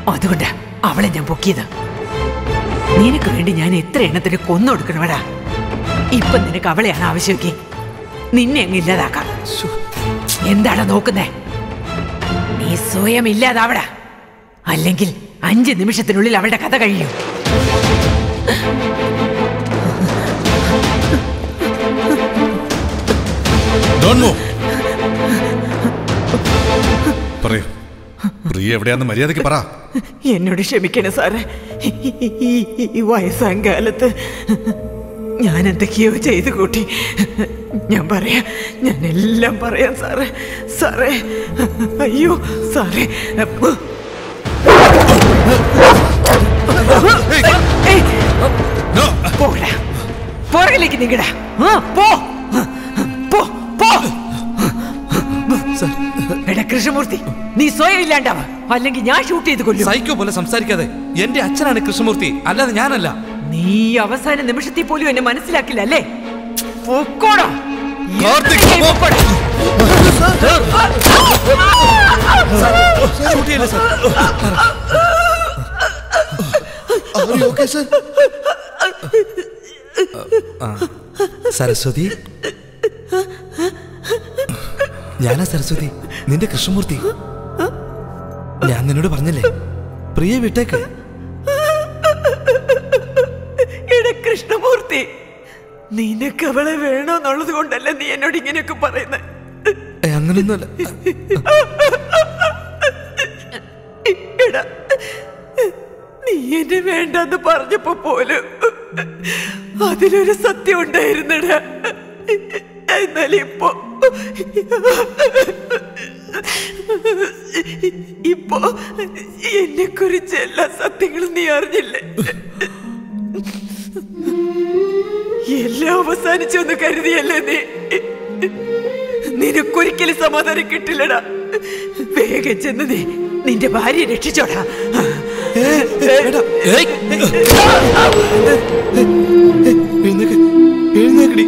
അതുകൊണ്ട് അവളെ ഞാൻ പൊക്കിയത്. നിനക്ക് വേണ്ടി ഞാൻ എത്ര എണ്ണത്തിന് കൊന്നൊടുക്കണവടാ. ഇപ്പൊ നിനക്ക് അവളെയാണ് ആവശ്യമൊക്കെ നിന്നെ അങ്ങ് ഇല്ലാതാക്കാം. എന്താണ് നോക്കുന്നേ? നീ സ്വയം ഇല്ലാതാവടാ. അല്ലെങ്കിൽ അഞ്ച് നിമിഷത്തിനുള്ളിൽ അവളുടെ കഥ കഴിയും. പറയൂ. പ്രിയ എവിടെയാന്ന് മര്യാദയ്ക്ക് പറ. എന്നോട് ക്ഷമിക്കണേ സാറേ. ഈ- വയസ്സാം കാലത്ത് ഞാൻ എന്തൊക്കെയോ ചെയ്തു കൂട്ടി. ഞാൻ പറയാം. ഞാൻ എല്ലാം പറയാം സാറേ. സാറേ. അയ്യോ സാറേ. പോരാ പോടാ. പുറകിലേക്ക് നീങ്ങടാ. പോ. എടാ കൃഷ്ണമൂർത്തി നീ സ്വയം ഇല്ലാണ്ടാവ. അല്ലെങ്കിൽ ഞാൻ ഷൂട്ട് ചെയ്ത് കൊല്ലും. സൈക്കോ പോലെ സംസാരിക്കാതെ എന്റെ അച്ഛനാണ് കൃഷ്ണമൂർത്തി. അല്ലാതെ ഞാനല്ല. നീ അവസാന നിമിഷത്തിൽ പോലും എന്നെ മനസ്സിലാക്കില്ല അല്ലേ? പൊക്കോടാ. ഷൂട്ട് ചെയ്യല്ലേ സാർ? ആ. സരസ്വതി? ഞാനാ സരസ്വതി. നിന്റെ കൃഷ്ണമൂർത്തി. ഞാൻ നിന്നോട് പറഞ്ഞല്ലേ? പ്രിയ വിട്ടേക്ക്. കൃഷ്ണമൂർത്തി നിനക്ക് അവളെ വേണോന്നുള്ളത് കൊണ്ടല്ല നീ എന്നോട് ഇങ്ങനെയൊക്കെ പറയുന്നത് അങ്ങനൊന്നല്ല അങ്ങനൊന്നുമല്ല. നീ എന്നെ വേണ്ടെന്ന് പറഞ്ഞപ്പോ പോലും അതിലൊരു സത്യം ഉണ്ടായിരുന്നടാ എന്നാൽ ഇപ്പോ എന്നെ കുറിച്ച് എല്ലാ സത്യങ്ങളും നീ അറിഞ്ഞില്ലേ? എല്ലാം അവസാനിച്ചു എന്ന് കരുതിയല്ലേ നീ? നിനക്കൊരിക്കലും സമാധാനം കിട്ടില്ലടാ. വേഗം ചെന്ന് നീ നിന്റെ ഭാര്യ രക്ഷിച്ചോടാ. എഴുന്നേക്ക് എഴുന്നേക്കടി